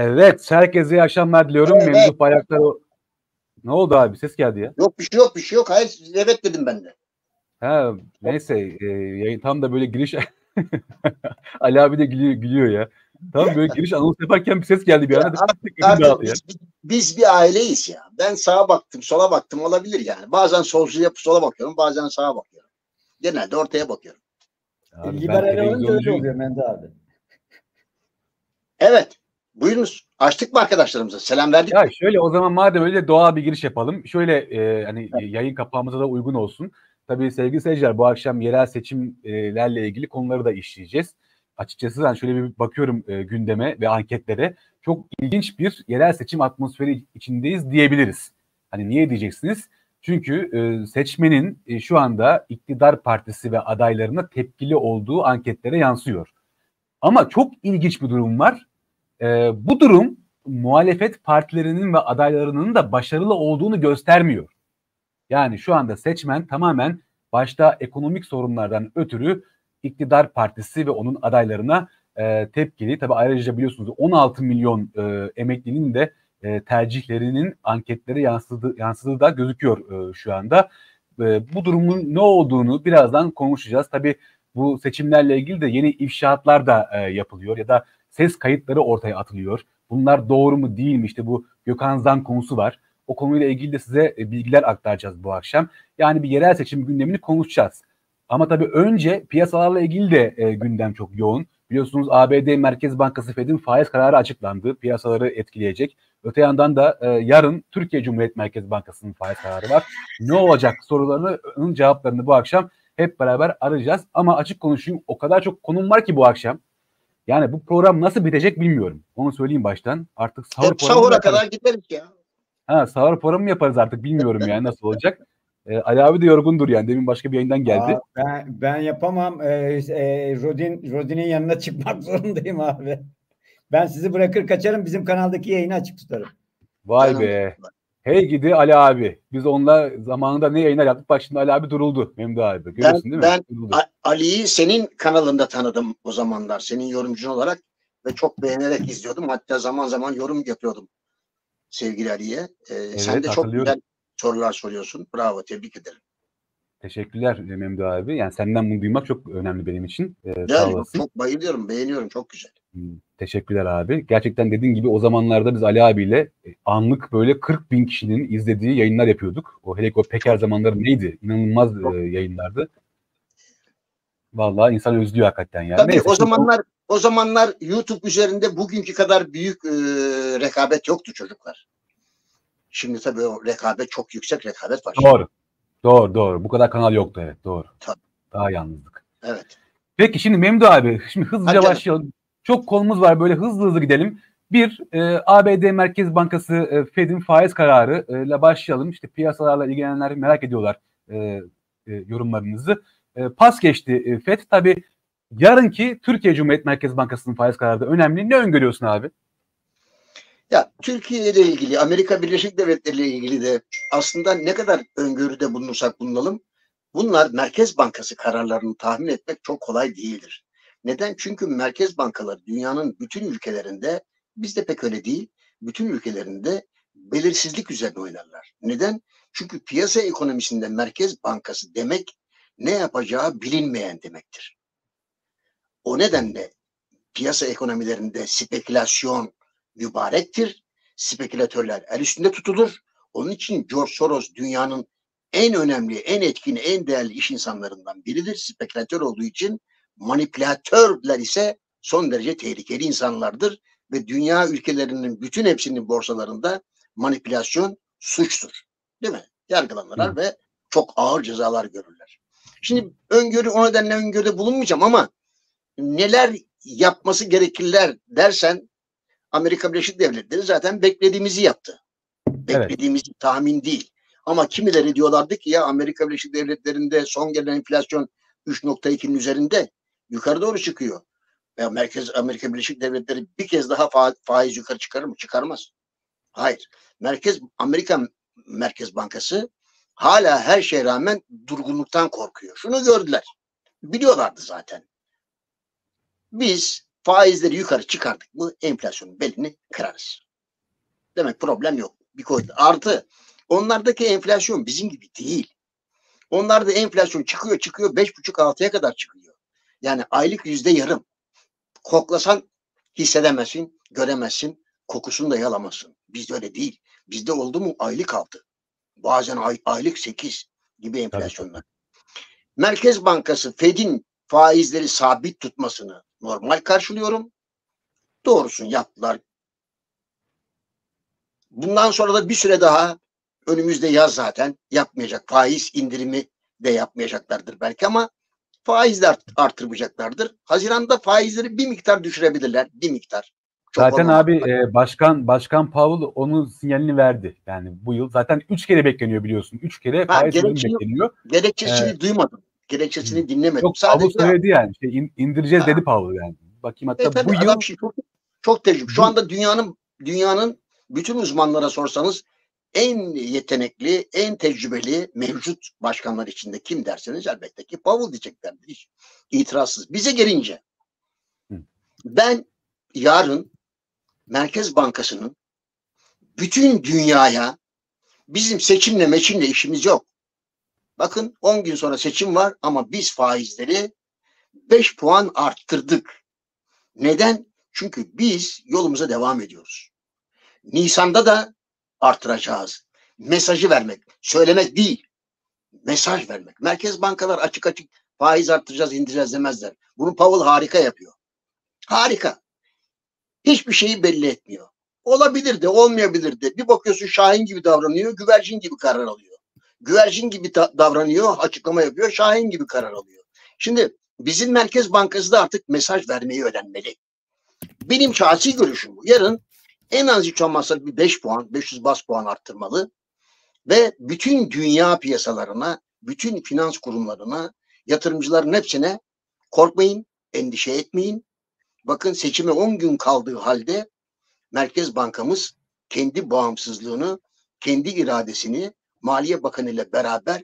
Evet, herkese iyi akşamlar diliyorum. Evet. Memduh Bayraktar Ne oldu abi? Ses geldi ya. Yok bir şey yok, bir şey yok. Hayır, evet dedim ben de. Ha, neyse, e, tam da böyle giriş Ali abi de gülüyor, gülüyor ya. Tam böyle giriş anons yaparken bir ses geldi bir anda. Abi, biz, biz bir aileyiz ya. Ben sağa baktım, sola baktım olabilir yani. Bazen solcu yapıp sola bakıyorum, bazen sağa bakıyorum. Genelde ortaya bakıyorum. Abi, Liberal olunca öyle oluyor Mende abi. Evet. Buyurunuz. Açtık mı arkadaşlarımıza? Selam verdik. Ya şöyle o zaman madem öyle doğal bir giriş yapalım. Şöyle e, hani evet. yayın kapağımıza da uygun olsun. Tabii sevgili seyirciler bu akşam yerel seçimlerle ilgili konuları da işleyeceğiz. Açıkçası ben şöyle bir bakıyorum e, gündeme ve anketlere. Çok ilginç bir yerel seçim atmosferi içindeyiz diyebiliriz. Hani niye diyeceksiniz? Çünkü e, seçmenin e, şu anda iktidar partisi ve adaylarına tepkili olduğu anketlere yansıyor. Ama çok ilginç bir durum var. E, bu durum muhalefet partilerinin ve adaylarının da başarılı olduğunu göstermiyor. Yani şu anda seçmen tamamen başta ekonomik sorunlardan ötürü iktidar partisi ve onun adaylarına e, tepkili. Tabi ayrıca biliyorsunuz 16 milyon e, emeklinin de e, tercihlerinin anketlere yansıdığı, yansıdığı da gözüküyor e, şu anda. E, bu durumun ne olduğunu birazdan konuşacağız. Tabi bu seçimlerle ilgili de yeni ifşaatlar da e, yapılıyor ya da ses kayıtları ortaya atılıyor. Bunlar doğru mu değil mi? İşte bu Gökhan Zan konusu var. O konuyla ilgili de size e, bilgiler aktaracağız bu akşam. Yani bir yerel seçim gündemini konuşacağız. Ama tabii önce piyasalarla ilgili de e, gündem çok yoğun. Biliyorsunuz ABD Merkez Bankası Fed'in faiz kararı açıklandı. Piyasaları etkileyecek. Öte yandan da e, yarın Türkiye Cumhuriyet Merkez Bankası'nın faiz kararı var. Ne olacak sorularının cevaplarını bu akşam hep beraber arayacağız. Ama açık konuşayım o kadar çok konum var ki bu akşam. Yani bu program nasıl bitecek bilmiyorum. Onu söyleyeyim baştan. Artık sahur Hep sahura kadar gideriz ya. Ha, sahur programı yaparız artık bilmiyorum yani nasıl olacak. E, Ali abi de yorgundur yani. Demin başka bir yayından geldi. Aa, ben ben yapamam. E, e, Rodin Rodin'in yanına çıkmak zorundayım abi. Ben sizi bırakır kaçarım. Bizim kanaldaki yayını açık tutarım. Vay be. Hey gidi Ali abi. Biz onunla zamanında ne yayınlar yaptık. Bak şimdi Ali abi duruldu. Memdu abi. Görüyorsun ben, değil mi? Ben Ali'yi senin kanalında tanıdım o zamanlar. Senin yorumcun olarak ve çok beğenerek izliyordum. Hatta zaman zaman yorum yapıyordum sevgili Ali'ye. Ee, evet, sen de çok güzel sorular soruyorsun. Bravo, tebrik ederim. Teşekkürler Memdu abi. Yani senden bunu duymak çok önemli benim için. Ee, sağ olasın. Çok bayılıyorum, beğeniyorum. Çok güzel. Hmm, teşekkürler abi. Gerçekten dediğin gibi o zamanlarda biz Ali abiyle e, anlık böyle 40 bin kişinin izlediği yayınlar yapıyorduk. O hele o Peker zamanları neydi? İnanılmaz e, yayınlardı. Vallahi insan özlüyor hakikaten yani. Tabii Neyse, o zamanlar o... o zamanlar YouTube üzerinde bugünkü kadar büyük e, rekabet yoktu çocuklar. Şimdi tabii o rekabet çok yüksek rekabet var. Doğru. Doğru doğru. Bu kadar kanal yoktu evet doğru. Tabii. Daha yalnızlık. Evet. Peki şimdi Memdu abi şimdi hızlıca Hadi başlayalım. Canım. Çok konumuz var böyle hızlı hızlı gidelim. Bir e, ABD Merkez Bankası e, Fed'in faiz kararı e, ile başlayalım. İşte piyasalarla ilgilenenler merak ediyorlar e, e, yorumlarınızı. E, pas geçti e, Fed. Tabii yarınki Türkiye Cumhuriyet Merkez Bankası'nın faiz kararı da önemli. Ne öngörüyorsun abi? Ya Türkiye ile ilgili, Amerika Birleşik Devletleri ile ilgili de aslında ne kadar öngörüde bulunursak bulunalım, bunlar Merkez Bankası kararlarını tahmin etmek çok kolay değildir. Neden? Çünkü merkez bankaları dünyanın bütün ülkelerinde, bizde pek öyle değil, bütün ülkelerinde belirsizlik üzerine oynarlar. Neden? Çünkü piyasa ekonomisinde Merkez Bankası demek ne yapacağı bilinmeyen demektir. O nedenle piyasa ekonomilerinde spekülasyon, mübarektir. Spekülatörler el üstünde tutulur. Onun için George Soros dünyanın en önemli, en etkin, en değerli iş insanlarından biridir. Spekülatör olduğu için manipülatörler ise son derece tehlikeli insanlardır ve dünya ülkelerinin bütün hepsinin borsalarında manipülasyon suçtur. Değil mi? Yargılanırlar Hı. ve çok ağır cezalar görürler. Şimdi öngörü o nedenle öngörüde bulunmayacağım ama neler yapması gerekirler dersen Amerika Birleşik Devletleri zaten beklediğimizi yaptı. Beklediğimiz evet. tahmin değil. Ama kimileri diyorlardı ki ya Amerika Birleşik Devletleri'nde son gelen enflasyon 3.2'nin üzerinde yukarı doğru çıkıyor. Ya Merkez Amerika Birleşik Devletleri bir kez daha fa faiz yukarı çıkarır mı? Çıkarmaz. Hayır. Merkez Amerika Merkez Bankası hala her şeye rağmen durgunluktan korkuyor. Şunu gördüler. Biliyorlardı zaten. Biz faizleri yukarı çıkardık mı enflasyonun belini kırarız. Demek problem yok. Bir koydu. Artı onlardaki enflasyon bizim gibi değil. Onlarda enflasyon çıkıyor çıkıyor beş buçuk altıya kadar çıkıyor. Yani aylık yüzde yarım. Koklasan hissedemezsin, göremezsin, kokusunu da yalamazsın. Bizde öyle değil. Bizde oldu mu aylık altı. Bazen ay, aylık sekiz gibi enflasyonlar. Merkez Bankası Fed'in faizleri sabit tutmasını normal karşılıyorum. Doğrusunu yaptılar. Bundan sonra da bir süre daha önümüzde yaz zaten yapmayacak. Faiz indirimi de yapmayacaklardır belki ama faiz de art, artırmayacaklardır. Haziranda faizleri bir miktar düşürebilirler. Bir miktar. Çok zaten olmaz. abi e, başkan başkan Powell onun sinyalini verdi. Yani bu yıl zaten 3 kere bekleniyor biliyorsun. 3 kere ha, faiz gerekçesini, bekleniyor. Gerekçesini ee, duymadım. Gerekçesini dinlemedim. Yok Sadece Powell söyledi yani. Şey, in, indireceğiz ha. dedi Powell yani. Bakayım hatta e, bu yıl şey, çok, çok tecrübe. Şu anda dünyanın dünyanın bütün uzmanlara sorsanız en yetenekli, en tecrübeli mevcut başkanlar içinde kim derseniz elbette ki Powell diyeceklerdir. Hiç itirazsız. Bize gelince ben yarın Merkez Bankası'nın bütün dünyaya bizim seçimle meçimle işimiz yok. Bakın 10 gün sonra seçim var ama biz faizleri 5 puan arttırdık. Neden? Çünkü biz yolumuza devam ediyoruz. Nisan'da da artıracağız. Mesajı vermek, söylemek değil. Mesaj vermek. Merkez bankalar açık açık faiz arttıracağız, indireceğiz demezler. Bunu Powell harika yapıyor. Harika. Hiçbir şeyi belli etmiyor. Olabilir de, olmayabilir de. Bir bakıyorsun Şahin gibi davranıyor, güvercin gibi karar alıyor. Güvercin gibi davranıyor, açıklama yapıyor, Şahin gibi karar alıyor. Şimdi bizim Merkez Bankası da artık mesaj vermeyi öğrenmeli. Benim şahsi görüşüm bu. Yarın en az hiç olmazsa bir 5 puan, 500 bas puan arttırmalı ve bütün dünya piyasalarına, bütün finans kurumlarına, yatırımcıların hepsine korkmayın, endişe etmeyin. Bakın seçime 10 gün kaldığı halde Merkez Bankamız kendi bağımsızlığını, kendi iradesini Maliye Bakanı ile beraber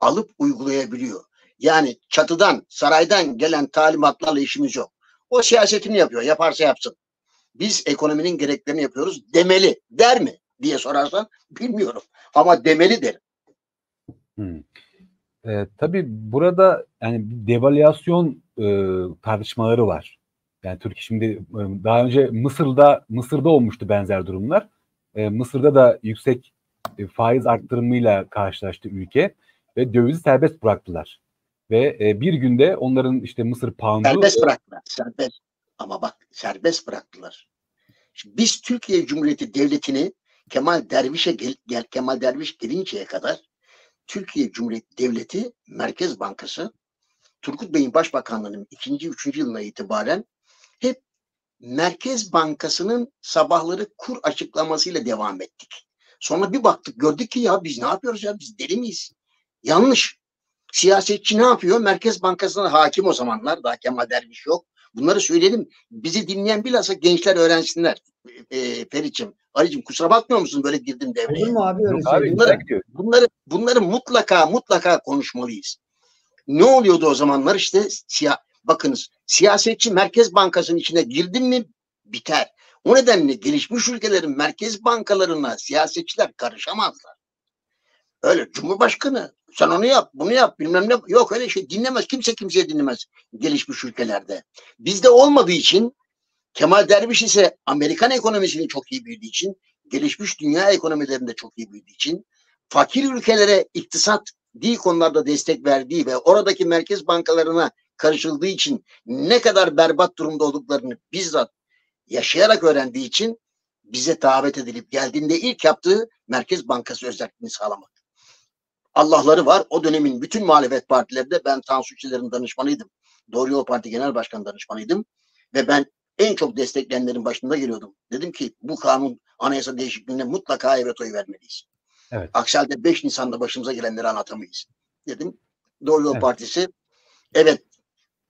alıp uygulayabiliyor. Yani çatıdan, saraydan gelen talimatlarla işimiz yok. O siyasetini yapıyor. Yaparsa yapsın biz ekonominin gereklerini yapıyoruz demeli. Der mi diye sorarsan bilmiyorum. Ama demeli derim. Hmm. E, tabii burada yani devalüasyon e, tartışmaları var. Yani Türkiye şimdi e, daha önce Mısır'da Mısır'da olmuştu benzer durumlar. E, Mısır'da da yüksek e, faiz arttırımıyla karşılaştı ülke ve dövizi serbest bıraktılar. Ve e, bir günde onların işte Mısır poundu serbest bıraktılar. Serbest. Ama bak serbest bıraktılar. Şimdi biz Türkiye Cumhuriyeti Devleti'ni Kemal Derviş'e gel, gel Kemal Derviş gelinceye kadar Türkiye Cumhuriyeti Devleti Merkez Bankası Turgut Bey'in başbakanlığının ikinci, üçüncü yılına itibaren hep Merkez Bankası'nın sabahları kur açıklamasıyla devam ettik. Sonra bir baktık gördük ki ya biz ne yapıyoruz ya biz deli miyiz? Yanlış. Siyasetçi ne yapıyor? Merkez Bankası'na hakim o zamanlar. Daha Kemal Derviş yok. Bunları söyleyelim. Bizi dinleyen bilhassa gençler öğrensinler. E, Feriç'im, Ali'cim kusura bakmıyor musun böyle girdim devreye? Olur mu abi öyle Yok, abi, bunları, bunları, bunları mutlaka mutlaka konuşmalıyız. Ne oluyordu o zamanlar işte siyah, bakınız siyasetçi Merkez Bankası'nın içine girdin mi biter. O nedenle gelişmiş ülkelerin merkez bankalarına siyasetçiler karışamazlar. Öyle Cumhurbaşkanı sen onu yap, bunu yap, bilmem ne. Yok öyle şey dinlemez. Kimse kimseye dinlemez gelişmiş ülkelerde. Bizde olmadığı için Kemal Derviş ise Amerikan ekonomisini çok iyi bildiği için, gelişmiş dünya ekonomilerinde çok iyi bildiği için, fakir ülkelere iktisat değil konularda destek verdiği ve oradaki merkez bankalarına karışıldığı için ne kadar berbat durumda olduklarını bizzat yaşayarak öğrendiği için bize davet edilip geldiğinde ilk yaptığı Merkez Bankası özelliğini sağlamak. Allah'ları var. O dönemin bütün muhalefet partilerinde ben Tansu Çiller'in danışmanıydım. Doğru Yol Parti Genel Başkan danışmanıydım. Ve ben en çok destekleyenlerin başında geliyordum. Dedim ki bu kanun anayasa değişikliğine mutlaka evet oy vermeliyiz. Evet. Aksi halde 5 Nisan'da başımıza gelenleri anlatamayız. Dedim. Doğru Yol evet. Partisi evet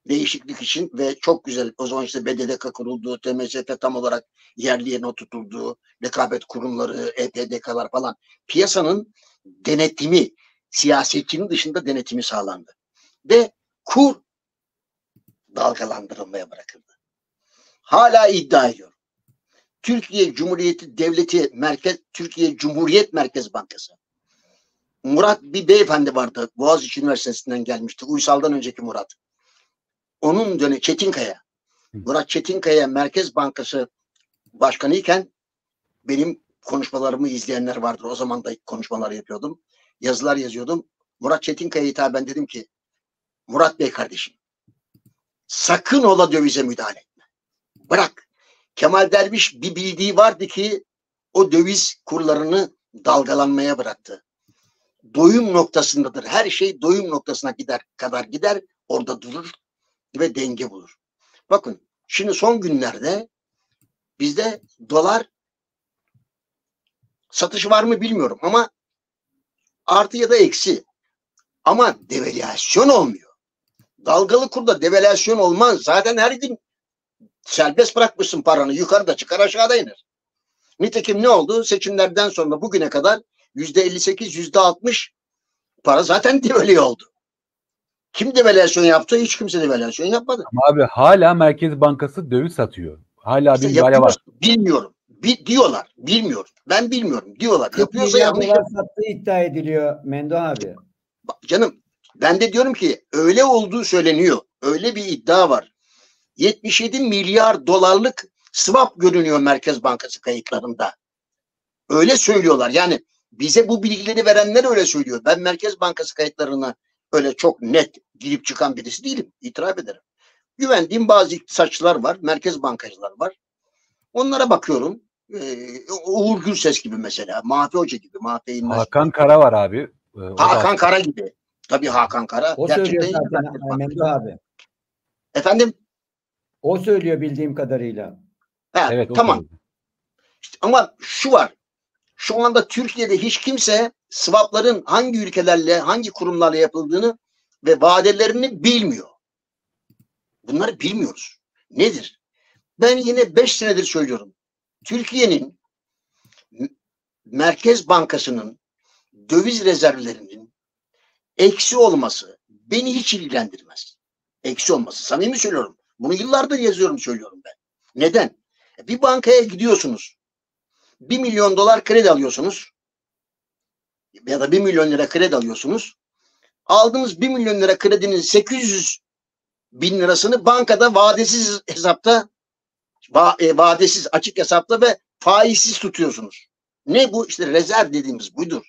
değişiklik için ve çok güzel o zaman işte BDDK kuruldu, TMSF tam olarak yerli yerine oturtuldu, rekabet kurumları, EPDK'lar falan piyasanın denetimi, siyasetçinin dışında denetimi sağlandı. Ve kur dalgalandırılmaya bırakıldı. hala iddia ediyorum. Türkiye Cumhuriyeti Devleti Merkez Türkiye Cumhuriyet Merkez Bankası. Murat bir beyefendi vardı. Boğaziçi Üniversitesi'nden gelmişti. Uysal'dan önceki Murat. Onun dönemi Çetinkaya. Murat Çetinkaya Merkez Bankası Başkanı iken benim konuşmalarımı izleyenler vardır. O zaman da konuşmalar yapıyordum. Yazılar yazıyordum. Murat Çetinkaya'ya hitaben dedim ki Murat Bey kardeşim sakın ola dövize müdahale etme. Bırak. Kemal Derviş bir bildiği vardı ki o döviz kurlarını dalgalanmaya bıraktı. Doyum noktasındadır. Her şey doyum noktasına gider kadar gider. Orada durur ve denge bulur. Bakın şimdi son günlerde bizde dolar satış var mı bilmiyorum ama artı ya da eksi. Ama devalüasyon olmuyor. Dalgalı kurda devalüasyon olmaz. Zaten her gün serbest bırakmışsın paranı. Yukarıda çıkar aşağıda iner. Nitekim ne oldu? Seçimlerden sonra bugüne kadar yüzde 58, yüzde 60 para zaten devalüe oldu. Kim devalüasyon yaptı? Hiç kimse devalüasyon yapmadı. Ama abi hala Merkez Bankası döviz satıyor. Hala İşte bir müdahale yapıyor, var. Bilmiyorum. Bi- diyorlar. Bilmiyorum. Ben bilmiyorum. Diyorlar. Yapıyorsa dolar sattığı iddia ediliyor Mendo abi. Bak Canım ben de diyorum ki öyle olduğu söyleniyor. Öyle bir iddia var. 77 milyar dolarlık swap görünüyor Merkez Bankası kayıtlarında. Öyle söylüyorlar. Yani bize bu bilgileri verenler öyle söylüyor. Ben Merkez Bankası kayıtlarına öyle çok net girip çıkan birisi değilim. İtiraf ederim. Güvendiğim bazı iktisatçılar var. Merkez bankacılar var. Onlara bakıyorum. Ee, Uğur Gürses gibi mesela. Mahfi Hoca gibi. Mahfi İlmez. Hakan Kara var abi. Ee, o da- Hakan Kara gibi. Tabii Hakan Kara. O gerçekten söylüyor zaten abi. Efendim? O söylüyor bildiğim kadarıyla. Ha, Evet, tamam. İşte ama şu var. Şu anda Türkiye'de hiç kimse swapların hangi ülkelerle, hangi kurumlarla yapıldığını ve vadelerini bilmiyor. Bunları bilmiyoruz. Nedir? Ben yine 5 senedir söylüyorum. Türkiye'nin Merkez Bankası'nın döviz rezervlerinin eksi olması beni hiç ilgilendirmez. Eksi olması. Samimi söylüyorum. Bunu yıllardır yazıyorum söylüyorum ben. Neden? Bir bankaya gidiyorsunuz. 1 milyon dolar kredi alıyorsunuz. Ya da 1 milyon lira kredi alıyorsunuz. Aldığınız 1 milyon lira kredinin 800 bin lirasını bankada vadesiz hesapta va- e, vadesiz açık hesapta ve faizsiz tutuyorsunuz. Ne bu? İşte rezerv dediğimiz budur.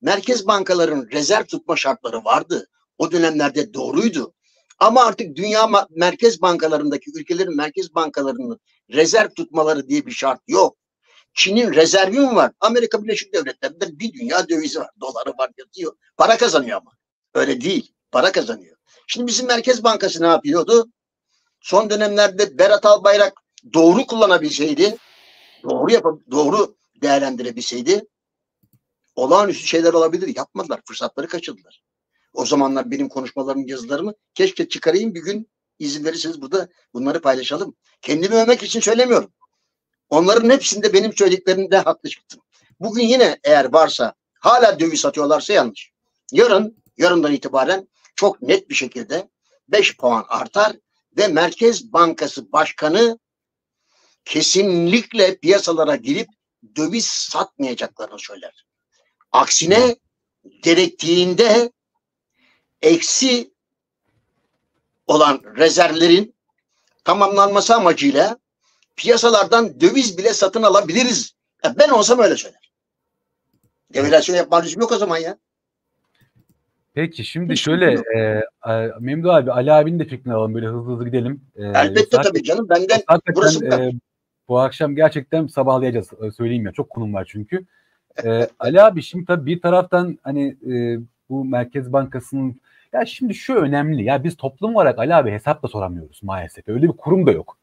Merkez bankaların rezerv tutma şartları vardı. O dönemlerde doğruydu. Ama artık dünya merkez bankalarındaki ülkelerin merkez bankalarının rezerv tutmaları diye bir şart yok. Çin'in rezervi mi var? Amerika Birleşik Devletleri'nde bir dünya dövizi var. Doları var yatıyor. Para kazanıyor ama. Öyle değil. Para kazanıyor. Şimdi bizim Merkez Bankası ne yapıyordu? Son dönemlerde Berat Albayrak doğru kullanabilseydi, doğru yapıp doğru değerlendirebilseydi olağanüstü şeyler olabilir. Yapmadılar. Fırsatları kaçırdılar. O zamanlar benim konuşmalarım, yazılarımı keşke çıkarayım bir gün izin verirseniz burada bunları paylaşalım. Kendimi övmek için söylemiyorum. Onların hepsinde benim söylediklerimde haklı çıktım. Bugün yine eğer varsa hala döviz satıyorlarsa yanlış. Yarın, yarından itibaren çok net bir şekilde 5 puan artar ve Merkez Bankası Başkanı kesinlikle piyasalara girip döviz satmayacaklarını söyler. Aksine gerektiğinde eksi olan rezervlerin tamamlanması amacıyla piyasalardan döviz bile satın alabiliriz. Ya ben olsam öyle söyler. Devalüasyon yapma lüzum yok o zaman ya. Peki şimdi Hiç şöyle e, Memdu abi Ali abinin de fikrini alalım böyle hızlı hızlı gidelim. E, Elbette yoksa tabii canım. Benden hakikaten, burası e, bu akşam gerçekten sabahlayacağız e, söyleyeyim ya çok konum var çünkü. E, Ali abi şimdi tabii bir taraftan hani e, bu Merkez Bankası'nın ya şimdi şu önemli ya biz toplum olarak Ali abi hesap da soramıyoruz maalesef. Öyle bir kurum da yok.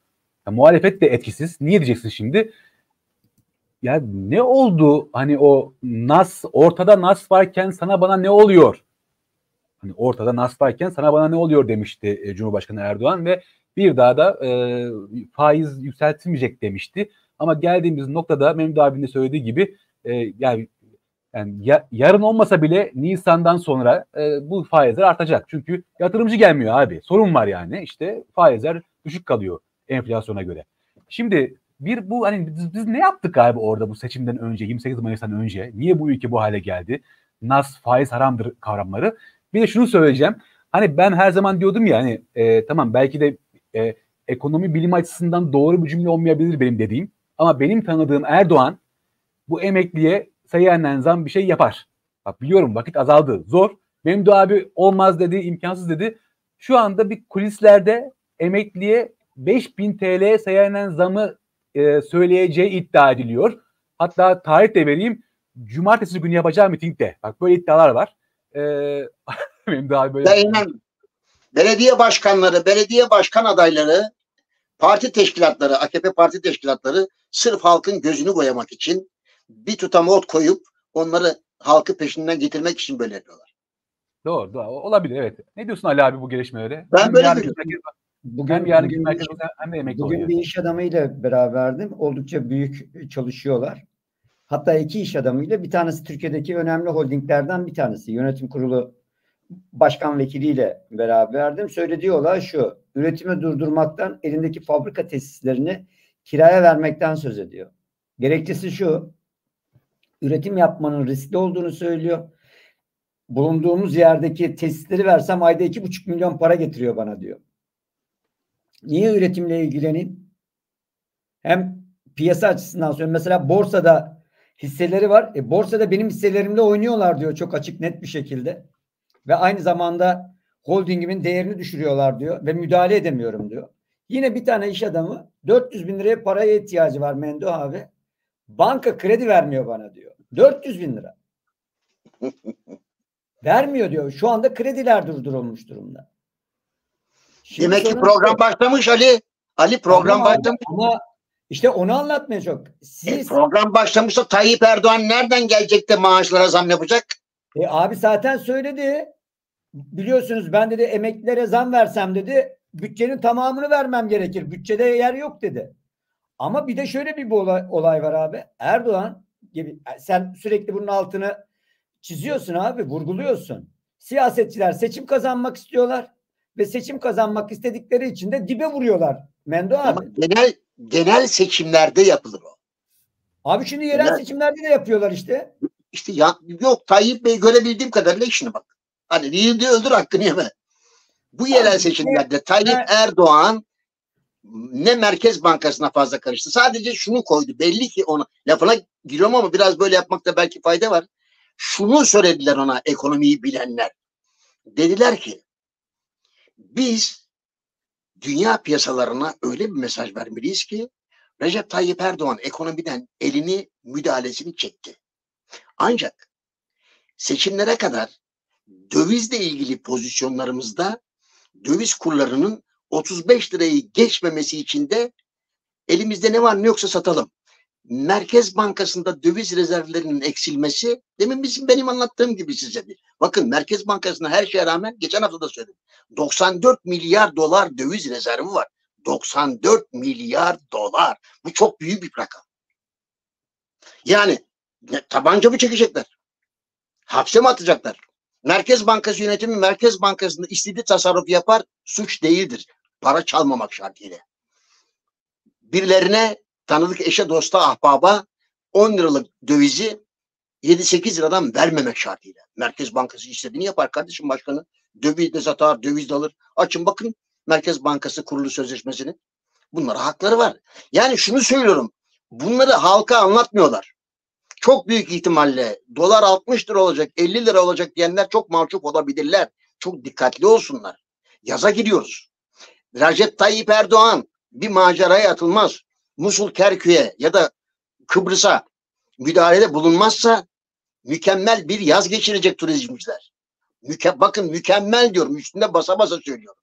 Ya, muhalefet de etkisiz. Niye diyeceksin şimdi? Ya ne oldu hani o nas ortada nas varken sana bana ne oluyor? Hani ortada nas varken sana bana ne oluyor demişti e, Cumhurbaşkanı Erdoğan ve bir daha da e, faiz yükseltilmeyecek demişti. Ama geldiğimiz noktada Mehmet abinin de söylediği gibi e, yani yani ya- yarın olmasa bile Nisan'dan sonra e, bu faizler artacak. Çünkü yatırımcı gelmiyor abi. Sorun var yani. İşte faizler düşük kalıyor enflasyona göre. Şimdi bir bu hani biz, biz ne yaptık abi orada bu seçimden önce 28 Mayıs'tan önce? Niye bu ülke bu hale geldi? Nas, faiz haramdır kavramları. Bir de şunu söyleyeceğim. Hani ben her zaman diyordum ya hani e, tamam belki de e, ekonomi bilim açısından doğru bir cümle olmayabilir benim dediğim. Ama benim tanıdığım Erdoğan bu emekliye sayıyanen zam bir şey yapar. Bak biliyorum vakit azaldı. Zor. Benim de abi olmaz dedi, imkansız dedi. Şu anda bir kulislerde emekliye 5000 TL sayıyanen zamı e, söyleyeceği iddia ediliyor. Hatta tarih de vereyim. Cumartesi günü yapacağı mitingde. Bak böyle iddialar var. E, benim daha böyle... Yayınlan. Belediye başkanları, belediye başkan adayları, parti teşkilatları, AKP parti teşkilatları sırf halkın gözünü boyamak için bir tutam ot koyup onları halkı peşinden getirmek için böyle yapıyorlar. Doğru, doğru. Olabilir evet. Ne diyorsun Ali abi bu gelişmelere? Ben Hem böyle merkezi- Bugün, hem yargı bugün, merkezi hem de emekli bugün bir iş adamıyla beraberdim. Oldukça büyük çalışıyorlar. Hatta iki iş adamıyla bir tanesi Türkiye'deki önemli holdinglerden bir tanesi. Yönetim kurulu başkan vekiliyle beraberdim. Söylediği olay şu. Üretimi durdurmaktan elindeki fabrika tesislerini kiraya vermekten söz ediyor. Gerekçesi şu. Üretim yapmanın riskli olduğunu söylüyor. Bulunduğumuz yerdeki tesisleri versem ayda iki buçuk milyon para getiriyor bana diyor. Niye üretimle ilgileneyim? Hem piyasa açısından söylüyorum. Mesela borsada hisseleri var. E, borsada benim hisselerimle oynuyorlar diyor çok açık net bir şekilde. Ve aynı zamanda holdingimin değerini düşürüyorlar diyor ve müdahale edemiyorum diyor. Yine bir tane iş adamı 400 bin liraya paraya ihtiyacı var Mendo abi. Banka kredi vermiyor bana diyor. 400 bin lira. Vermiyor diyor. Şu anda krediler durdurulmuş durumda. Şimdi Demek ki program şu. başlamış Ali. Ali program Ama- başlamış. Ama işte onu anlatmaya çok. E, Siz program başlamışsa Tayyip Erdoğan nereden gelecek de maaşlara zam yapacak? E abi zaten söyledi. Biliyorsunuz ben dedi emeklilere zam versem dedi bütçenin tamamını vermem gerekir. Bütçede yer yok dedi. Ama bir de şöyle bir olay, olay var abi. Erdoğan gibi sen sürekli bunun altını çiziyorsun abi, vurguluyorsun. Siyasetçiler seçim kazanmak istiyorlar ve seçim kazanmak istedikleri için de dibe vuruyorlar. Mendo Ama abi. genel genel seçimlerde yapılır o. Abi şimdi yerel Genel- seçimlerde de yapıyorlar işte. İşte ya, yok Tayyip Bey görebildiğim kadarıyla işine bak. Hani değil de öldür hakkını yeme. Bu yerel Abi, seçimlerde Tayyip ne- Erdoğan ne Merkez Bankası'na fazla karıştı. Sadece şunu koydu. Belli ki ona lafına giriyorum ama biraz böyle yapmakta belki fayda var. Şunu söylediler ona ekonomiyi bilenler. Dediler ki biz dünya piyasalarına öyle bir mesaj vermeliyiz ki Recep Tayyip Erdoğan ekonomiden elini müdahalesini çekti. Ancak seçimlere kadar dövizle ilgili pozisyonlarımızda döviz kurlarının 35 lirayı geçmemesi için de elimizde ne var ne yoksa satalım. Merkez Bankası'nda döviz rezervlerinin eksilmesi demin bizim benim anlattığım gibi size bir. Bakın Merkez Bankası'nda her şeye rağmen geçen hafta da söyledim. 94 milyar dolar döviz rezervi var. 94 milyar dolar. Bu çok büyük bir rakam. Yani tabanca mı çekecekler? Hapse mi atacaklar? Merkez Bankası yönetimi Merkez Bankası'nda istediği tasarruf yapar, suç değildir. Para çalmamak şartıyla. Birilerine tanıdık eşe, dosta, ahbaba 10 liralık dövizi 7-8 liradan vermemek şartıyla. Merkez Bankası istediğini yapar kardeşim başkanı. Döviz de satar, döviz de alır. Açın bakın Merkez Bankası kurulu sözleşmesini. Bunlara hakları var. Yani şunu söylüyorum. Bunları halka anlatmıyorlar. Çok büyük ihtimalle dolar 60 lira olacak, 50 lira olacak diyenler çok mahcup olabilirler. Çok dikkatli olsunlar. Yaza gidiyoruz. Recep Tayyip Erdoğan bir maceraya atılmaz. Musul Kerkük'e ya da Kıbrıs'a müdahalede bulunmazsa mükemmel bir yaz geçirecek turizmciler. Müke bakın mükemmel diyorum. Üstünde basa basa söylüyorum.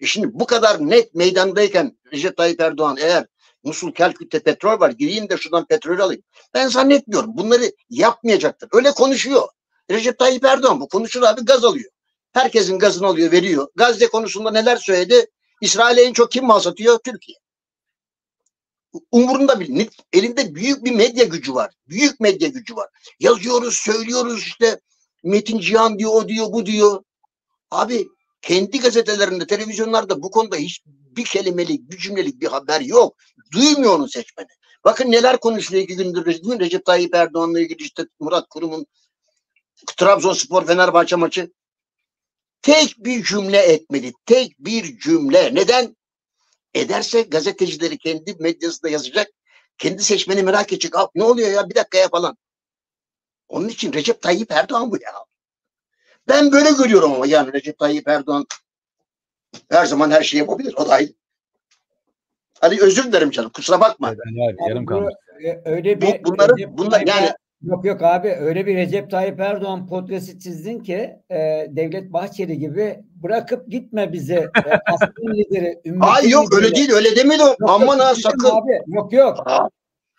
E şimdi bu kadar net meydandayken Recep Tayyip Erdoğan eğer Musul Kerkük'te petrol var gireyim de şuradan petrol alayım. Ben zannetmiyorum. Bunları yapmayacaktır. Öyle konuşuyor. Recep Tayyip Erdoğan bu konuşur abi gaz alıyor. Herkesin gazını alıyor veriyor. Gazze konusunda neler söyledi? İsrail'e en çok kim mal satıyor? Türkiye. Umurunda bile. Elinde büyük bir medya gücü var. Büyük medya gücü var. Yazıyoruz, söylüyoruz işte. Metin Cihan diyor, o diyor, bu diyor. Abi kendi gazetelerinde, televizyonlarda bu konuda hiç bir kelimelik, bir cümlelik bir haber yok. Duymuyor onu seçmeni. Bakın neler konuşuluyor iki gündür mi? Recep Tayyip Erdoğan'la ilgili işte Murat Kurum'un Trabzonspor Fenerbahçe maçı. Tek bir cümle etmeli. Tek bir cümle. Neden? Ederse gazetecileri kendi medyasında yazacak. Kendi seçmeni merak edecek. Aa, ne oluyor ya bir dakikaya falan. Onun için Recep Tayyip Erdoğan bu ya. Ben böyle görüyorum ama yani Recep Tayyip Erdoğan her zaman her şeyi yapabilir. O dahil. Hadi özür dilerim canım. Kusura bakma. Ben abi yarım kalmış. e, öyle bir bunları- bunlar- yani- yok yok abi öyle bir Recep Tayyip Erdoğan portresi çizdin ki e, Devlet Bahçeli gibi bırakıp gitme bizi e, aslın lideri. ümmetin Hayır yok öyle lideri. değil öyle demedi o. Yok, Aman ha sakın. Abi. Yok yok. Aa,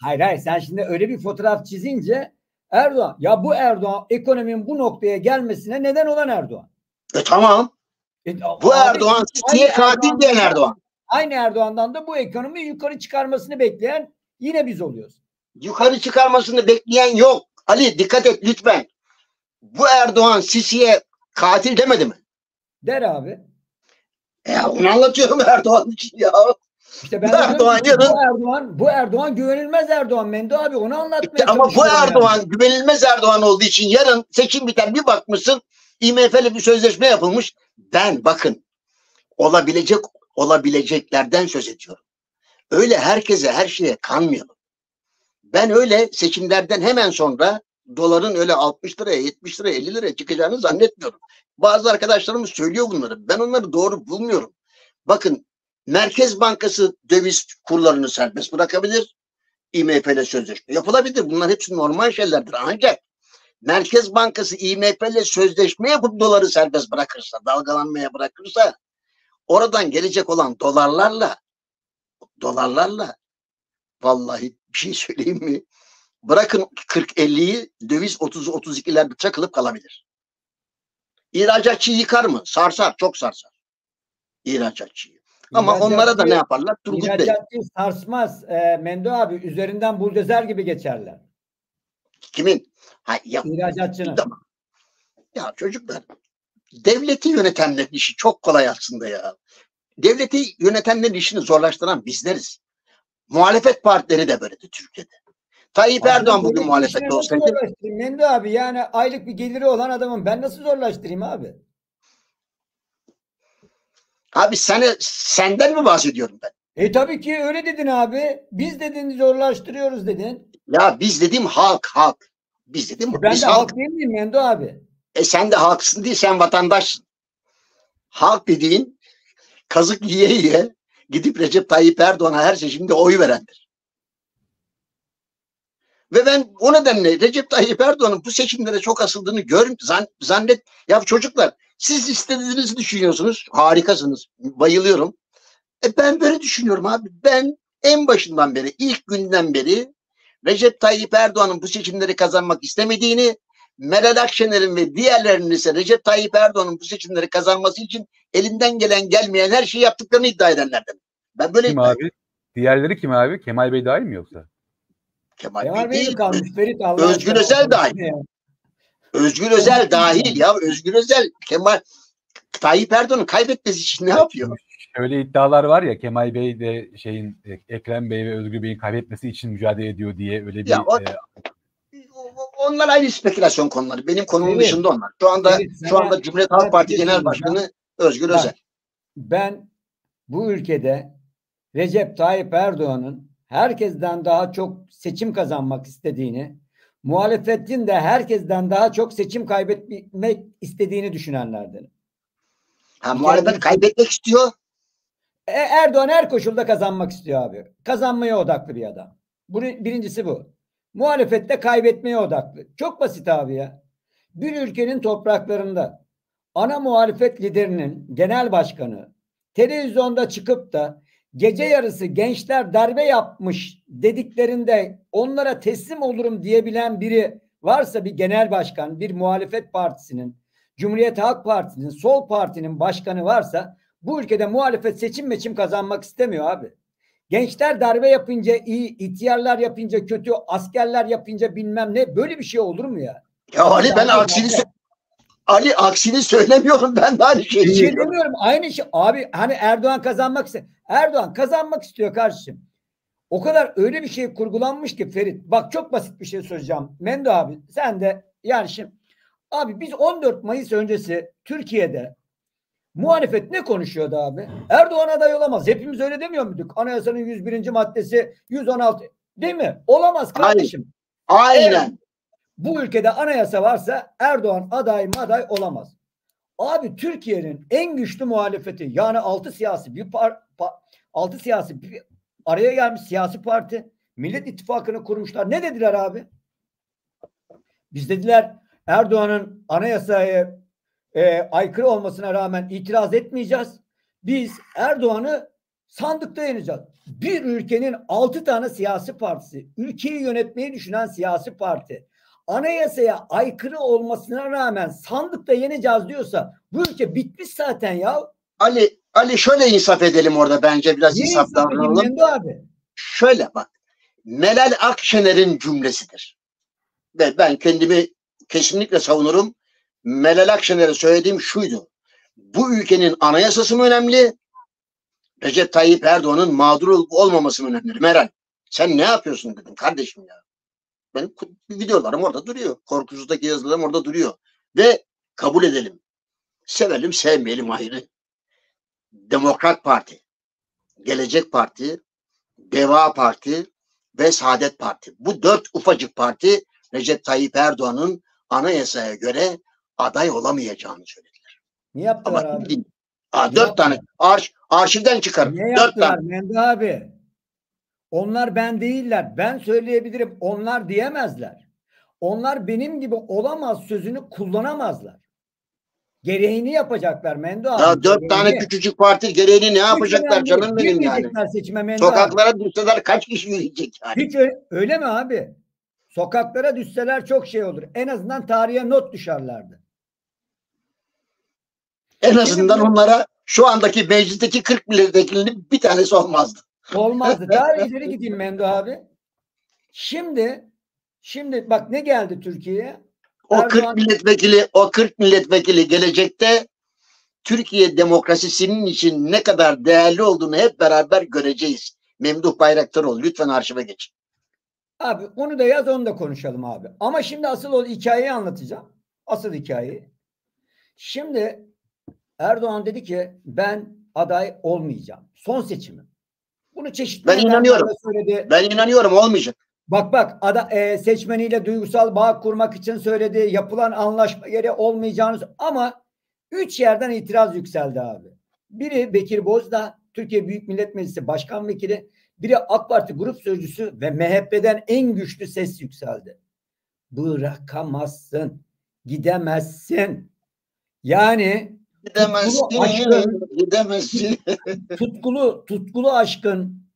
Hayır hayır sen şimdi öyle bir fotoğraf çizince Erdoğan ya bu Erdoğan ekonominin bu noktaya gelmesine neden olan Erdoğan. E tamam. E, Bu abi, Erdoğan aynı siye katil diyen Erdoğan. Aynı Erdoğan'dan da bu ekonomiyi yukarı çıkarmasını bekleyen yine biz oluyoruz. Yukarı çıkarmasını bekleyen yok. Ali dikkat et lütfen. Bu Erdoğan Sisi'ye katil demedi mi? Der abi. E onu anlatıyorum Erdoğan için ya. İşte ben Erdoğan diyorum yarın- bu Erdoğan bu Erdoğan güvenilmez Erdoğan Mendo abi onu anlatmaya Ama bu çalışıyorum yani. Erdoğan güvenilmez Erdoğan olduğu için yarın seçim biter bir bakmışsın IMF'le bir sözleşme yapılmış. Ben bakın olabilecek olabileceklerden söz ediyorum. Öyle herkese her şeye kanmayalım. Ben öyle seçimlerden hemen sonra doların öyle 60 liraya 70 liraya 50 liraya çıkacağını zannetmiyorum. Bazı arkadaşlarımız söylüyor bunları. Ben onları doğru bulmuyorum. Bakın Merkez Bankası döviz kurlarını serbest bırakabilir. IMF ile sözleşme yapılabilir. Bunlar hepsi normal şeylerdir. Ancak Merkez Bankası IMF ile sözleşme yapıp doları serbest bırakırsa, dalgalanmaya bırakırsa oradan gelecek olan dolarlarla dolarlarla vallahi bir şey söyleyeyim mi? Bırakın 40-50'yi döviz 30-32'lerde çakılıp kalabilir. İhracatçıyı yıkar mı? Sarsar, çok sarsar. İhracatçıyı. Ama onlara da ne yaparlar? Turgut Bey. İhracatçı sarsmaz e, Mendo abi üzerinden buldozer gibi geçerler. Kimin? Ha, ya, İhracatçının. Tamam. Ya çocuklar devleti yönetenlerin işi çok kolay aslında ya. Devleti yönetenlerin işini zorlaştıran bizleriz. Muhalefet partileri de böyledir Türkiye'de. Tayyip Abi Erdoğan bugün muhalefette olsaydı Mendo abi yani aylık bir geliri olan adamım ben nasıl zorlaştırayım abi? abi seni senden mi bahsediyorum ben? E tabii ki öyle dedin abi. Biz dedin zorlaştırıyoruz dedin. Ya biz dediğim halk halk. Biz dedim E ben biz de halk. halk değil miyim Mendo abi? E sen de halksın değil sen vatandaşsın. Halk dediğin kazık yiye yiye gidip Recep Tayyip Erdoğan'a her seçimde oy verendir. Ve ben o nedenle Recep Tayyip Erdoğan'ın bu seçimlere çok asıldığını gör, zan, zannet. Ya çocuklar siz istediğinizi düşünüyorsunuz. Harikasınız. Bayılıyorum. E ben böyle düşünüyorum abi. Ben en başından beri, ilk günden beri Recep Tayyip Erdoğan'ın bu seçimleri kazanmak istemediğini, Meral Akşener'in ve diğerlerinin ise Recep Tayyip Erdoğan'ın bu seçimleri kazanması için elinden gelen gelmeyen her şeyi yaptıklarını iddia edenlerden. Ben böyle Kim abi? Diğerleri kim abi? Kemal Bey dahil mi yoksa? Kemal Kemal Bey Bey değil. kalmış Ferit Allah Özgür aşkına. Özel dahil. Ya? Özgür Özel dahil ya. Özgür Özel Kemal Tayyip Erdoğan'ın kaybetmesi için ne yapıyor? Şöyle iddialar var ya Kemal Bey de şeyin e, Ekrem Bey ve Özgür Bey'in kaybetmesi için mücadele ediyor diye öyle bir Ya o- e, Onlar ayrı spekülasyon konuları. Benim konumun Evet. dışında onlar. Şu anda Evet, şu anda Cumhuriyet Halk Parti Genel. Başkanı Özgür Bak, Özel. Ben bu ülkede Recep Tayyip Erdoğan'ın herkesten daha çok seçim kazanmak istediğini, muhalefetin de herkesten daha çok seçim kaybetmek istediğini düşünenlerdenim. Ha, muhalefet kaybetmek istiyor. E, Erdoğan her koşulda kazanmak istiyor abi. Kazanmaya odaklı bir adam. Bu, birincisi bu. Muhalefette kaybetmeye odaklı. Çok basit abi ya. Bir ülkenin topraklarında ana muhalefet liderinin genel başkanı televizyonda çıkıp da gece yarısı gençler darbe yapmış dediklerinde onlara teslim olurum diyebilen biri varsa bir genel başkan, bir muhalefet partisinin, Cumhuriyet Halk Partisi'nin, Sol Parti'nin başkanı varsa bu ülkede muhalefet seçim meçim kazanmak istemiyor abi. Gençler darbe yapınca iyi, ihtiyarlar yapınca kötü, askerler yapınca bilmem ne. Böyle bir şey olur mu ya? Ya Ali ben aksini darbe. Ali aksini söylemiyorum ben de aynı şeyi şey demiyorum. Aynı şey. Abi hani Erdoğan kazanmak istiyor. Erdoğan kazanmak istiyor kardeşim. O kadar öyle bir şey kurgulanmış ki Ferit. Bak çok basit bir şey söyleyeceğim. Mendo abi sen de yani şimdi abi biz 14 Mayıs öncesi Türkiye'de muhalefet ne konuşuyordu abi? Erdoğan aday olamaz. Hepimiz öyle demiyor muyduk? Anayasanın 101. maddesi 116 değil mi? Olamaz kardeşim. Aynen. Bu ülkede anayasa varsa Erdoğan aday maday olamaz. Abi Türkiye'nin en güçlü muhalefeti yani altı siyasi bir par, pa- altı siyasi bir araya gelmiş siyasi parti Millet İttifakı'nı kurmuşlar. Ne dediler abi? Biz dediler Erdoğan'ın anayasaya e, aykırı olmasına rağmen itiraz etmeyeceğiz. Biz Erdoğan'ı sandıkta yeneceğiz. Bir ülkenin altı tane siyasi partisi, ülkeyi yönetmeyi düşünen siyasi parti, anayasaya aykırı olmasına rağmen sandıkta yeneceğiz diyorsa bu ülke bitmiş zaten ya. Ali Ali şöyle insaf edelim orada bence biraz Niye insaf davranalım. Abi? Şöyle bak. Meral Akşener'in cümlesidir. Ve ben kendimi kesinlikle savunurum. Meral Akşener'e söylediğim şuydu. Bu ülkenin anayasası mı önemli? Recep Tayyip Erdoğan'ın mağdur olup olmaması mı önemli? Meral sen ne yapıyorsun dedim kardeşim ya. Benim videolarım orada duruyor. Korkusuzdaki yazılarım orada duruyor. Ve kabul edelim. Sevelim sevmeyelim ayrı. Demokrat Parti, Gelecek Parti, Deva Parti ve Saadet Parti. Bu dört ufacık parti Recep Tayyip Erdoğan'ın anayasaya göre aday olamayacağını söylediler. Niye yaptılar Ama abi? değil. Aa, Ne dört yaptılar? tane arş, arşivden çıkar. Niye Dört yaptılar tane. Mendo abi? Onlar ben değiller. Ben söyleyebilirim. Onlar diyemezler. Onlar benim gibi olamaz sözünü kullanamazlar. Gereğini yapacaklar Mendo abi. Ya dört gereğini. tane küçücük parti gereğini ne yapacaklar canım benim yani. Seçime Mendo abi. Sokaklara düşseler kaç kişi yürüyecek yani? Hiç öyle, öyle mi abi? Sokaklara düşseler çok şey olur. En azından tarihe not düşerlerdi. En azından onlara şu andaki meclisteki 40 milletvekilinin bir tanesi olmazdı. Olmazdı. Daha ileri gideyim Mendo abi. Şimdi şimdi bak ne geldi Türkiye'ye? O 40 Erdoğan- milletvekili, o 40 milletvekili gelecekte Türkiye demokrasisinin için ne kadar değerli olduğunu hep beraber göreceğiz. Memduh Bayraktaroğlu lütfen arşive geç. Abi onu da yaz onu da konuşalım abi. Ama şimdi asıl o hikayeyi anlatacağım. Asıl hikayeyi. Şimdi Erdoğan dedi ki ben aday olmayacağım. Son seçimi. Bunu çeşitli Ben inanıyorum. söyledi. Ben inanıyorum olmayacak. Bak bak ada, e, seçmeniyle duygusal bağ kurmak için söyledi. Yapılan anlaşma yeri olmayacağını ama üç yerden itiraz yükseldi abi. Biri Bekir Bozdağ, Türkiye Büyük Millet Meclisi Başkan Vekili. Biri AK Parti Grup Sözcüsü ve MHP'den en güçlü ses yükseldi. Bırakamazsın, gidemezsin. Yani Gidemezsin, Tutkulu aşkın- gidemezsin. tutkulu tutkulu aşkın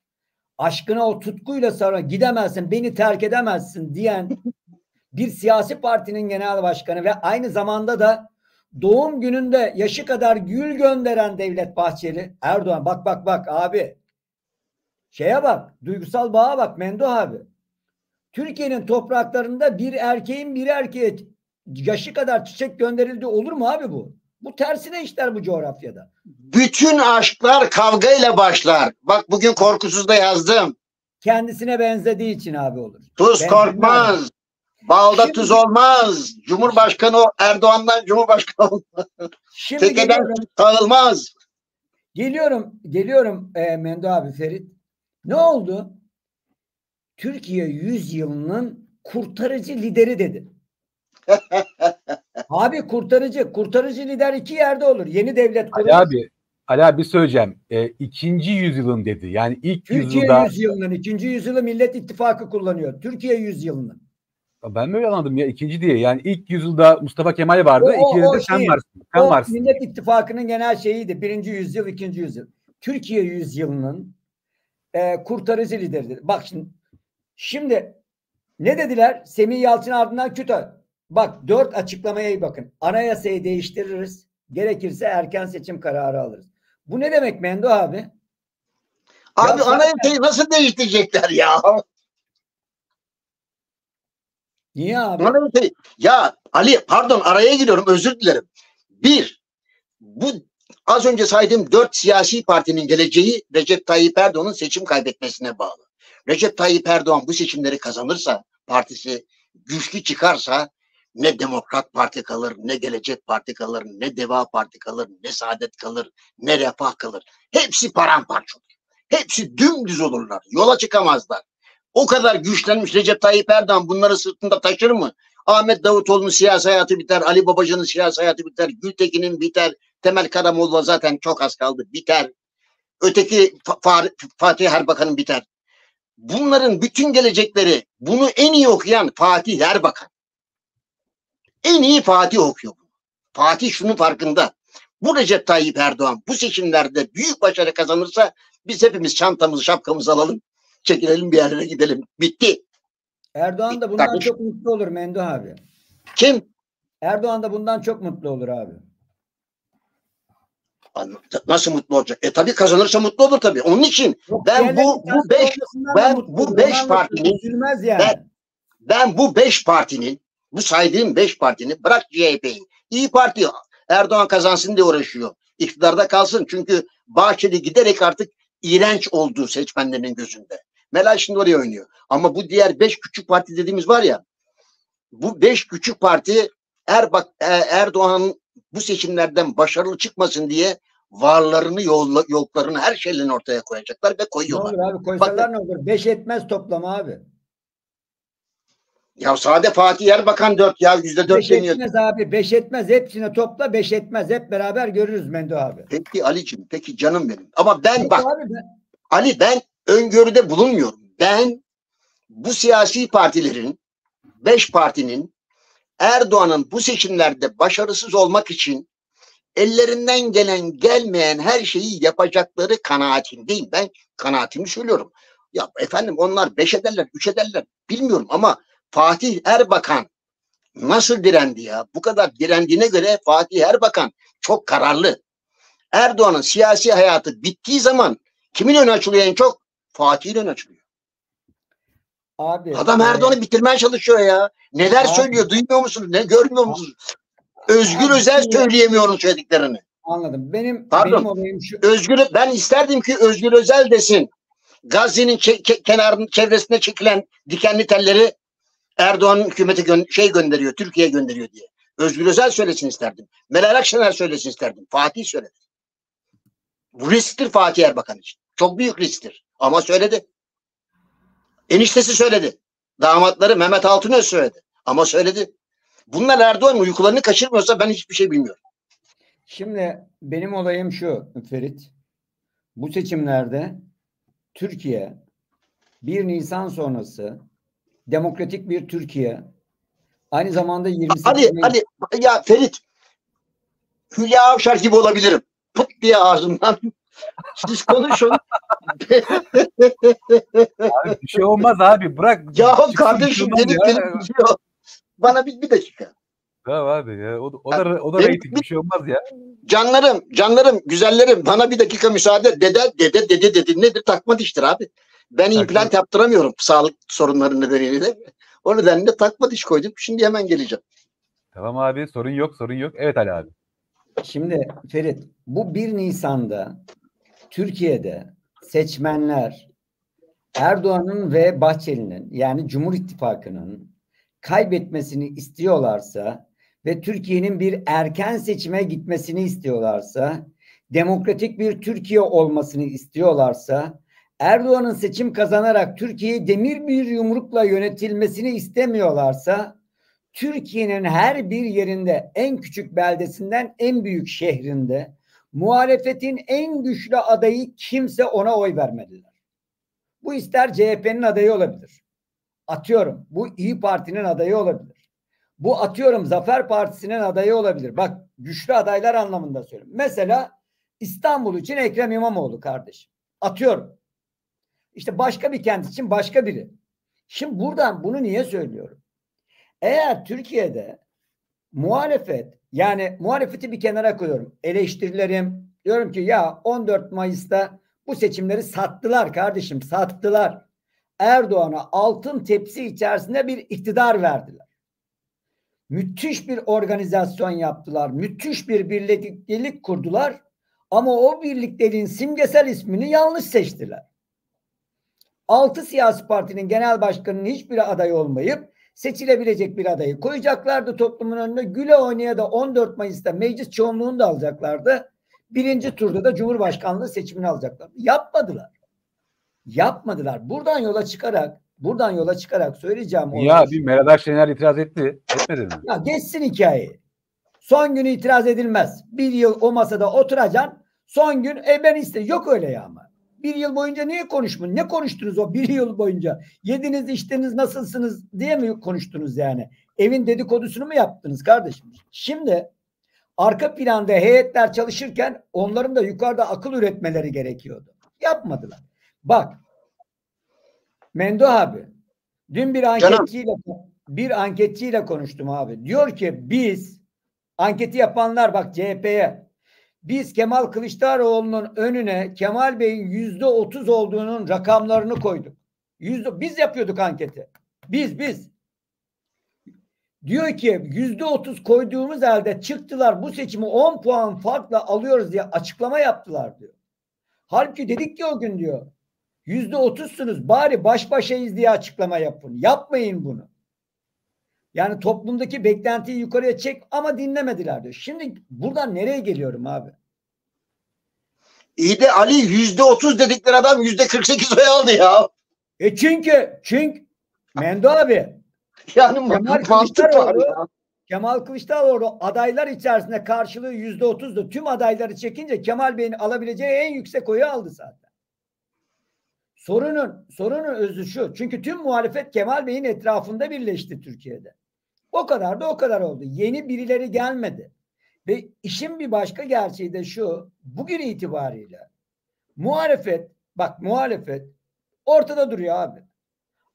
aşkına o tutkuyla sonra gidemezsin beni terk edemezsin diyen bir siyasi partinin genel başkanı ve aynı zamanda da doğum gününde yaşı kadar gül gönderen Devlet Bahçeli Erdoğan bak bak bak abi şeye bak duygusal bağa bak Mendo abi Türkiye'nin topraklarında bir erkeğin bir erkeğe yaşı kadar çiçek gönderildi olur mu abi bu? Bu tersine işler bu coğrafyada. Bütün aşklar kavgayla başlar. Bak bugün korkusuzda yazdım. kendisine benzediği için abi olur. Tuz Ben korkmaz. Balda Şimdi- tuz olmaz. Cumhurbaşkanı o- Erdoğan'dan Cumhurbaşkanı olmaz. Şimdi Tekeden sağılmaz. geliyorum, geliyorum e, Mendo abi Ferit. Ne oldu? Türkiye 100 yılının kurtarıcı lideri dedi. abi kurtarıcı, kurtarıcı lider iki yerde olur. Yeni devlet kurulur. Ali abi, Ali abi söyleyeceğim. E, ikinci yüzyılın dedi. Yani ilk Türkiye yüzyılda 100 yılının ikinci yüzyılı Millet İttifakı kullanıyor. Türkiye 100 yılının. ben mi öyle anladım ya ikinci diye. Yani ilk yüzyılda Mustafa Kemal vardı. O- ikinci de sen şey, varsın. Sen o varsın. Millet İttifakı'nın genel şeyiydi. Birinci yüzyıl, ikinci yüzyıl. Türkiye yüzyılının e, kurtarıcı lideridir. Bak şimdi, şimdi ne dediler? Semih Yalçın ardından Kütahya. Bak dört açıklamaya iyi bakın. Anayasayı değiştiririz. Gerekirse erken seçim kararı alırız. Bu ne demek Mendo abi? Abi zaten- anayasayı nasıl değiştirecekler ya? Niye abi? Şey- Ya Ali pardon araya giriyorum özür dilerim. Bir, bu az önce saydığım dört siyasi partinin geleceği Recep Tayyip Erdoğan'ın seçim kaybetmesine bağlı. Recep Tayyip Erdoğan bu seçimleri kazanırsa, partisi güçlü çıkarsa ne Demokrat Parti kalır, ne Gelecek Parti kalır, ne Deva Parti kalır, ne Saadet kalır, ne Refah kalır. Hepsi paramparça olur. Hepsi dümdüz olurlar. Yola çıkamazlar. O kadar güçlenmiş Recep Tayyip Erdoğan bunları sırtında taşır mı? Ahmet Davutoğlu'nun siyasi hayatı biter, Ali Babacan'ın siyasi hayatı biter, Gültekin'in biter, Temel Karamoğlu zaten çok az kaldı, biter. Öteki Fa- Fa- Fatih Erbakan'ın biter. Bunların bütün gelecekleri, bunu en iyi okuyan Fatih Erbakan. En iyi Fatih okuyor bunu. Fatih şunun farkında. Bu Recep Tayyip Erdoğan bu seçimlerde büyük başarı kazanırsa biz hepimiz çantamızı şapkamızı alalım. Çekilelim bir yerlere gidelim. Bitti. Erdoğan da bundan Kardeşim. çok mutlu olur Mendo abi. Kim? Erdoğan da bundan çok mutlu olur abi. Nasıl mutlu olacak? E tabii kazanırsa mutlu olur tabii. Onun için Yok, Ben bu- bu beş- ben bu beş partinin- yani. Ben- ben bu beş partinin, bu saydığım beş partinin bırak CHP'yi. İyi Parti Erdoğan kazansın diye uğraşıyor. İktidarda kalsın. Çünkü Bahçeli giderek artık iğrenç oldu seçmenlerin gözünde. Meral şimdi oraya oynuyor. Ama bu diğer beş küçük parti dediğimiz var ya bu beş küçük parti Erbak, e, Erdoğan'ın bu seçimlerden başarılı çıkmasın diye varlarını, yolla, yollarını, her şeylerini ortaya koyacaklar ve Ne koyuyorlar. olur abi koysalar ne olur? Beş etmez toplam abi. Ya sade Fatih Erbakan dört ya yüzde dört Beş deniyor. etmez abi. Beş etmez. Hepsine topla beş etmez. Hep beraber görürüz Mendo abi. Peki Ali'cim, peki canım benim. Ama ben Yok bak abi ben- Ali ben öngörüde bulunmuyorum. Ben bu siyasi partilerin, beş partinin Erdoğan'ın bu seçimlerde başarısız olmak için ellerinden gelen gelmeyen her şeyi yapacakları kanaatindeyim. Ben kanaatimi söylüyorum. Ya efendim onlar beş ederler, üç ederler bilmiyorum ama Fatih Erbakan nasıl direndi ya? Bu kadar direndiğine göre Fatih Erbakan çok kararlı. Erdoğan'ın siyasi hayatı bittiği zaman kimin önü açılıyor en çok? Fatih'in önü açılıyor. abi. Adam e, Erdoğan'ı bitirmeye çalışıyor ya. Neler Abi- söylüyor duymuyor musunuz? Ne görmüyor musunuz? Özgür Abi- Özel söyleyemiyorum söylediklerini. Anladım. Benim Pardon. benim olayım şu. Özgür ben isterdim ki Özgür Özel desin. Ke- kenarının çevresine çekilen dikenli telleri Erdoğan'ın hükümeti gö- şey gönderiyor, Türkiye'ye gönderiyor diye. Özgür Özel söylesin isterdim. Meral Akşener söylesin isterdim. Fatih söyledi. Bu risktir Fatih Erbakan için. Çok büyük risktir. Ama söyledi. Eniştesi söyledi. Damatları Mehmet Altınöz söyledi. Ama söyledi. Bunlar Erdoğan uykularını kaçırmıyorsa ben hiçbir şey bilmiyorum. Şimdi benim olayım şu Ferit. Bu seçimlerde Türkiye 1 Nisan sonrası demokratik bir Türkiye aynı zamanda 28 Ali, Mayıs- Ali ya Ferit Hülya Avşar gibi olabilirim. Pıt diye ağzımdan. Siz konuşun. Abi bir şey olmaz abi bırak. ya kardeşim gelip ya. gelip gidiyor. Bana bir, bir dakika. Tamam abi ya. O, o da, o da Benim- reyting bir şey olmaz ya. Canlarım, canlarım, güzellerim bana bir dakika müsaade. Dede, dede, dede, dede nedir? Takma diştir abi. Ben implant yaptıramıyorum sağlık sorunları nedeniyle. O nedenle takma diş koydum. Şimdi hemen geleceğim. Tamam abi sorun yok sorun yok. Evet Ali abi. Şimdi Ferit bu 1 Nisan'da Türkiye'de seçmenler Erdoğan'ın ve Bahçeli'nin yani Cumhur İttifakı'nın kaybetmesini istiyorlarsa ve Türkiye'nin bir erken seçime gitmesini istiyorlarsa, demokratik bir Türkiye olmasını istiyorlarsa, Erdoğan'ın seçim kazanarak Türkiye'yi demir bir yumrukla yönetilmesini istemiyorlarsa, Türkiye'nin her bir yerinde en küçük beldesinden en büyük şehrinde muhalefetin en güçlü adayı kimse ona oy vermediler. Bu ister CHP'nin adayı olabilir. Atıyorum bu İyi Parti'nin adayı olabilir. Bu atıyorum Zafer Partisi'nin adayı olabilir. Bak güçlü adaylar anlamında söylüyorum. Mesela İstanbul için Ekrem İmamoğlu kardeşim. Atıyorum. İşte başka bir kent için başka biri. Şimdi buradan bunu niye söylüyorum? Eğer Türkiye'de muhalefet yani muhalefeti bir kenara koyuyorum. Eleştirilerim diyorum ki ya 14 Mayıs'ta bu seçimleri sattılar kardeşim sattılar. Erdoğan'a altın tepsi içerisinde bir iktidar verdiler. Müthiş bir organizasyon yaptılar. Müthiş bir birliktelik kurdular. Ama o birlikteliğin simgesel ismini yanlış seçtiler. Altı siyasi partinin genel başkanının hiçbir aday olmayıp seçilebilecek bir adayı koyacaklardı toplumun önüne. Güle oynaya da 14 Mayıs'ta meclis çoğunluğunu da alacaklardı. Birinci turda da Cumhurbaşkanlığı seçimini alacaklardı. Yapmadılar. Yapmadılar. Buradan yola çıkarak buradan yola çıkarak söyleyeceğim. Ya bir Meral Akşener itiraz etti. Etmedi mi? Ya geçsin hikayeyi. Son günü itiraz edilmez. Bir yıl o masada oturacaksın. Son gün e ben iste. Yok öyle ya ama. Bir yıl boyunca niye konuşmun? Ne konuştunuz o bir yıl boyunca? Yediniz içtiniz nasılsınız diye mi konuştunuz yani? Evin dedikodusunu mu yaptınız kardeşim? Şimdi arka planda heyetler çalışırken onların da yukarıda akıl üretmeleri gerekiyordu. Yapmadılar. Bak Mendo abi dün bir anketçiyle bir anketçiyle konuştum abi. Diyor ki biz anketi yapanlar bak CHP'ye biz Kemal Kılıçdaroğlu'nun önüne Kemal Bey'in yüzde otuz olduğunun rakamlarını koyduk. Yüzde, biz yapıyorduk anketi. Biz biz. Diyor ki yüzde otuz koyduğumuz halde çıktılar bu seçimi 10 puan farkla alıyoruz diye açıklama yaptılar diyor. Halbuki dedik ki o gün diyor yüzde otuzsunuz bari baş başayız diye açıklama yapın. Yapmayın bunu. Yani toplumdaki beklentiyi yukarıya çek ama dinlemediler diyor. Şimdi buradan nereye geliyorum abi? İyi de Ali yüzde otuz dedikleri adam yüzde kırk sekiz oy aldı ya. E çünkü çünkü Mendo abi yani Kemal Kılıçdaroğlu, Kemal Kılıçdaroğlu adaylar içerisinde karşılığı yüzde otuzdu. Tüm adayları çekince Kemal Bey'in alabileceği en yüksek oyu aldı zaten. Sorunun sorunun özü şu. Çünkü tüm muhalefet Kemal Bey'in etrafında birleşti Türkiye'de. O kadar da o kadar oldu. Yeni birileri gelmedi. Ve işin bir başka gerçeği de şu. Bugün itibariyle muhalefet bak muhalefet ortada duruyor abi.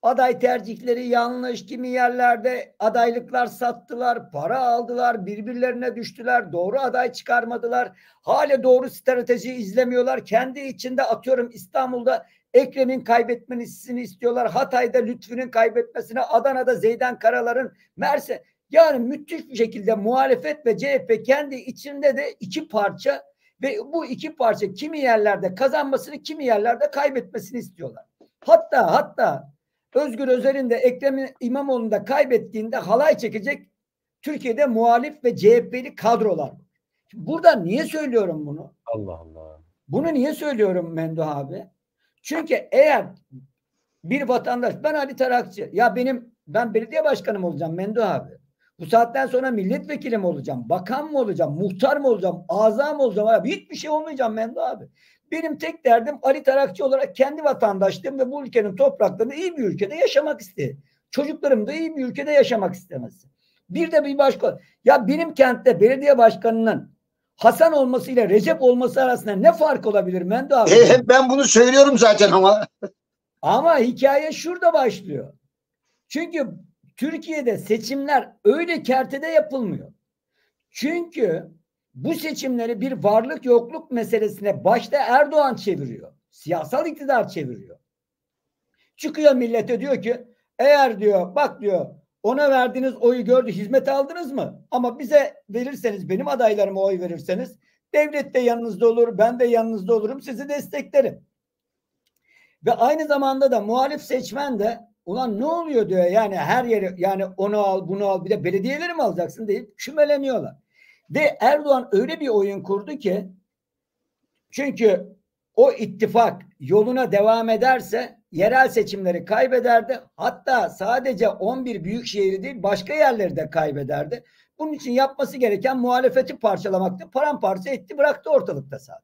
Aday tercihleri yanlış. Kimi yerlerde adaylıklar sattılar, para aldılar, birbirlerine düştüler, doğru aday çıkarmadılar. Hala doğru strateji izlemiyorlar. Kendi içinde atıyorum İstanbul'da Ekrem'in kaybetmesini istiyorlar. Hatay'da Lütfü'nün kaybetmesini, Adana'da Zeydan Karalar'ın, Merse yani müthiş bir şekilde muhalefet ve CHP kendi içinde de iki parça ve bu iki parça kimi yerlerde kazanmasını, kimi yerlerde kaybetmesini istiyorlar. Hatta hatta Özgür Özel'in de Ekrem İmamoğlu'nu da kaybettiğinde halay çekecek Türkiye'de muhalif ve CHP'li kadrolar. Şimdi burada niye söylüyorum bunu? Allah Allah. Bunu niye söylüyorum Menduh abi? Çünkü eğer bir vatandaş ben Ali Tarakçı ya benim ben belediye başkanım olacağım Menduh abi. Bu saatten sonra milletvekili mi olacağım? Bakan mı olacağım? Muhtar mı olacağım? Azam mı olacağım? Abi? Hiçbir şey olmayacağım Menduh abi. Benim tek derdim Ali Tarakçı olarak kendi vatandaşlığım ve bu ülkenin topraklarında iyi bir ülkede yaşamak istedim. Çocuklarım da iyi bir ülkede yaşamak istemesi. Bir de bir başka. Ya benim kentte belediye başkanının Hasan olması ile Recep olması arasında ne fark olabilir Mendo abi? E, ben bunu söylüyorum zaten ama. Ama hikaye şurada başlıyor. Çünkü Türkiye'de seçimler öyle kertede yapılmıyor. Çünkü bu seçimleri bir varlık yokluk meselesine başta Erdoğan çeviriyor. Siyasal iktidar çeviriyor. Çıkıyor millete diyor ki eğer diyor bak diyor ona verdiğiniz oyu gördü hizmet aldınız mı? Ama bize verirseniz benim adaylarıma oy verirseniz devlet de yanınızda olur ben de yanınızda olurum sizi desteklerim. Ve aynı zamanda da muhalif seçmen de ulan ne oluyor diyor yani her yeri yani onu al bunu al bir de belediyeleri mi alacaksın deyip kümeleniyorlar. Ve Erdoğan öyle bir oyun kurdu ki çünkü o ittifak yoluna devam ederse yerel seçimleri kaybederdi. Hatta sadece 11 büyük şehri değil başka yerleri de kaybederdi. Bunun için yapması gereken muhalefeti parçalamaktı. Paramparça etti bıraktı ortalıkta zaten.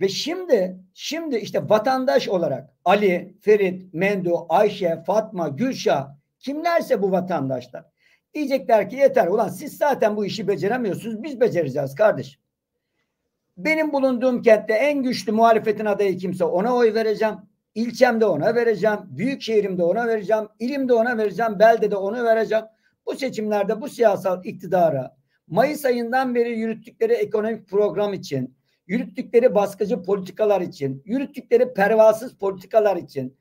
Ve şimdi şimdi işte vatandaş olarak Ali, Ferit, Mendo, Ayşe, Fatma, Gülşah kimlerse bu vatandaşlar diyecekler ki yeter ulan siz zaten bu işi beceremiyorsunuz biz becereceğiz kardeşim. Benim bulunduğum kentte en güçlü muhalefetin adayı kimse ona oy vereceğim. İlçemde ona vereceğim. Büyük şehrimde ona vereceğim. ilimde ona vereceğim. Beldede onu vereceğim. Bu seçimlerde bu siyasal iktidara Mayıs ayından beri yürüttükleri ekonomik program için, yürüttükleri baskıcı politikalar için, yürüttükleri pervasız politikalar için,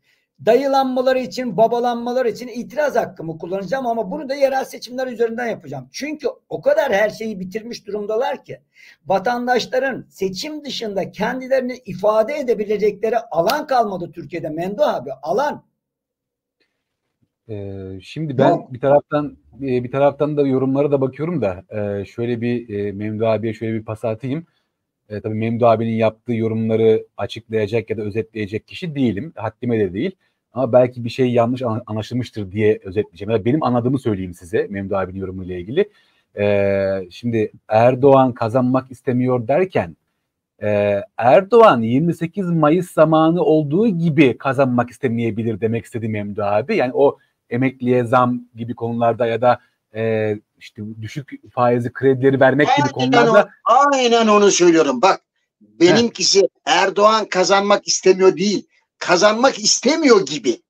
dayılanmaları için, babalanmaları için itiraz hakkımı kullanacağım ama bunu da yerel seçimler üzerinden yapacağım. Çünkü o kadar her şeyi bitirmiş durumdalar ki vatandaşların seçim dışında kendilerini ifade edebilecekleri alan kalmadı Türkiye'de Mendo abi alan. Ee, şimdi ben Yok. bir taraftan e, bir taraftan da yorumlara da bakıyorum da e, şöyle bir e, Memdu abiye şöyle bir pas atayım. E, tabii Memdu abinin yaptığı yorumları açıklayacak ya da özetleyecek kişi değilim. Haddime de değil. Ama belki bir şey yanlış an- anlaşılmıştır diye özetleyeceğim. Ya da benim anladığımı söyleyeyim size Memdu abinin yorumuyla ilgili. E, şimdi Erdoğan kazanmak istemiyor derken e, Erdoğan 28 Mayıs zamanı olduğu gibi kazanmak istemeyebilir demek istedi Memdu abi. Yani o emekliye zam gibi konularda ya da e, işte düşük faizli kredileri vermek gibi Aynen, konularda o- aynen onu söylüyorum. Bak benimkisi Erdoğan kazanmak istemiyor değil. Kazanmak istemiyor gibi.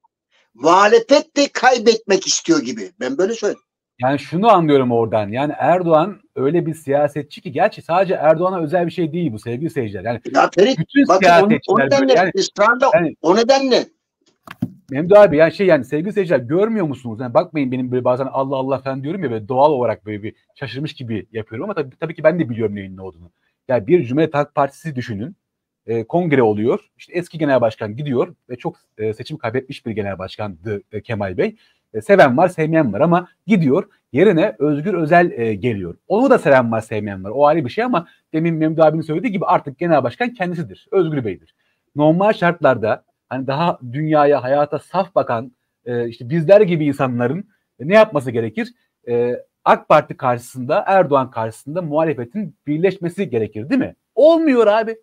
Muhalefet de kaybetmek istiyor gibi. Ben böyle söylüyorum. yani şunu anlıyorum oradan. Yani Erdoğan öyle bir siyasetçi ki gerçi sadece Erdoğan'a özel bir şey değil bu sevgili seyirciler. Yani Ya Ferit bütün bakın o, o siyasetçiler nedenle böyle yani- o nedenle Memdu abi yani şey yani sevgili seyirciler görmüyor musunuz? Yani bakmayın benim böyle bazen Allah Allah falan diyorum ya böyle doğal olarak böyle bir şaşırmış gibi yapıyorum ama tabii, tabii ki ben de biliyorum neyin ne olduğunu. Yani bir Cumhuriyet Halk Partisi düşünün. E, kongre oluyor. İşte eski genel başkan gidiyor ve çok e, seçim kaybetmiş bir genel başkandı e, Kemal Bey. E, seven var, sevmeyen var ama gidiyor. Yerine Özgür Özel e, geliyor. Onu da seven var, sevmeyen var. O ayrı bir şey ama demin Memdu abinin söylediği gibi artık genel başkan kendisidir. Özgür Bey'dir. Normal şartlarda hani daha dünyaya, hayata saf bakan e, işte bizler gibi insanların e, ne yapması gerekir? E, AK Parti karşısında, Erdoğan karşısında muhalefetin birleşmesi gerekir değil mi? Olmuyor abi.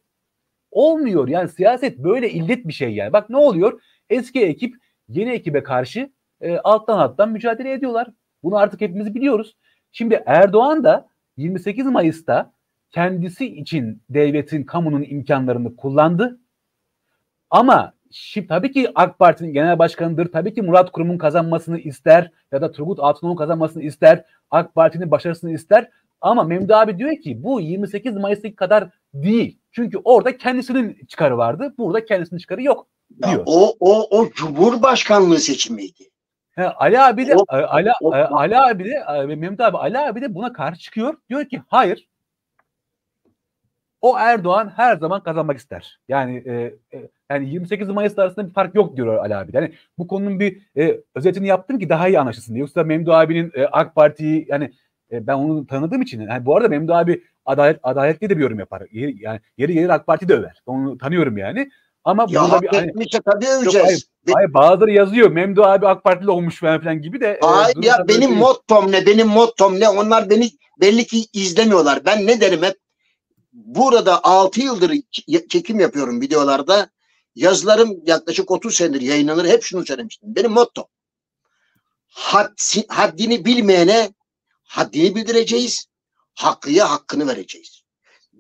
Olmuyor. Yani siyaset böyle illet bir şey yani. Bak ne oluyor? Eski ekip yeni ekibe karşı e, alttan alttan mücadele ediyorlar. Bunu artık hepimiz biliyoruz. Şimdi Erdoğan da 28 Mayıs'ta kendisi için devletin, kamunun imkanlarını kullandı. Ama şimdi tabii ki AK Parti'nin genel başkanıdır. Tabii ki Murat Kurum'un kazanmasını ister ya da Turgut Altınov'un kazanmasını ister. AK Parti'nin başarısını ister. Ama Memdu abi diyor ki bu 28 Mayıs'taki kadar değil. Çünkü orada kendisinin çıkarı vardı. Burada kendisinin çıkarı yok ya diyor. o o o Cumhurbaşkanlığı seçimiydi. He, Ali abi de O- Ali, o- Ali abi de e, Mehmet abi Ali abi de buna karşı çıkıyor. Diyor ki hayır. O Erdoğan her zaman kazanmak ister. Yani e, e, yani 28 Mayıs arasında bir fark yok diyor Ali abi. Yani bu konunun bir e, özetini yaptım ki daha iyi anlaşılsın diye. Yoksa Memdu abinin e, AK Parti'yi yani e, ben onu tanıdığım için yani bu arada Memdu abi adalet adaletli de bir yorum yapar. Yeri, yani yeri gelir AK Parti de över. Onu tanıyorum yani. Ama Ya burada bir hani, tabii öveceğiz. Hayır bazıları yazıyor. Memdu abi AK Partili olmuş falan filan gibi de. e, Hayır durum ya benim mottom ne? Benim mottom ne? Onlar beni belli ki izlemiyorlar. Ben ne derim hep? Burada 6 yıldır çekim yapıyorum videolarda. Yazılarım yaklaşık 30 senedir yayınlanır. Hep şunu söylemiştim. Benim motto. Had, haddini bilmeyene haddini bildireceğiz. Hakkıya hakkını vereceğiz.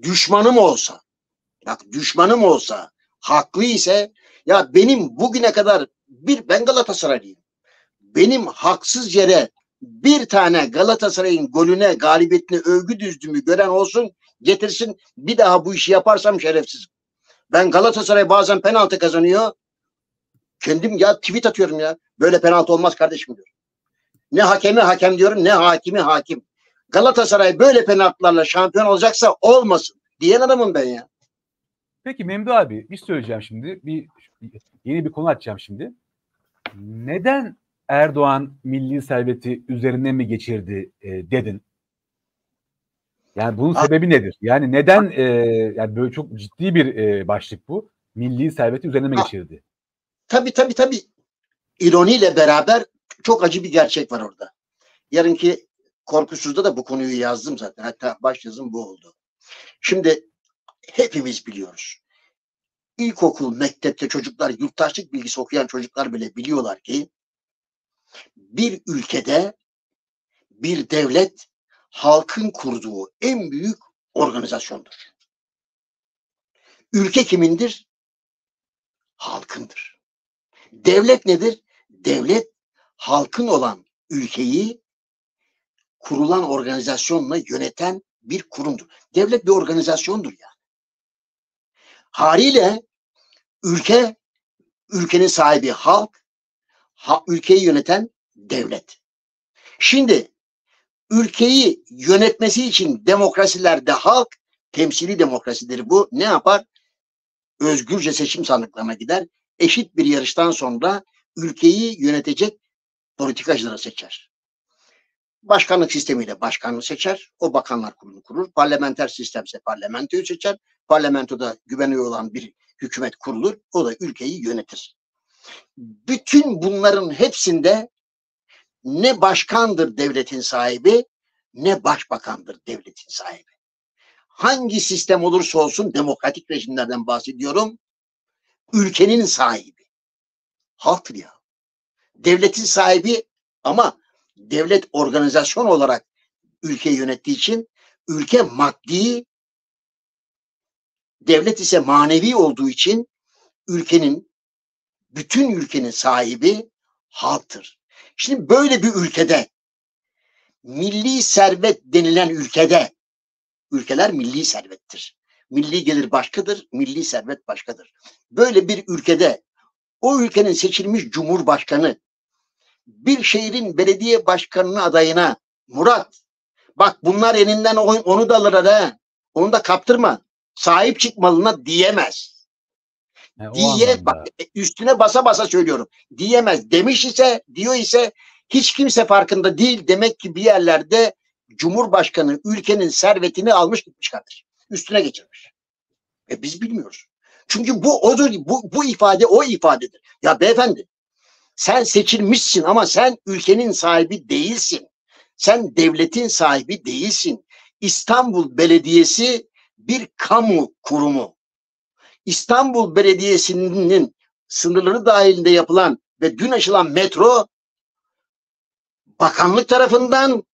Düşmanım olsa, bak düşmanım olsa, haklı ise ya benim bugüne kadar bir ben Galatasaraylıyım. Benim haksız yere bir tane Galatasaray'ın golüne, galibiyetine övgü düzdüğümü gören olsun getirsin bir daha bu işi yaparsam şerefsizim. Ben Galatasaray bazen penaltı kazanıyor. Kendim ya tweet atıyorum ya. Böyle penaltı olmaz kardeşim diyorum. Ne hakemi hakem diyorum ne hakimi hakim. Galatasaray böyle penaltılarla şampiyon olacaksa olmasın. Diyen adamım ben ya. Peki Memdu abi bir söyleyeceğim şimdi. Bir yeni bir konu açacağım şimdi. Neden Erdoğan milli serveti üzerine mi geçirdi e, dedin? Yani bunun Ha- sebebi nedir? Yani neden e, yani böyle çok ciddi bir e, başlık bu. Milli serveti üzerine mi geçirdi? Tabii tabii tabii. İroniyle beraber çok acı bir gerçek var orada. Yarınki Korkusuz'da da bu konuyu yazdım zaten. Hatta başyazım bu oldu. Şimdi hepimiz biliyoruz. İlkokul, mektepte çocuklar, yurttaşlık bilgisi okuyan çocuklar bile biliyorlar ki bir ülkede bir devlet halkın kurduğu en büyük organizasyondur. Ülke kimindir? Halkındır. Devlet nedir? Devlet halkın olan ülkeyi kurulan organizasyonla yöneten bir kurumdur. Devlet bir organizasyondur yani. Haliyle ülke ülkenin sahibi halk, ha, ülkeyi yöneten devlet. Şimdi ülkeyi yönetmesi için demokrasilerde halk temsili demokrasidir bu. Ne yapar? Özgürce seçim sandıklarına gider. Eşit bir yarıştan sonra ülkeyi yönetecek politikacıları seçer. Başkanlık sistemiyle başkanlığı seçer. O bakanlar kurulu kurur. Parlamenter sistemse parlamentoyu seçer. Parlamentoda güveniyor olan bir hükümet kurulur. O da ülkeyi yönetir. Bütün bunların hepsinde ne başkandır devletin sahibi ne başbakandır devletin sahibi. Hangi sistem olursa olsun demokratik rejimlerden bahsediyorum. Ülkenin sahibi. Halktır ya. Devletin sahibi ama devlet organizasyon olarak ülkeyi yönettiği için ülke maddi devlet ise manevi olduğu için ülkenin bütün ülkenin sahibi halktır. Şimdi böyle bir ülkede milli servet denilen ülkede ülkeler milli servettir. Milli gelir başkadır, milli servet başkadır. Böyle bir ülkede o ülkenin seçilmiş cumhurbaşkanı bir şehrin belediye başkanının adayına Murat bak bunlar elinden onu da alır ha. Onu da kaptırma. Sahip çıkmalına diyemez. Yani Diye bak üstüne basa basa söylüyorum. Diyemez. Demiş ise diyor ise hiç kimse farkında değil. Demek ki bir yerlerde Cumhurbaşkanı ülkenin servetini almış gitmiş kardeş. Üstüne geçirmiş. E biz bilmiyoruz. Çünkü bu odur. Bu, bu ifade o ifadedir. Ya beyefendi sen seçilmişsin ama sen ülkenin sahibi değilsin. Sen devletin sahibi değilsin. İstanbul Belediyesi bir kamu kurumu. İstanbul Belediyesi'nin sınırları dahilinde yapılan ve dün açılan metro bakanlık tarafından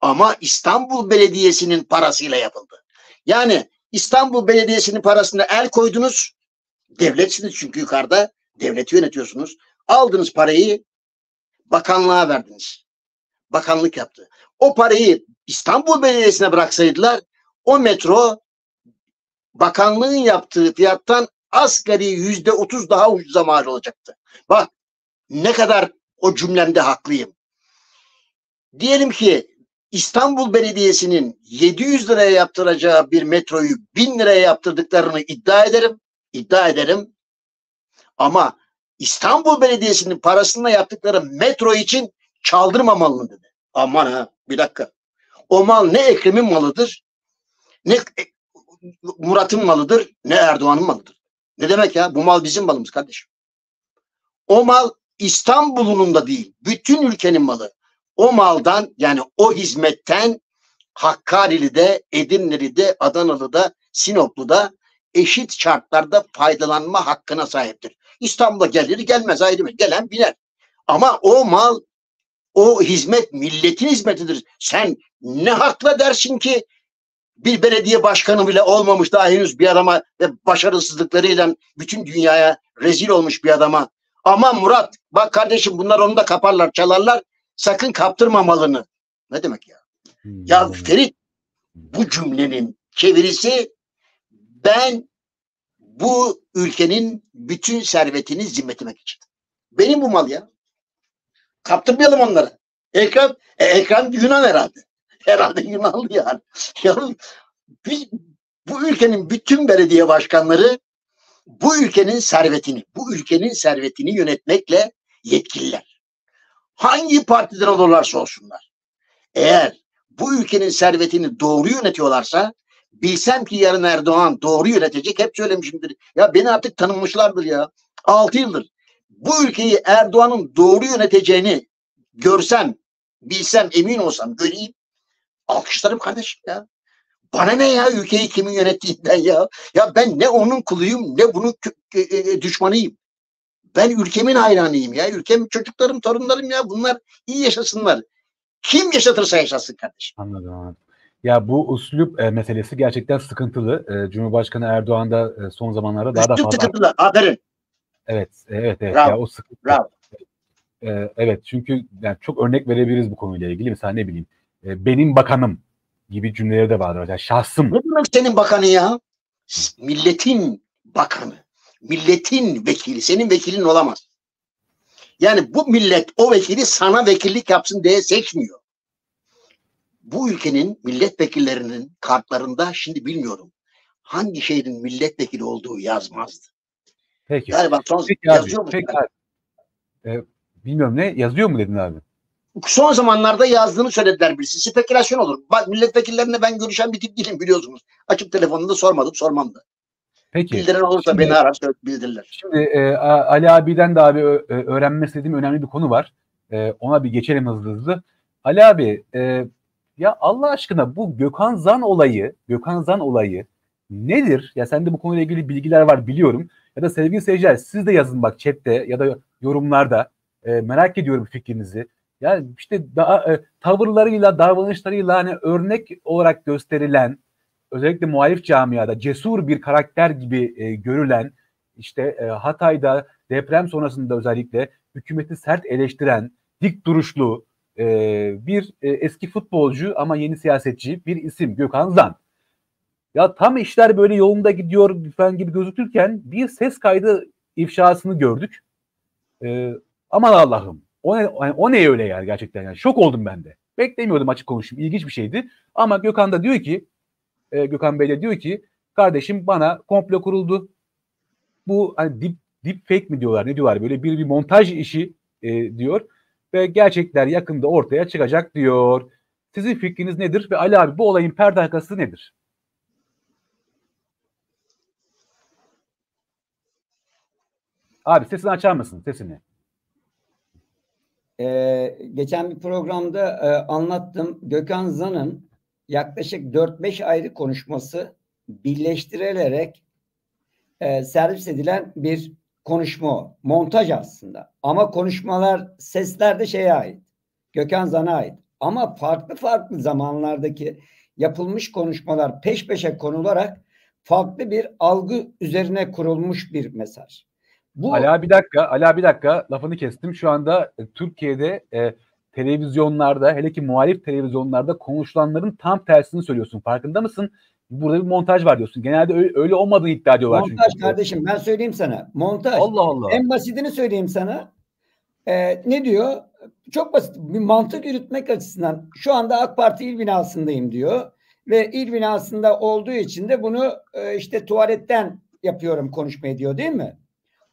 ama İstanbul Belediyesi'nin parasıyla yapıldı. Yani İstanbul Belediyesi'nin parasına el koydunuz. Devletsiniz çünkü yukarıda devleti yönetiyorsunuz. Aldınız parayı bakanlığa verdiniz. Bakanlık yaptı. O parayı İstanbul Belediyesi'ne bıraksaydılar o metro bakanlığın yaptığı fiyattan asgari yüzde otuz daha ucuza mal olacaktı. Bak ne kadar o cümlemde haklıyım. Diyelim ki İstanbul Belediyesi'nin 700 liraya yaptıracağı bir metroyu 1000 liraya yaptırdıklarını iddia ederim. İddia ederim. Ama İstanbul Belediyesi'nin parasına yaptıkları metro için çaldırmamalı dedi. Aman ha bir dakika. O mal ne Ekrem'in malıdır ne Murat'ın malıdır ne Erdoğan'ın malıdır. Ne demek ya? Bu mal bizim malımız kardeşim. O mal İstanbul'un da değil. Bütün ülkenin malı. O maldan yani o hizmetten Hakkari'de, Edirne'de, Adanalı'da, Sinoplu'da eşit şartlarda faydalanma hakkına sahiptir. İstanbul'a gelir gelmez ayrı bir. Gelen biner. Ama o mal, o hizmet milletin hizmetidir. Sen ne hakla dersin ki bir belediye başkanı bile olmamış daha henüz bir adama ve başarısızlıklarıyla bütün dünyaya rezil olmuş bir adama. Ama Murat bak kardeşim bunlar onu da kaparlar çalarlar sakın kaptırma malını. Ne demek ya? Hmm. Ya Ferit bu cümlenin çevirisi ben bu ülkenin bütün servetini zimmetmek için. Benim bu mal ya. Kaptırmayalım onları. Ekran, e, ekran Yunan herhalde. Herhalde Yunanlı yani. Ya, biz, bu ülkenin bütün belediye başkanları bu ülkenin servetini, bu ülkenin servetini yönetmekle yetkililer. Hangi partiden olurlarsa olsunlar. Eğer bu ülkenin servetini doğru yönetiyorlarsa bilsem ki yarın Erdoğan doğru yönetecek hep söylemişimdir. Ya beni artık tanınmışlardır ya. 6 yıldır. Bu ülkeyi Erdoğan'ın doğru yöneteceğini görsem, bilsem, emin olsam, göreyim. Alkışlarım kardeşim ya. Bana ne ya ülkeyi kimin yönettiğinden ya. Ya ben ne onun kuluyum ne bunun e, e, düşmanıyım. Ben ülkemin hayranıyım ya. Ülkem çocuklarım, torunlarım ya. Bunlar iyi yaşasınlar. Kim yaşatırsa yaşasın kardeşim. Anladım anladım. Ya bu uslup e, meselesi gerçekten sıkıntılı. E, Cumhurbaşkanı Erdoğan da e, son zamanlarda daha da fazla... sıkıntılı. Aferin. Evet, evet, evet. Bravo. Ya, o sıkıntı. Bravo. E, evet, çünkü yani çok örnek verebiliriz bu konuyla ilgili. Mesela ne bileyim, e, benim bakanım gibi cümleleri de vardır. Yani şahsım. Ne demek senin bakanı ya? Milletin bakanı. milletin vekili, senin vekilin olamaz. Yani bu millet o vekili sana vekillik yapsın diye seçmiyor. Bu ülkenin milletvekillerinin kartlarında şimdi bilmiyorum hangi şehrin milletvekili olduğu yazmazdı. Peki. Yani bak son Peki abi. yazıyor mu? Peki abi. Ee, bilmiyorum ne yazıyor mu dedin abi? Son zamanlarda yazdığını söylediler birisi. Spekülasyon olur. Bak milletvekillerine ben görüşen bir tip değilim biliyorsunuz. Açıp telefonunda sormadım sormam da. Peki. Bildiren olursa Şimdi- beni arar bildirirler. Şimdi e, Ali abiden de abi ö- ö- öğrenmek istediğim önemli bir konu var. E, ona bir geçelim hızlı hızlı. Ali abi e, ya Allah aşkına bu Gökhan Zan olayı, Gökhan Zan olayı nedir? Ya sende bu konuyla ilgili bilgiler var biliyorum. Ya da sevgili seyirciler siz de yazın bak chatte ya da yorumlarda. E, merak ediyorum fikrinizi. Yani işte daha, e, tavırlarıyla, davranışlarıyla hani örnek olarak gösterilen özellikle muhalif camiada cesur bir karakter gibi e, görülen işte e, Hatay'da deprem sonrasında özellikle hükümeti sert eleştiren, dik duruşlu e, bir e, eski futbolcu ama yeni siyasetçi bir isim Gökhan Zan. Ya tam işler böyle yolunda gidiyor falan gibi gözükürken bir ses kaydı ifşasını gördük. E, aman Allah'ım o ne, o ne öyle yani gerçekten yani şok oldum ben de. Beklemiyordum açık konuşayım ilginç bir şeydi. Ama Gökhan da diyor ki e, Gökhan Bey de diyor ki kardeşim bana komplo kuruldu. Bu hani deep, deep fake mi diyorlar ne diyorlar böyle bir, bir montaj işi e, diyor ve gerçekler yakında ortaya çıkacak diyor. Sizin fikriniz nedir ve Ali abi bu olayın perde arkası nedir? Abi sesini açar mısın sesini? Ee, geçen bir programda e, anlattım. Gökhan Zan'ın yaklaşık 4-5 ayrı konuşması birleştirilerek e, servis edilen bir konuşma o. Montaj aslında. Ama konuşmalar, sesler de şeye ait. Gökhan Zan'a ait. Ama farklı farklı zamanlardaki yapılmış konuşmalar peş peşe konularak farklı bir algı üzerine kurulmuş bir mesaj. Bu Ali abi bir dakika, Ali abi bir dakika lafını kestim. Şu anda e, Türkiye'de e, televizyonlarda hele ki muhalif televizyonlarda konuşulanların tam tersini söylüyorsun. Farkında mısın? Burada bir montaj var diyorsun. Genelde öyle, öyle olmadığını iddia ediyorlar montaj çünkü. kardeşim ben söyleyeyim sana. Montaj. Allah Allah. En basitini söyleyeyim sana. Ee, ne diyor? Çok basit. Bir mantık yürütmek açısından şu anda AK Parti il binasındayım diyor. Ve il binasında olduğu için de bunu e, işte tuvaletten yapıyorum konuşmayı diyor değil mi?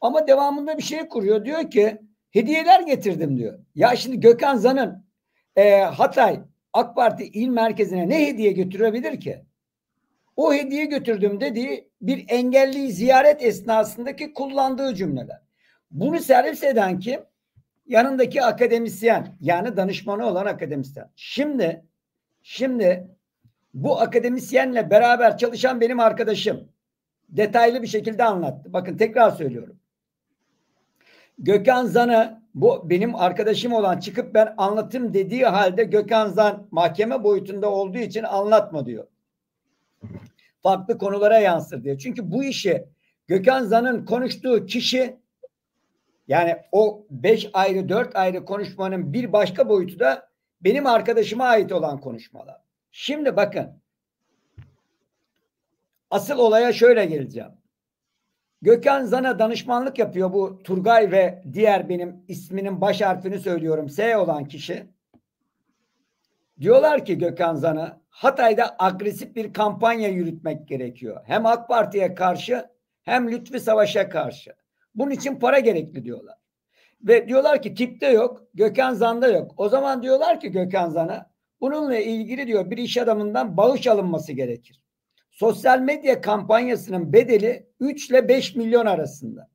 Ama devamında bir şey kuruyor. Diyor ki hediyeler getirdim diyor. Ya şimdi Gökhan Zan'ın e, Hatay AK Parti il merkezine ne hediye götürebilir ki? O hediye götürdüm dediği bir engelliyi ziyaret esnasındaki kullandığı cümleler. Bunu servis eden kim? Yanındaki akademisyen yani danışmanı olan akademisyen. Şimdi şimdi bu akademisyenle beraber çalışan benim arkadaşım detaylı bir şekilde anlattı. Bakın tekrar söylüyorum. Gökhan Zan'ı bu benim arkadaşım olan çıkıp ben anlatım dediği halde Gökhan Zan mahkeme boyutunda olduğu için anlatma diyor. Farklı konulara yansır diyor. Çünkü bu işi Gökhan Zan'ın konuştuğu kişi yani o beş ayrı dört ayrı konuşmanın bir başka boyutu da benim arkadaşıma ait olan konuşmalar. Şimdi bakın asıl olaya şöyle geleceğim. Gökhan Zan'a danışmanlık yapıyor bu Turgay ve diğer benim isminin baş harfini söylüyorum S olan kişi. Diyorlar ki Gökhan Zan'a Hatay'da agresif bir kampanya yürütmek gerekiyor. Hem AK Parti'ye karşı hem Lütfi Savaş'a karşı. Bunun için para gerekli diyorlar. Ve diyorlar ki tipte yok, Gökhan Zan'da yok. O zaman diyorlar ki Gökhan Zan'a bununla ilgili diyor bir iş adamından bağış alınması gerekir. Sosyal medya kampanyasının bedeli 3 ile 5 milyon arasında.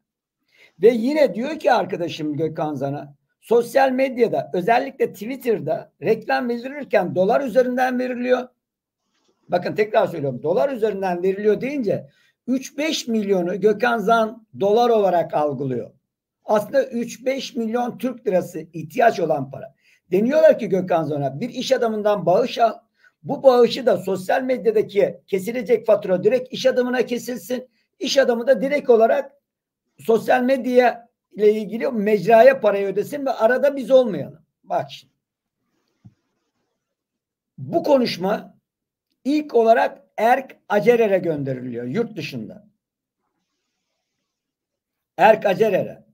Ve yine diyor ki arkadaşım Gökhan Zan'a sosyal medyada özellikle Twitter'da reklam verilirken dolar üzerinden veriliyor. Bakın tekrar söylüyorum dolar üzerinden veriliyor deyince 3-5 milyonu Gökhan Zan dolar olarak algılıyor. Aslında 3-5 milyon Türk lirası ihtiyaç olan para. Deniyorlar ki Gökhan Zan'a bir iş adamından bağış al. Bu bağışı da sosyal medyadaki kesilecek fatura direkt iş adamına kesilsin. İş adamı da direkt olarak sosyal medya ile ilgili mecraya parayı ödesin ve arada biz olmayalım. Bak şimdi. Bu konuşma ilk olarak Erk Acerer'e gönderiliyor yurt dışında. Erk Acerer'e.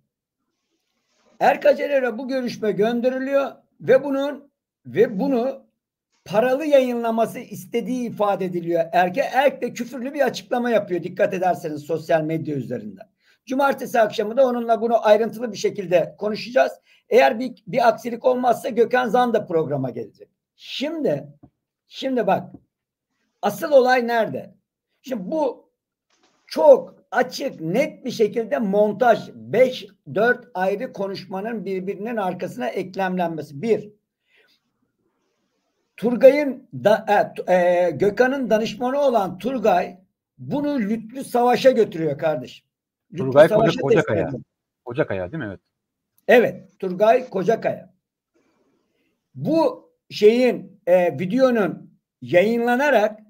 Erk Acerer'e bu görüşme gönderiliyor ve bunun ve bunu paralı yayınlaması istediği ifade ediliyor. Erke Erk de küfürlü bir açıklama yapıyor dikkat ederseniz sosyal medya üzerinden. Cumartesi akşamı da onunla bunu ayrıntılı bir şekilde konuşacağız. Eğer bir, bir aksilik olmazsa Gökhan Zan da programa gelecek. Şimdi şimdi bak asıl olay nerede? Şimdi bu çok açık net bir şekilde montaj 5-4 ayrı konuşmanın birbirinin arkasına eklemlenmesi. Bir, Turgay'ın da, e, e, Gökhan'ın danışmanı olan Turgay bunu Lütlü Savaş'a götürüyor kardeşim. Turgay Koca, Kocakaya. Kocakaya değil mi? Evet. Evet, Turgay Kocakaya. Bu şeyin e, videonun yayınlanarak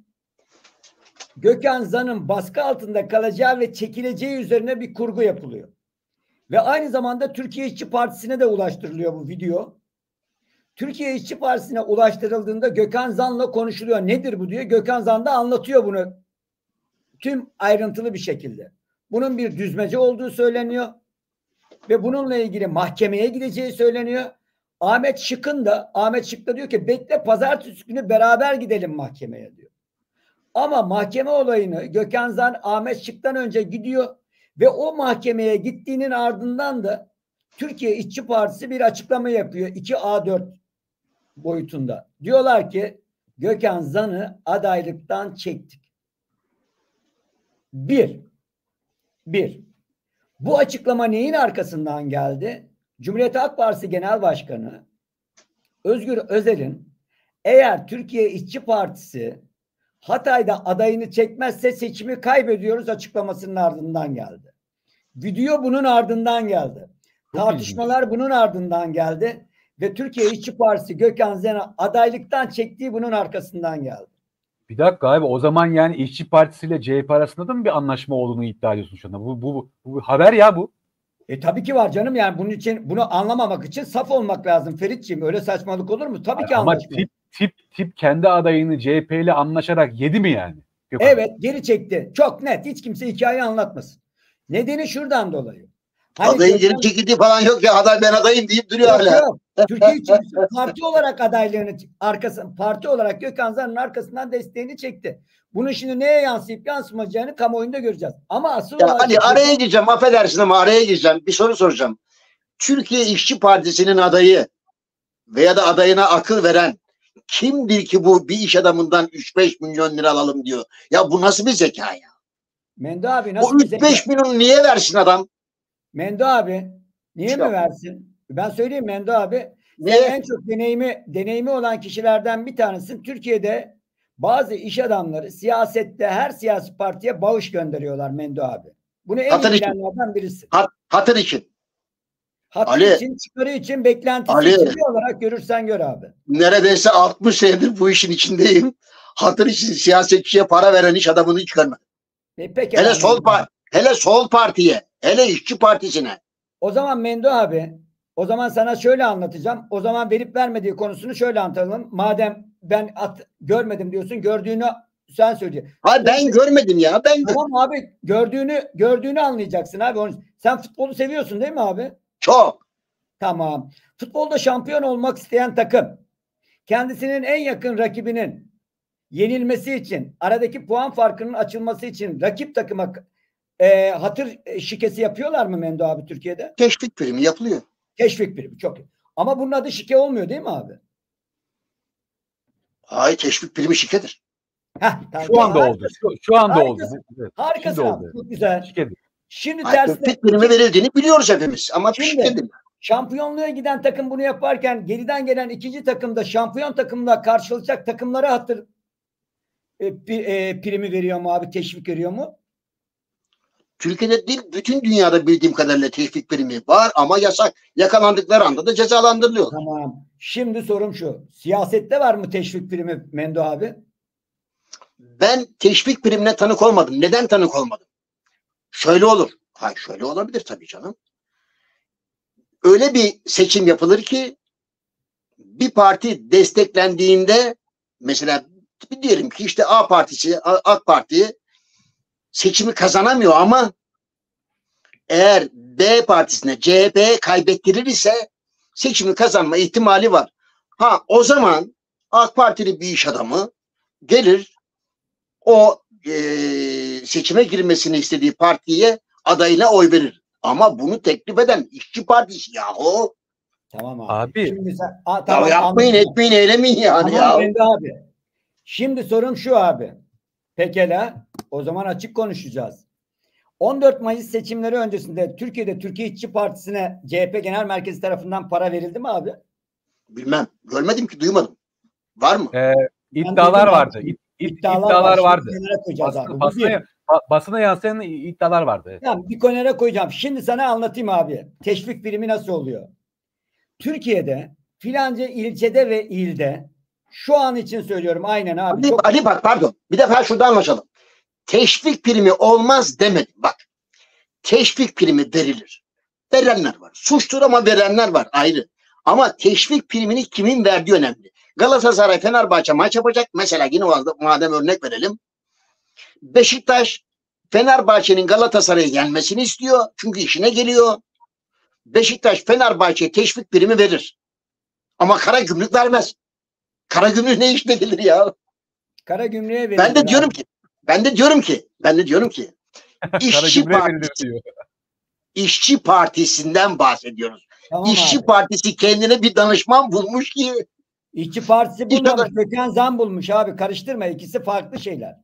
Gökhan Zan'ın baskı altında kalacağı ve çekileceği üzerine bir kurgu yapılıyor. Ve aynı zamanda Türkiye İşçi Partisi'ne de ulaştırılıyor bu video. Türkiye İşçi Partisi'ne ulaştırıldığında Gökhan Zan'la konuşuluyor. Nedir bu diyor. Gökhan Zan da anlatıyor bunu tüm ayrıntılı bir şekilde. Bunun bir düzmece olduğu söyleniyor ve bununla ilgili mahkemeye gideceği söyleniyor. Ahmet Şık'ın da Ahmet Şık da diyor ki bekle pazartesi günü beraber gidelim mahkemeye diyor. Ama mahkeme olayını Gökhan Zan Ahmet Şık'tan önce gidiyor ve o mahkemeye gittiğinin ardından da Türkiye İşçi Partisi bir açıklama yapıyor 2A4 boyutunda. Diyorlar ki Gökhan Zan'ı adaylıktan çektik. Bir. Bir. Bu açıklama neyin arkasından geldi? Cumhuriyet Halk Partisi Genel Başkanı Özgür Özel'in eğer Türkiye İşçi Partisi Hatay'da adayını çekmezse seçimi kaybediyoruz açıklamasının ardından geldi. Video bunun ardından geldi. Tartışmalar bunun ardından geldi ve Türkiye İşçi Partisi Gökhan Zen'a adaylıktan çektiği bunun arkasından geldi. Bir dakika abi o zaman yani İşçi Partisi ile CHP arasında da mı bir anlaşma olduğunu iddia ediyorsun şu anda? Bu, bu, bu, bu haber ya bu. E tabii ki var canım yani bunun için bunu anlamamak için saf olmak lazım Feritçiğim. Öyle saçmalık olur mu? Tabii ki Ama anlaşma. tip tip tip kendi adayını CHP ile anlaşarak yedi mi yani? Gökhan? Evet geri çekti. Çok net. Hiç kimse hikaye anlatmasın. Nedeni şuradan dolayı. Hani Adayın geri çekildiği falan yok ya aday ben adayım deyip duruyor Yok, hala. yok. Türkiye için parti olarak adaylarını arkası parti olarak Gökhan Zan'ın arkasından desteğini çekti. Bunun şimdi neye yansıyıp yansımayacağını kamuoyunda göreceğiz. Ama asıl Ya Ali araya gireceğim affedersin ama araya gireceğim. Bir soru soracağım. Türkiye İşçi Partisi'nin adayı veya da adayına akıl veren kimdir ki bu bir iş adamından 3-5 milyon lira alalım diyor. Ya bu nasıl bir zeka ya? Mendo abi O nasıl zeka? 3-5 milyon niye versin adam? Mendo abi niye Yok. mi versin? Ben söyleyeyim Mendo abi. Ne? En çok deneyimi deneyimi olan kişilerden bir tanesin. Türkiye'de bazı iş adamları siyasette her siyasi partiye bağış gönderiyorlar Mendo abi. Bunu en Hatır iyi bilenlerden birisi. Hat, hatır için. Hakkı Ali. için, çıkarı için, beklentisi Ali. için olarak görürsen gör abi. Neredeyse 60 senedir bu işin içindeyim. Hatır için siyasetçiye para veren iş adamını hiç görmedim. E, peki Hele efendim. sol, hele sol partiye, hele işçi partisine. O zaman Mendo abi, o zaman sana şöyle anlatacağım. O zaman verip vermediği konusunu şöyle anlatalım. Madem ben at, görmedim diyorsun, gördüğünü sen söyle. Ha ben görmedim ya. Ben Tamam abi, gördüğünü gördüğünü anlayacaksın abi. Onu- Sen futbolu seviyorsun değil mi abi? çok. Tamam. Futbolda şampiyon olmak isteyen takım kendisinin en yakın rakibinin yenilmesi için, aradaki puan farkının açılması için rakip takıma e, hatır e, şikesi yapıyorlar mı Mendo abi Türkiye'de? Teşvik primi yapılıyor. Teşvik primi çok iyi. Ama bunun adı şike olmuyor değil mi abi? Hayır teşvik primi şikedir. Heh, tamam. Şu anda oldu. Şu, şu anda Harikasın. oldu. Evet, Harikasın Şimdi oldu. Çok güzel. Şikedir. Şimdi tersine teşvik primi verildiğini biliyoruz hepimiz. Ama Şimdi- şikedir. şampiyonluğa giden takım bunu yaparken geriden gelen ikinci takımda şampiyon takımla karşılaşacak takımlara hatır e, pi- e, primi veriyor mu abi? Teşvik veriyor mu? Türkiye'de değil bütün dünyada bildiğim kadarıyla teşvik primi var ama yasak. Yakalandıkları anda da cezalandırılıyor. Tamam. Şimdi sorum şu. Siyasette var mı teşvik primi Mendo abi? Ben teşvik primine tanık olmadım. Neden tanık olmadım? Şöyle olur. Hayır şöyle olabilir tabii canım. Öyle bir seçim yapılır ki bir parti desteklendiğinde mesela diyelim ki işte A partisi AK Parti seçimi kazanamıyor ama eğer B partisine CHP kaybettirir ise seçimi kazanma ihtimali var. Ha o zaman AK Partili bir iş adamı gelir o e, seçime girmesini istediği partiye adayına oy verir. Ama bunu teklif eden işçi partisi yahu. Tamam abi. Abi. Şimdi sen, a, Ya tamam, yapmayın anladım. etmeyin eylemeyin yani Tamam ya. Abi. Şimdi sorum şu abi. Pekala. O zaman açık konuşacağız. 14 Mayıs seçimleri öncesinde Türkiye'de Türkiye İşçi Partisi'ne CHP Genel Merkezi tarafından para verildi mi abi? Bilmem. Görmedim ki duymadım. Var mı? Ee, iddialar vardı. İd- id- iddialar. Şimdi vardı. basına, basına yansıyan iddialar vardı. Tamam, bir kenara koyacağım. Şimdi sana anlatayım abi. Teşvik birimi nasıl oluyor? Türkiye'de filanca ilçede ve ilde şu an için söylüyorum aynen abi. Ali, Çok Ali bak pardon. Bir defa şurada anlaşalım. Teşvik primi olmaz demedim. Bak. Teşvik primi verilir. Verenler var. Suçtur ama verenler var ayrı. Ama teşvik primini kimin verdiği önemli. Galatasaray Fenerbahçe maç yapacak. Mesela yine madem örnek verelim. Beşiktaş Fenerbahçe'nin Galatasaray'ı yenmesini istiyor. Çünkü işine geliyor. Beşiktaş Fenerbahçe'ye teşvik primi verir. Ama kara gümrük vermez. Kara gümrük ne işine gelir ya? kara gümrüğe verildi. Ben de diyorum ki ben de diyorum ki ben de diyorum ki işçi verilir partisi, diyor. işçi partisinden bahsediyoruz. Tamam işçi abi. partisi kendine bir danışman bulmuş ki İşçi Partisi bulmamış. Gökhan Zan bulmuş abi. Karıştırma. ikisi farklı şeyler.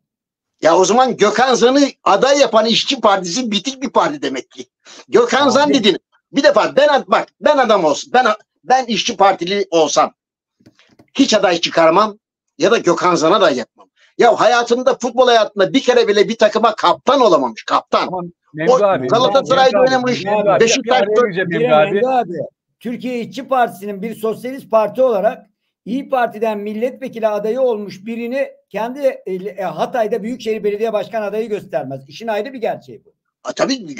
ya o zaman Gökhan Zan'ı aday yapan işçi partisi bitik bir parti demek ki. Gökhan Abi. Zan dedin. Bir defa ben bak ben adam olsun. Ben ben işçi partili olsam hiç aday çıkarmam ya da Gökhan Zan'a da yapmam. Ya hayatımda futbol hayatında bir kere bile bir takıma kaptan olamamış. Kaptan. Tamam Memdu O abi. Galatasaray'da oynamış, Beşiktaş'ta- Memdu abi. Abi. Türkiye İşçi Partisi'nin bir sosyalist parti olarak İyi Parti'den milletvekili adayı olmuş birini kendi e, e, Hatay'da Büyükşehir Belediye Başkan adayı göstermez. İşin ayrı bir gerçeği bu. Ha, tabii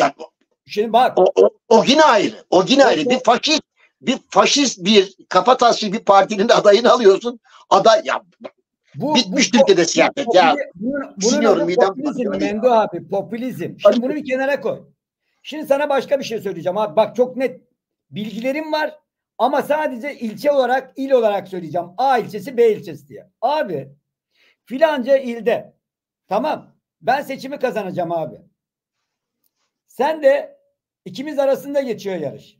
Şimdi bak O, o, o yine ayrı. O yine O- ayrı. Bir faşist bir faşist bir kafatasçı bir partinin adayını alıyorsun. Aday ya bu bitmiş bu- Türkiye'de siyaset popüli- ya. Bunun, bunun midem popülizm. Mendo abi popülizm. Şimdi bunu bir kenara koy. Şimdi sana başka bir şey söyleyeceğim abi. Bak çok net bilgilerim var ama sadece ilçe olarak il olarak söyleyeceğim. A ilçesi B ilçesi diye. Abi filanca ilde tamam ben seçimi kazanacağım abi. Sen de ikimiz arasında geçiyor yarış.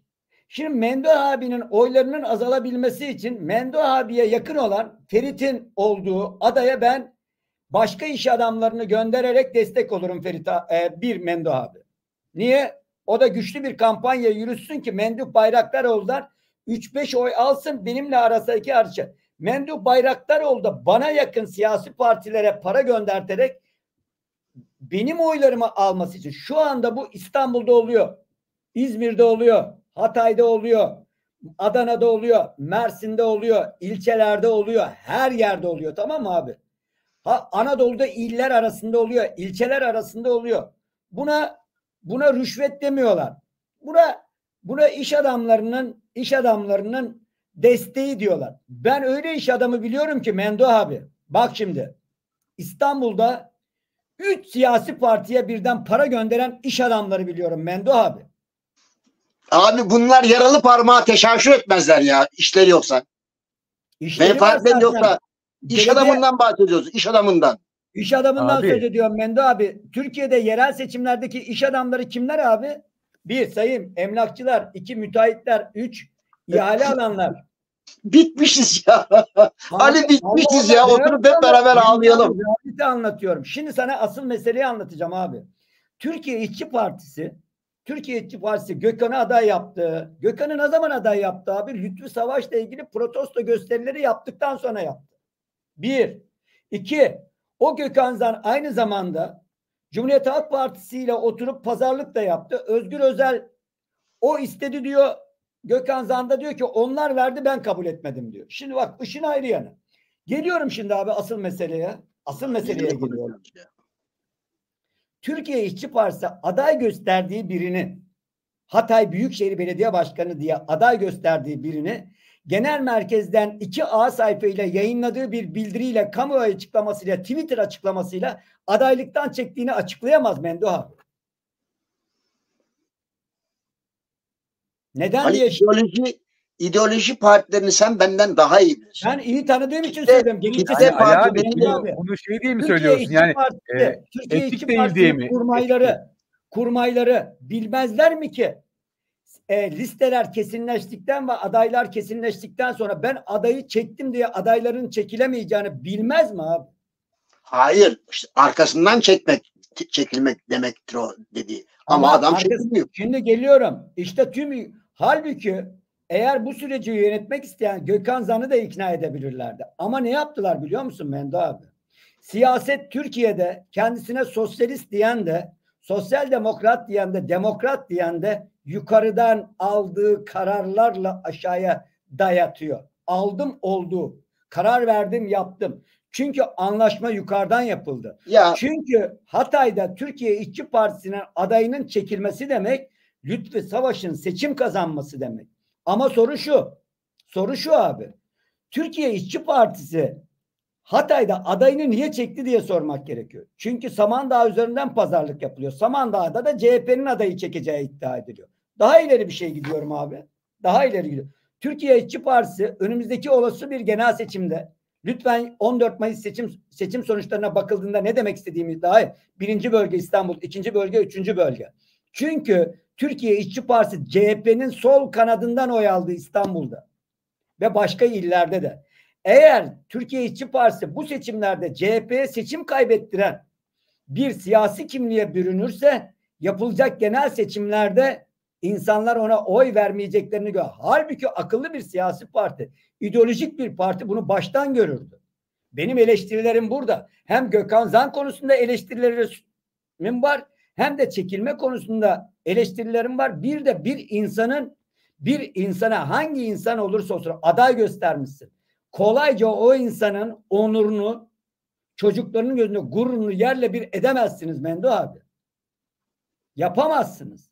Şimdi Mendo abinin oylarının azalabilmesi için Mendo abiye yakın olan Ferit'in olduğu adaya ben başka iş adamlarını göndererek destek olurum Ferit e, bir Mendo abi. Niye? O da güçlü bir kampanya yürütsün ki Menduk Bayraktaroğlu'dan 3-5 oy alsın benimle arasındaki arşı. Menduk Bayraktaroğlu da bana yakın siyasi partilere para gönderterek benim oylarımı alması için şu anda bu İstanbul'da oluyor. İzmir'de oluyor. Hatay'da oluyor. Adana'da oluyor. Mersin'de oluyor. ilçelerde oluyor. Her yerde oluyor. Tamam mı abi? Ha, Anadolu'da iller arasında oluyor. ilçeler arasında oluyor. Buna buna rüşvet demiyorlar. Buna buna iş adamlarının iş adamlarının desteği diyorlar. Ben öyle iş adamı biliyorum ki Mendo abi. Bak şimdi. İstanbul'da üç siyasi partiye birden para gönderen iş adamları biliyorum Mendo abi. Abi bunlar yaralı parmağa teşaşür etmezler ya işleri yoksa. İşleri Menfaatleri yoksa iş Belediye- adamından bahsediyoruz. iş adamından. İş adamından Abi. söz ediyorum Mendo abi. Türkiye'de yerel seçimlerdeki iş adamları kimler abi? Bir sayayım emlakçılar, iki müteahhitler, üç ihale alanlar. Bitmişiz ya. Ali Abi, bitmişiz ya. Oturup hep beraber ağlayalım. Realite anlatıyorum. Şimdi sana asıl meseleyi anlatacağım abi. Türkiye İşçi Partisi Türkiye İşçi Partisi Gökhan'ı aday yaptı. Gökhan'ı ne zaman aday yaptı abi? Lütfü Savaş'la ilgili protesto gösterileri yaptıktan sonra yaptı. Bir. iki. O Gökhan Zan aynı zamanda Cumhuriyet Halk Partisi ile oturup pazarlık da yaptı. Özgür Özel o istedi diyor. Gökhan Zan da diyor ki onlar verdi ben kabul etmedim diyor. Şimdi bak işin ayrı yanı. Geliyorum şimdi abi asıl meseleye. Asıl meseleye geliyorum. Türkiye İşçi Partisi aday gösterdiği birini Hatay Büyükşehir Belediye Başkanı diye aday gösterdiği birini genel merkezden 2A sayfayla yayınladığı bir bildiriyle kamuoyu açıklamasıyla Twitter açıklamasıyla adaylıktan çektiğini açıklayamaz Mendoha. Neden Hani diye ideoloji, ideoloji partilerini sen benden daha iyi bilirsin. ben iyi tanıdığım için Kitle- söylüyorum. Gelince kitle parti abi benim bunu, abi. bunu şey diye mi Türkiye söylüyorsun? Yani Partisi, e, Türkiye etik değil diye mi? kurmayları, kurmayları bilmezler mi ki e, listeler kesinleştikten ve adaylar kesinleştikten sonra ben adayı çektim diye adayların çekilemeyeceğini bilmez mi abi? Hayır. işte arkasından çekmek çekilmek demektir o dediği. Ama, Ama adam arkası- çekilmiyor. Şimdi geliyorum. İşte tüm halbuki eğer bu süreci yönetmek isteyen Gökhan Zan'ı da ikna edebilirlerdi. Ama ne yaptılar biliyor musun Mendo abi? Siyaset Türkiye'de kendisine sosyalist diyen de, sosyal demokrat diyen de, demokrat diyen de yukarıdan aldığı kararlarla aşağıya dayatıyor. Aldım oldu. Karar verdim yaptım. Çünkü anlaşma yukarıdan yapıldı. Ya Çünkü Hatay'da Türkiye İşçi Partisi'nin adayının çekilmesi demek Lütfi Savaş'ın seçim kazanması demek. Ama soru şu. Soru şu abi. Türkiye İşçi Partisi Hatay'da adayını niye çekti diye sormak gerekiyor. Çünkü Samandağ üzerinden pazarlık yapılıyor. Samandağ'da da CHP'nin adayı çekeceği iddia ediliyor. Daha ileri bir şey gidiyorum abi. Daha ileri gidiyor. Türkiye İşçi Partisi önümüzdeki olası bir genel seçimde lütfen 14 Mayıs seçim seçim sonuçlarına bakıldığında ne demek istediğimi daha iyi. Birinci bölge İstanbul, ikinci bölge, üçüncü bölge. Çünkü Türkiye İşçi Partisi CHP'nin sol kanadından oy aldı İstanbul'da ve başka illerde de. Eğer Türkiye İşçi Partisi bu seçimlerde CHP'ye seçim kaybettiren bir siyasi kimliğe bürünürse yapılacak genel seçimlerde insanlar ona oy vermeyeceklerini gör. Halbuki akıllı bir siyasi parti, ideolojik bir parti bunu baştan görürdü. Benim eleştirilerim burada. Hem Gökhan Zan konusunda eleştirilerim var hem de çekilme konusunda eleştirilerim var. Bir de bir insanın bir insana hangi insan olursa olsun aday göstermişsin. Kolayca o insanın onurunu çocuklarının gözünde gururunu yerle bir edemezsiniz Mendo abi. Yapamazsınız.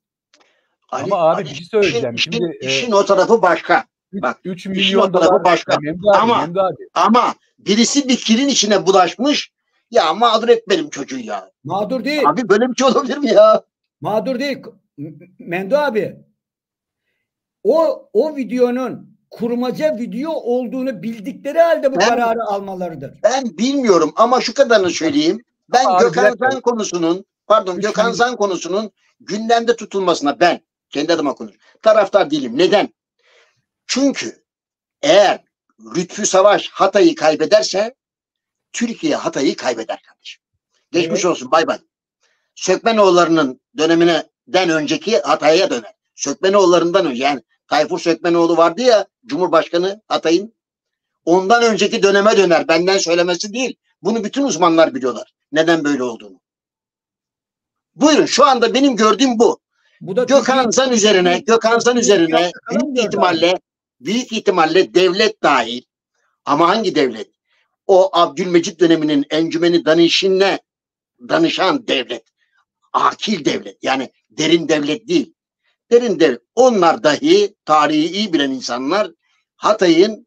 Ama abi bir şey söyleyeceğim. işin, Şimdi, e, işin o tarafı başka. Bak, 3 işin milyon dolar başka. Memdu abi, Ama- Memdu abi. Ama birisi bir kirin içine bulaşmış. Ya mağdur etmedim çocuğu ya. Mağdur değil. Abi böyle bir şey olabilir mi ya? Mağdur değil. Mendo abi. O o videonun kurmaca video olduğunu bildikleri halde bu Ben- kararı almalarıdır. Ben bilmiyorum ama şu kadarını söyleyeyim. Ben bir Gökhan. Zan konusunun pardon Üç Gökhan Zan konusunun gündemde tutulmasına ben kendi adıma konuşuyorum. Taraftar değilim. Neden? Çünkü eğer Lütfü Savaş Hatay'ı kaybederse Türkiye Hatay'ı kaybeder kardeşim. Geçmiş Evet. olsun bay bay. Sökmenoğullarının dönemine,den önceki Hatay'a döner. Sökmenoğullarından önce yani Tayfur Sökmenoğlu vardı ya Cumhurbaşkanı Hatay'ın. Ondan önceki döneme döner. Benden söylemesi değil. Bunu bütün uzmanlar biliyorlar. Neden böyle olduğunu. Buyurun şu anda benim gördüğüm bu. Bu da Gökhan Zan üzerine, Gökhan Zan üzerine büyük ihtimalle büyük ihtimalle devlet dahil ama hangi devlet? O Abdülmecit döneminin encümeni danışinle danışan devlet. Akil devlet. Yani derin devlet değil. Derin devlet. Onlar dahi tarihi iyi bilen insanlar Hatay'ın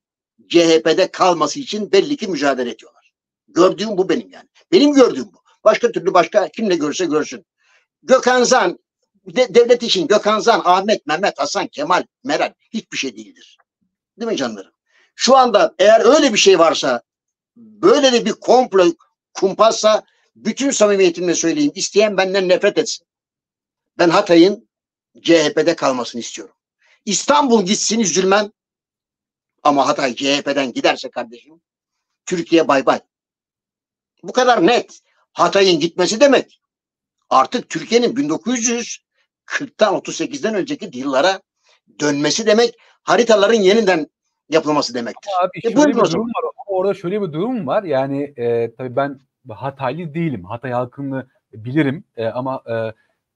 CHP'de kalması için belli ki mücadele ediyorlar. Gördüğüm bu benim yani. Benim gördüğüm bu. Başka türlü başka kim ne görse görsün. Gökhan Zan de- devlet için Gökhan Zan, Ahmet, Mehmet, Hasan, Kemal, Meral hiçbir şey değildir. Değil mi canlarım? Şu anda eğer öyle bir şey varsa böyle de bir komplo kumpassa bütün samimiyetimle söyleyeyim isteyen benden nefret etsin. Ben Hatay'ın CHP'de kalmasını istiyorum. İstanbul gitsin üzülmem ama Hatay CHP'den giderse kardeşim Türkiye bay bay. Bu kadar net. Hatay'ın gitmesi demek artık Türkiye'nin 1940'tan 38'den önceki yıllara dönmesi demek haritaların yeniden yapılması demektir. Abi E, şöyle bir durum var. Ama Orada şöyle bir durum var. Yani e, tabii ben Hataylı değilim. Hatay halkını bilirim E, ama e,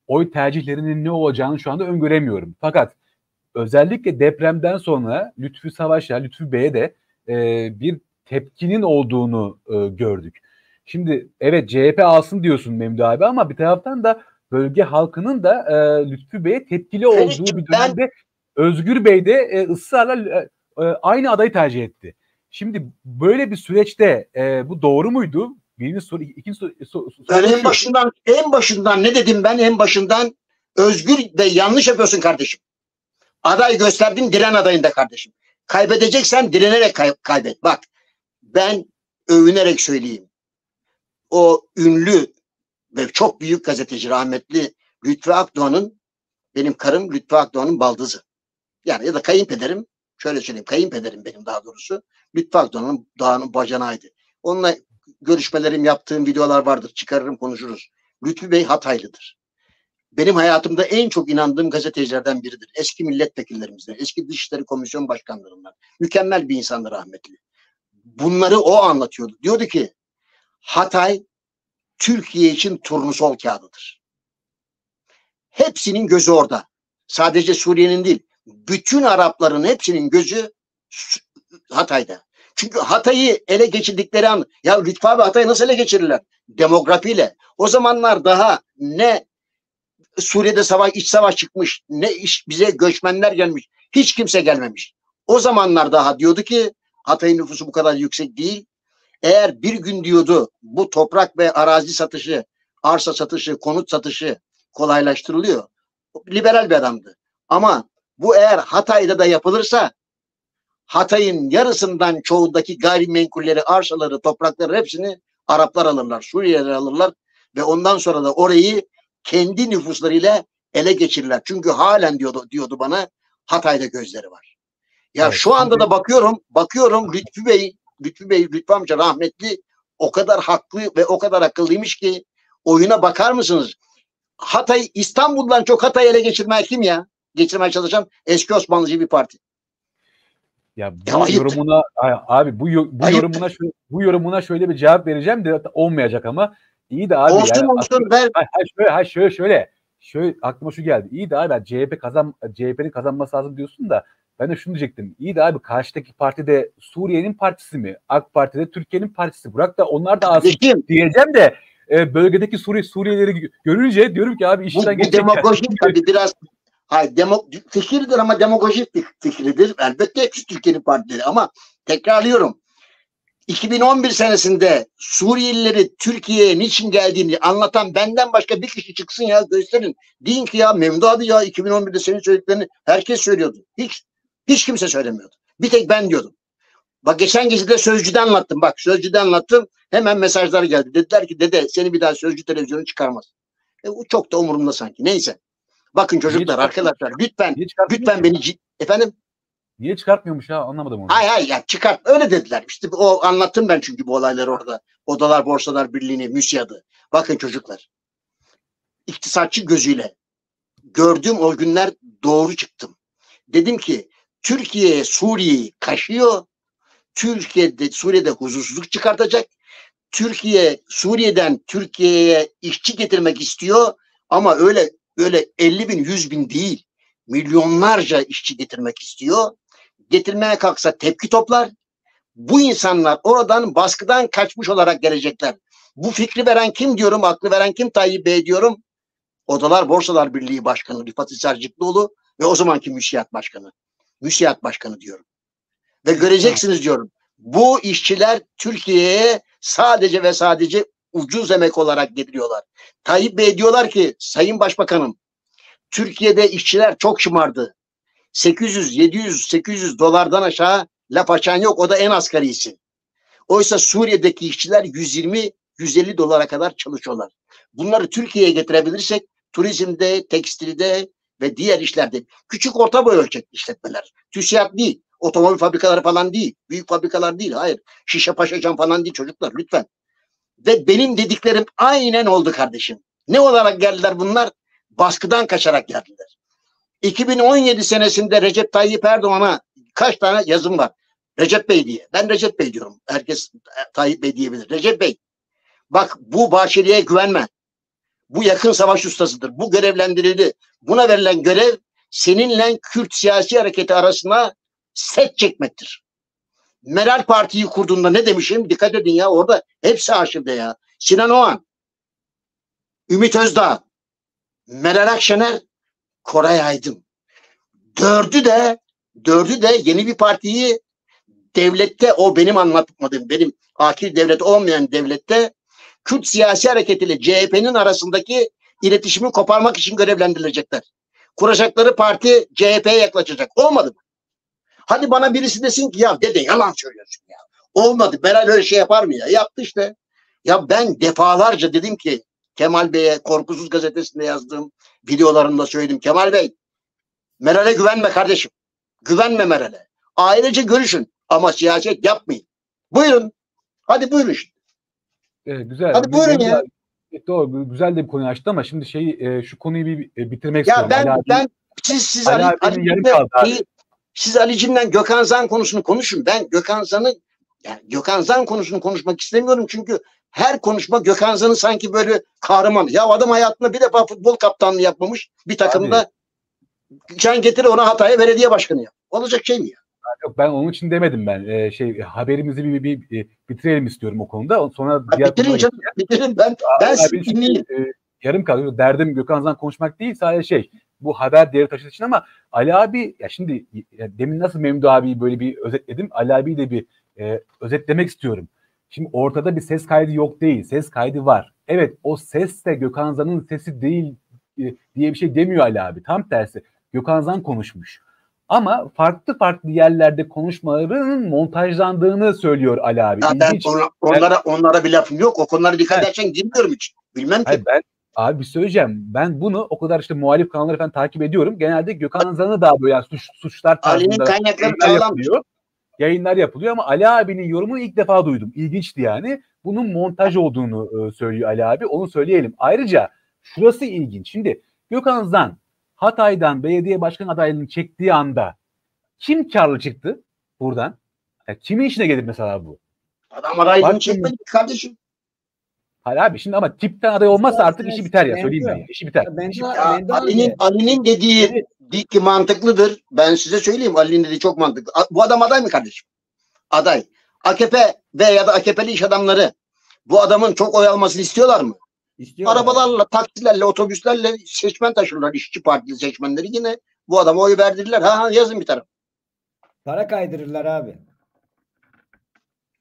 oy tercihlerinin ne olacağını şu anda öngöremiyorum. Fakat özellikle depremden sonra Lütfü Savaş'a, Lütfü Bey'e de e, bir tepkinin olduğunu e, gördük. Şimdi evet CHP alsın diyorsun Memdu abi ama bir taraftan da bölge halkının da e, Lütfü Bey'e tepkili olduğu bir ben- dönemde Özgür Bey de e, ısrarla e, e, aynı adayı tercih etti. Şimdi böyle bir süreçte e, bu doğru muydu? Birinci soru, ikinci soru, so- soru Ben en başından en başından ne dedim ben en başından Özgür Bey yanlış yapıyorsun kardeşim. Aday gösterdin diren adayında kardeşim. Kaybedeceksen direnerek kay- kaybet. Bak ben övünerek söyleyeyim. O ünlü ve çok büyük gazeteci rahmetli Lütfü Akdoğan'ın benim karım Lütfü Akdoğan'ın baldızı. Yani ya da kayınpederim şöyle söyleyeyim kayınpederim benim daha doğrusu. Lütfü Akdoğan'ın dağının bacanağıydı. Onunla görüşmelerim yaptığım videolar vardır. Çıkarırım konuşuruz. Lütfü Bey Hataylıdır. Benim hayatımda en çok inandığım gazetecilerden biridir. Eski milletvekillerimizden, eski Dışişleri Komisyon Başkanlarından. Mükemmel bir insandı rahmetli. Bunları o anlatıyordu. Diyordu ki Hatay Türkiye için turnusol kağıdıdır. Hepsinin gözü orada. Sadece Suriye'nin değil. Bütün Arapların hepsinin gözü Hatay'da. Çünkü Hatay'ı ele geçirdikleri an ya Lütfü abi Hatay'ı nasıl ele geçirirler? Demografiyle. O zamanlar daha ne Suriye'de savaş, iç savaş çıkmış, ne iş, bize göçmenler gelmiş. Hiç kimse gelmemiş. O zamanlar daha diyordu ki Hatay'ın nüfusu bu kadar yüksek değil. Eğer bir gün diyordu bu toprak ve arazi satışı, arsa satışı, konut satışı kolaylaştırılıyor. Liberal bir adamdı. Ama bu eğer Hatay'da da yapılırsa Hatay'ın yarısından çoğundaki gayrimenkulleri, arsaları, toprakları hepsini Araplar alırlar, Suriyeliler alırlar ve ondan sonra da orayı kendi nüfuslarıyla ele geçirirler. Çünkü halen diyordu diyordu bana Hatay'da gözleri var. Ya Evet, şu anda da bakıyorum, bakıyorum Lütfü Bey, Lütfü Bey, Lütfü amca rahmetli o kadar haklı ve o kadar akıllıymış ki oyuna bakar mısınız? Hatay İstanbul'dan çok Hatay ele geçirmeye kim ya? Geçirmeye çalışan eski Osmanlıcı bir parti. Ya bu Ya ayıp. yorumuna Ay- abi bu bu Ayıp. yorumuna şöyle, bu yorumuna şöyle bir cevap vereceğim de olmayacak ama iyi de abi olsun yani olsun ver. Hayır, hayır, şöyle, hayır, şöyle, şöyle. Şöyle aklıma şu geldi. İyi de abi CHP kazan CHP'nin kazanması lazım diyorsun da ben de şunu diyecektim. İyi de abi karşıdaki parti de Suriye'nin partisi mi? AK Parti de Türkiye'nin partisi. Bırak da onlar da Kardeşim, diyeceğim de e, bölgedeki Suriye Suriyelileri gö- görünce diyorum ki abi bu, işten bu geçecek. demagojik tabii biraz hayır, demo, fikirdir ama demagojik fikridir. Elbette hepsi Türkiye'nin partileri ama tekrarlıyorum. 2011 senesinde Suriyelileri Türkiye'ye niçin geldiğini anlatan benden başka bir kişi çıksın ya gösterin. Deyin ki ya Memdu abi ya 2011'de senin söylediklerini herkes söylüyordu. Hiç hiç kimse söylemiyordu. Bir tek ben diyordum. Bak geçen gece de Sözcü'de anlattım. Bak Sözcü'de anlattım. Hemen mesajlar geldi. Dediler ki dede seni bir daha Sözcü televizyonu çıkarmaz. E, çok da umurumda sanki. Neyse. Bakın çocuklar arkadaşlar lütfen Niye lütfen beni efendim Niye çıkartmıyormuş ya anlamadım onu. hay hay ya çıkart öyle dediler. İşte o anlattım ben çünkü bu olayları orada. Odalar Borsalar Birliği'ni MÜSİAD'ı. Bakın çocuklar. iktisatçı gözüyle gördüğüm o günler doğru çıktım. Dedim ki Türkiye Suriye'yi kaşıyor. Türkiye'de Suriye'de huzursuzluk çıkartacak. Türkiye Suriye'den Türkiye'ye işçi getirmek istiyor ama öyle öyle 50 bin 100 bin değil milyonlarca işçi getirmek istiyor. Getirmeye kalksa tepki toplar. Bu insanlar oradan baskıdan kaçmış olarak gelecekler. Bu fikri veren kim diyorum, aklı veren kim Tayyip Bey diyorum. Odalar Borsalar Birliği Başkanı Rifat Hisarcıklıoğlu ve o zamanki müsiyat başkanı. Müsiyat başkanı diyorum. Ve göreceksiniz diyorum. Bu işçiler Türkiye'ye sadece ve sadece ucuz emek olarak getiriyorlar. Tayyip Bey diyorlar ki Sayın Başbakanım Türkiye'de işçiler çok şımardı. 800, 700, 800 dolardan aşağı laf açan yok. O da en asgarisi. Oysa Suriye'deki işçiler 120, 150 dolara kadar çalışıyorlar. Bunları Türkiye'ye getirebilirsek turizmde, tekstilde ve diğer işlerde küçük orta boy ölçekli işletmeler. TÜSİAD değil, otomobil fabrikaları falan değil, büyük fabrikalar değil. Hayır, şişe paşacan falan değil çocuklar lütfen. Ve benim dediklerim aynen oldu kardeşim. Ne olarak geldiler bunlar? Baskıdan kaçarak geldiler. 2017 senesinde Recep Tayyip Erdoğan'a kaç tane yazım var? Recep Bey diye. Ben Recep Bey diyorum. Herkes Tayyip Bey diyebilir. Recep Bey. Bak bu Bahçeli'ye güvenme. Bu yakın savaş ustasıdır. Bu görevlendirildi. Buna verilen görev seninle Kürt siyasi hareketi arasında set çekmektir. Meral Parti'yi kurduğunda ne demişim? Dikkat edin ya orada hepsi aşırıda ya. Sinan Oğan, Ümit Özdağ, Meral Akşener, Koray Aydın. Dördü de dördü de yeni bir partiyi devlette o benim anlatmadığım benim akil devlet olmayan devlette Kürt siyasi hareketiyle CHP'nin arasındaki iletişimi koparmak için görevlendirilecekler. kuracakları parti CHP'ye yaklaşacak. Olmadı mı? Hadi bana birisi desin ki ya dede yalan söylüyorsun ya. Olmadı. Meral öyle şey yapar mı ya? Yaptı işte. Ya ben defalarca dedim ki Kemal Bey'e Korkusuz Gazetesi'nde yazdığım videolarımda söyledim. Kemal Bey Meral'e güvenme kardeşim. Güvenme Meral'e. Ailece görüşün ama siyaset yapmayın. Buyurun. Hadi buyurun şimdi. Evet, güzel. Hadi buyurun ya. Evet, doğru. Güzel de bir konuyu açtı ama şimdi şey e, şu konuyu bir e, bitirmek Ya istiyorum. ben Ali ben siz siz Ali Ali, abinin Ali, yarım kaldı abi. Ali- siz Ali Cim'den Gökhan Zan konusunu konuşun. Ben Gökhan Zan'ı yani Gökhan Zan konusunu konuşmak istemiyorum çünkü her konuşma Gökhan Zan'ı sanki böyle kahraman. Ya adam hayatında bir defa futbol kaptanlığı yapmamış. Bir takımda can getir ona Hatay'a belediye başkanı yap. Olacak şey mi ya? Yok ben onun için demedim ben. E, şey haberimizi bir, bir, bir, bitirelim istiyorum o konuda. Sonra Ha, diğer bitirin canım. Bitirin. Ben ben Abi, sizi dinleyeyim. e, yarım kalıyor. Derdim Gökhan Zan konuşmak değil sadece şey bu haber değeri taşıdığı için ama Ali abi ya şimdi ya demin nasıl Memdu abi böyle bir özetledim. Ali abi de bir e, özetlemek istiyorum. Şimdi ortada bir ses kaydı yok değil. Ses kaydı var. Evet o ses de Gökhan Zan'ın sesi değil e, diye bir şey demiyor Ali abi. Tam tersi. Gökhan Zan konuşmuş. Ama farklı farklı yerlerde konuşmaların montajlandığını söylüyor Ali abi. Ya ben İlginç. ona- onlara onlara bir lafım yok. O konulara dikkat edersen dinliyorum hiç. Bilmem ki. Hayır ben abi bir söyleyeceğim. Ben bunu o kadar işte muhalif kanalları falan takip ediyorum. Genelde Gökhan Zan'ı daha böyle yani suç, suçlar Ali'nin kaynakları yapılıyor. Yayınlar yapılıyor ama Ali abinin yorumunu ilk defa duydum. İlginçti yani. Bunun montaj olduğunu e, söylüyor Ali abi. Onu söyleyelim. Ayrıca şurası ilginç. Şimdi Gökhan Zan Hatay'dan belediye başkan adaylığını çektiği anda kim karlı çıktı buradan? Ya kimin işine gelir mesela bu? Adam adaylığını çekmedi kardeşim. Hayır abi şimdi ama tipten aday olmazsa artık işi biter ya söyleyeyim ben. ya. İşi biter. Ben Ben Ali'nin. Ali'nin dediği dik mantıklıdır. Ben size söyleyeyim Ali'nin dediği çok mantıklı. Bu adam aday mı kardeşim? Aday. AKP ve ya da AKP'li iş adamları bu adamın çok oy almasını istiyorlar mı? İstiyorlar. Arabalarla, taksilerle, otobüslerle seçmen taşırlar. işçi partili seçmenleri yine bu adama oy verdirdiler. Ha, ha yazın bir taraf. Para kaydırırlar abi.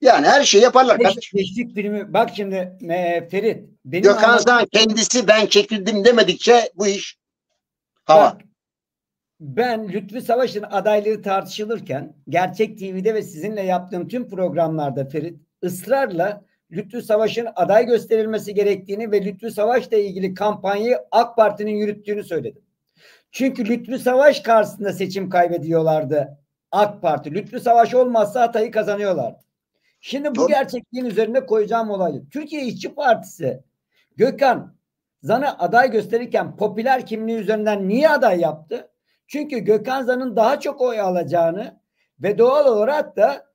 Yani her şeyi yaparlar Beş- kardeşim. Beşlik primi. Bak şimdi e, Ferit. Benim Gökhan anladığım- Zan kendisi ben çekildim demedikçe bu iş hava. Bak, ben Lütfü Savaş'ın adaylığı tartışılırken Gerçek TV'de ve sizinle yaptığım tüm programlarda Ferit ısrarla Lütfü Savaş'ın aday gösterilmesi gerektiğini ve Lütfü Savaş'la ilgili kampanyayı AK Parti'nin yürüttüğünü söyledim. Çünkü Lütfü Savaş karşısında seçim kaybediyorlardı AK Parti. Lütfü Savaş olmazsa Hatay'ı kazanıyorlardı. Şimdi bu gerçekliğin üzerine koyacağım olayı. Türkiye İşçi Partisi Gökhan Zan'ı aday gösterirken popüler kimliği üzerinden niye aday yaptı? Çünkü Gökhan Zan'ın daha çok oy alacağını ve doğal olarak da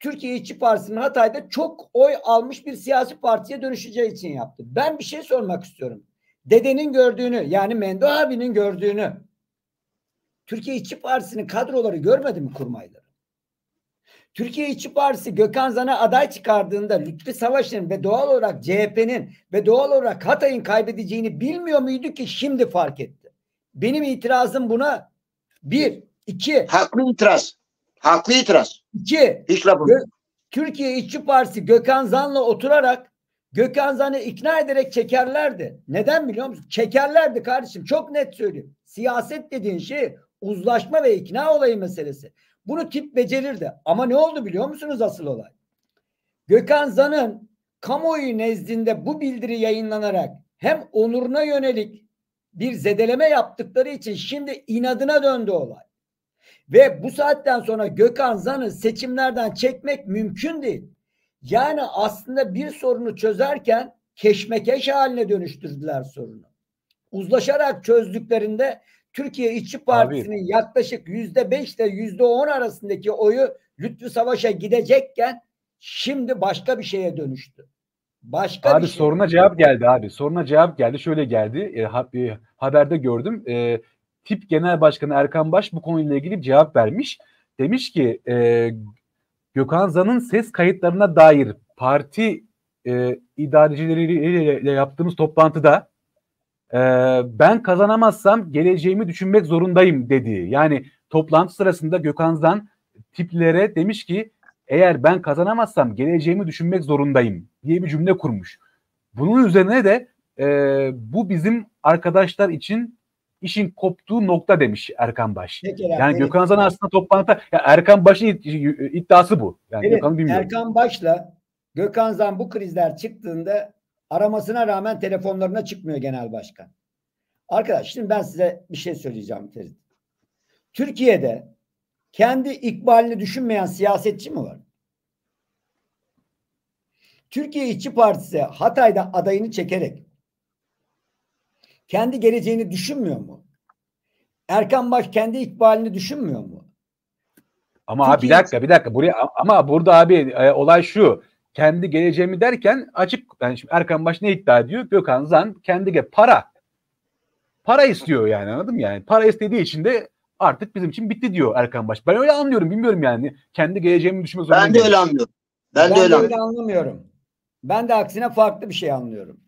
Türkiye İşçi Partisi'nin Hatay'da çok oy almış bir siyasi partiye dönüşeceği için yaptı. Ben bir şey sormak istiyorum. Dedenin gördüğünü yani Mendo abinin gördüğünü Türkiye İşçi Partisi'nin kadroları görmedi mi kurmayları? Türkiye İşçi Partisi Gökhan Zan'a aday çıkardığında Lütfi Savaş'ın ve doğal olarak CHP'nin ve doğal olarak Hatay'ın kaybedeceğini bilmiyor muydu ki şimdi fark etti. Benim itirazım buna bir, iki, Haklı itiraz. Haklı itiraz. iki. Hiç lafım. Türkiye İşçi Partisi Gökhan Zan'la oturarak Gökhan Zan'ı ikna ederek çekerlerdi. Neden biliyor musun? Çekerlerdi kardeşim. Çok net söyleyeyim. Siyaset dediğin şey uzlaşma ve ikna olayı meselesi. Bunu tip becerirdi. Ama ne oldu biliyor musunuz asıl olay? Gökhan Zan'ın kamuoyu nezdinde bu bildiri yayınlanarak hem onuruna yönelik bir zedeleme yaptıkları için şimdi inadına döndü olay. Ve bu saatten sonra Gökhan Zan'ı seçimlerden çekmek mümkün değil. Yani aslında bir sorunu çözerken keşmekeş haline dönüştürdüler sorunu. Uzlaşarak çözdüklerinde Türkiye İşçi Partisi'nin yaklaşık yüzde beş ile yüzde on arasındaki oyu Lütfü Savaş'a gidecekken şimdi başka bir şeye dönüştü. Başka Abi bir şey. soruna cevap geldi abi. Soruna cevap geldi. Şöyle geldi. E, ha- e, haberde gördüm. E, Tip Genel Başkanı Erkan Baş bu konuyla ilgili cevap vermiş. Demiş ki e, Gökhan Zan'ın ses kayıtlarına dair parti e, idarecileriyle yaptığımız toplantıda e, ben kazanamazsam geleceğimi düşünmek zorundayım dedi. Yani toplantı sırasında Gökhan Zan tiplere demiş ki eğer ben kazanamazsam geleceğimi düşünmek zorundayım diye bir cümle kurmuş. Bunun üzerine de e, bu bizim arkadaşlar için işin koptuğu nokta demiş Erkan Baş. Pekala, Yani evet. Gökhan Zan aslında toplantıda ya Erkan Baş'ın id- iddiası bu. Yani Evet. Erkan Baş'la Gökhan Zan bu krizler çıktığında aramasına rağmen telefonlarına çıkmıyor genel başkan. Arkadaş şimdi ben size bir şey söyleyeceğim Ferit. Türkiye'de kendi ikbalini düşünmeyen siyasetçi mi var? Türkiye İşçi Partisi Hatay'da adayını çekerek kendi geleceğini düşünmüyor mu? Erkan Baş kendi ikbalini düşünmüyor mu? Ama abi bir Türkiye- dakika bir dakika buraya ama burada abi e, olay şu. Kendi geleceğimi derken açık yani şimdi Erkan Baş ne iddia ediyor? Gökhan Zan kendi ge- para. Para istiyor yani anladın mı yani? Para istediği için de artık bizim için bitti diyor Erkan Baş. Ben öyle anlıyorum bilmiyorum yani. Kendi geleceğimi düşünmek zorunda Ben de öyle anlıyorum. Ben, de öyle anlıyorum. anlamıyorum. Ben de aksine farklı bir şey anlıyorum.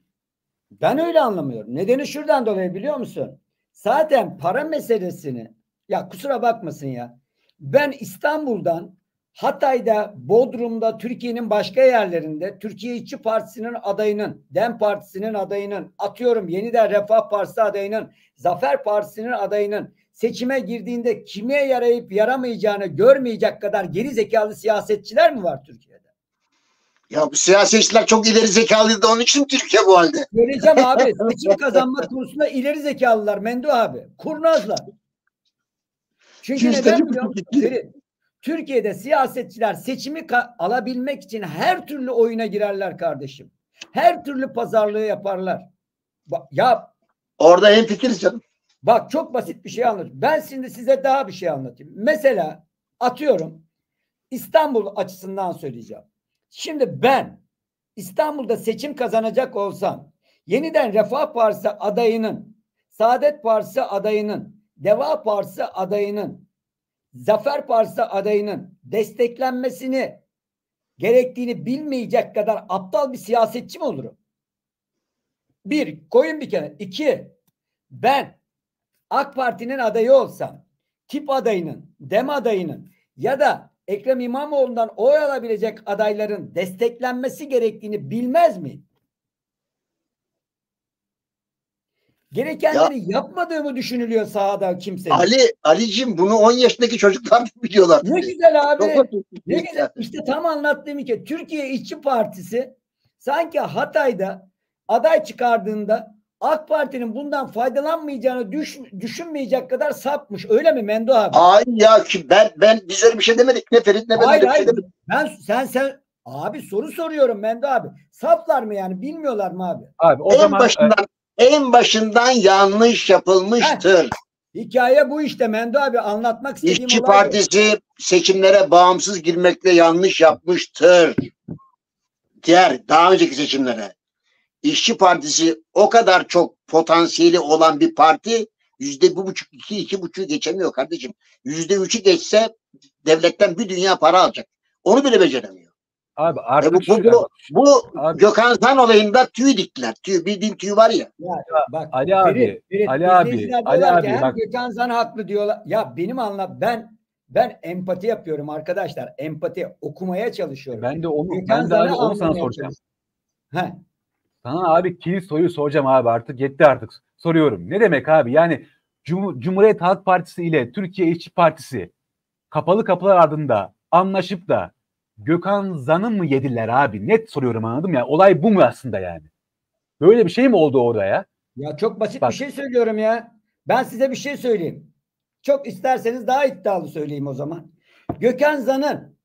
Ben öyle anlamıyorum. Nedeni şuradan dolayı biliyor musun? Zaten para meselesini ya kusura bakmasın ya. Ben İstanbul'dan Hatay'da, Bodrum'da, Türkiye'nin başka yerlerinde Türkiye İşçi Partisi'nin adayının, DEM Partisi'nin adayının, atıyorum Yeniden Refah Partisi adayının, Zafer Partisi'nin adayının seçime girdiğinde kime yarayıp yaramayacağını görmeyecek kadar geri zekalı siyasetçiler mi var Türkiye'de? Ya bu siyasetçiler çok ileri zekalıydı onun için Türkiye bu halde. Söyleyeceğim abi seçim kazanma konusunda ileri zekalılar Mendo abi. Kurnazlar. Çünkü neden biliyor musun? Türkiye'de siyasetçiler seçimi alabilmek için her türlü oyuna girerler kardeşim. Her türlü pazarlığı yaparlar. Ba- ya Orada hem fikiriz canım. Bak çok basit bir şey anlatayım. Ben şimdi size daha bir şey anlatayım. Mesela atıyorum İstanbul açısından söyleyeceğim. Şimdi ben İstanbul'da seçim kazanacak olsam yeniden Refah Partisi adayının, Saadet Partisi adayının, Deva Partisi adayının, Zafer Partisi adayının desteklenmesini gerektiğini bilmeyecek kadar aptal bir siyasetçi mi olurum? Bir, koyun bir kere. İki, ben AK Parti'nin adayı olsam, tip adayının, dem adayının ya da Ekrem İmamoğlu'ndan oy alabilecek adayların desteklenmesi gerektiğini bilmez miyim? Gerekenleri yapmadığımı düşünülüyor sahada kimsenin. Ali, Ali'cim bunu 10 yaşındaki çocuklar da biliyorlar. ne güzel abi. Ne güzel. İşte tam anlattığım ki Türkiye İşçi Partisi sanki Hatay'da aday çıkardığında AK Parti'nin bundan faydalanmayacağını düş, düşünmeyecek kadar sapmış. Öyle mi Mendo abi? Ay ya ki ben ben biz öyle bir şey demedik. Ne Ferit ne ben hayır bir hayır. şey demedik. Ben sen sen abi soru soruyorum Mendo abi. Saflar mı yani? Bilmiyorlar mı abi? Abi o en zaman e, başından en başından yanlış yapılmıştır. Hikaye bu işte Mendo abi anlatmak istediğim İşçi bu. Partisi seçimlere bağımsız girmekle yanlış yapmıştır. Diğer daha önceki seçimlere. İşçi Partisi o kadar çok potansiyeli olan bir parti yüzde bir buçuk, iki, iki buçuğu geçemiyor kardeşim. Yüzde üçü geçse devletten bir dünya para alacak. Onu bile beceremiyor. Abi E artık bu, bu, şu- bu, bu Abi- Gökhan Zan olayında tüy diktiler. Tüy, bildiğin tüy var ya. Ya, bak Ali abi, Ferit, Ferit, Ali abi, Ali abi ki, hem bak- Gökhan Zan haklı diyorlar. Ya benim anla ben ben empati yapıyorum arkadaşlar. Empati okumaya çalışıyorum. ben de onu Gökhan ben de abi onu sana soracağım. Heh. Sana abi kilit soruyu soracağım abi artık yetti artık. Soruyorum. Ne demek abi? Yani Cum- Cumhuriyet Halk Partisi ile Türkiye İşçi Partisi kapalı kapılar ardında anlaşıp da Gökhan Zan'ı mı yediler abi? Net soruyorum anladım ya. Olay bu mu aslında yani? Böyle bir şey mi oldu orada ya? Ya çok basit Bak. bir şey söylüyorum ya. Ben size bir şey söyleyeyim. Çok isterseniz daha iddialı söyleyeyim o zaman. Gökhan Zan'ın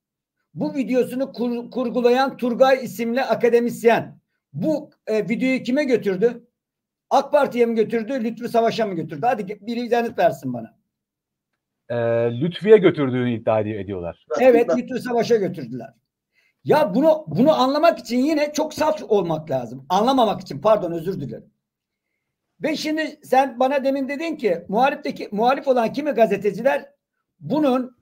bu videosunu kur- kurgulayan Turgay isimli akademisyen bu e, videoyu kime götürdü? AK Parti'ye mi götürdü? Lütfü Savaş'a mı götürdü? Hadi biri yanıt versin bana. Ee, Lütfiye götürdüğünü iddia ed- ediyorlar. Evet Lütfü Savaş'a götürdüler. Ya bunu bunu anlamak için yine çok saf olmak lazım. Anlamamak için pardon özür dilerim. Ve şimdi sen bana demin dedin ki muhalifteki muhalif olan kimi gazeteciler bunun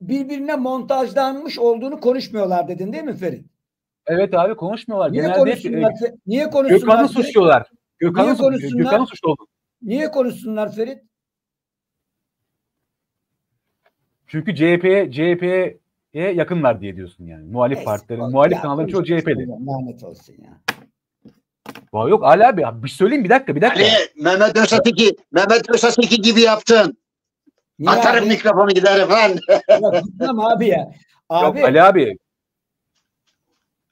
birbirine montajlanmış olduğunu konuşmuyorlar dedin değil mi Ferit? Evet abi konuşmuyorlar. Niye Genelde hep, konuşsunlar? e, Fe- Niye konuşsunlar? Gökhan'ı Ferit? suçluyorlar. Gökhan'ı Niye su- konuşsunlar? Gökhan'ı suçlu. Niye konuşsunlar Ferit? Çünkü CHP'ye CHP'ye yakınlar diye diyorsun yani. Muhalif Neyse, partilerin, muhalif kanalların çoğu CHP'li. Lanet olsun ya. Vay Yok Ali abi, abi bir söyleyeyim bir dakika bir dakika. Ali Mehmet Özateki, Mehmet Özateki gibi yaptın. Niye Atarım abi? mikrofonu giderim lan. Ya gitmem abi ya. Abi Yok Ali abi.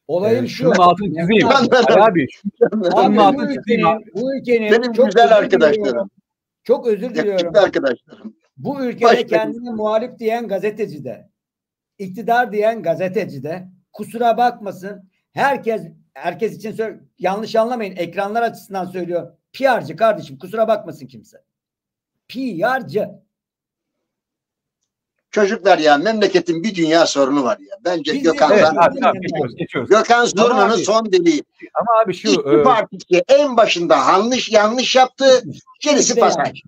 olayım e, şu. şunun altını çizeyim. Abi, Ali abi abi bu altını çizeyim ülkenin, bu ülkenin Benim çok güzel arkadaşlarım. diliyorum. Çok özür diliyorum. Yakışıklı arkadaşlarım. Bu ülkede Başka- kendine muhalif diyen gazeteci de, iktidar diyen gazeteci de kusura bakmasın. Herkes herkes için söyle, yanlış anlamayın. Ekranlar açısından söylüyor. PR'cı kardeşim kusura bakmasın kimse. PR'cı. Çocuklar ya memleketin bir dünya sorunu var ya. Bence Biz Evet Zan- abi tamam geçiyoruz geçiyoruz. Gökhan sorununun son deliği. Ama abi şu İki e, partisi en başında yanlış yanlış yaptı. Gerisi Kimse pasaj. yanlış.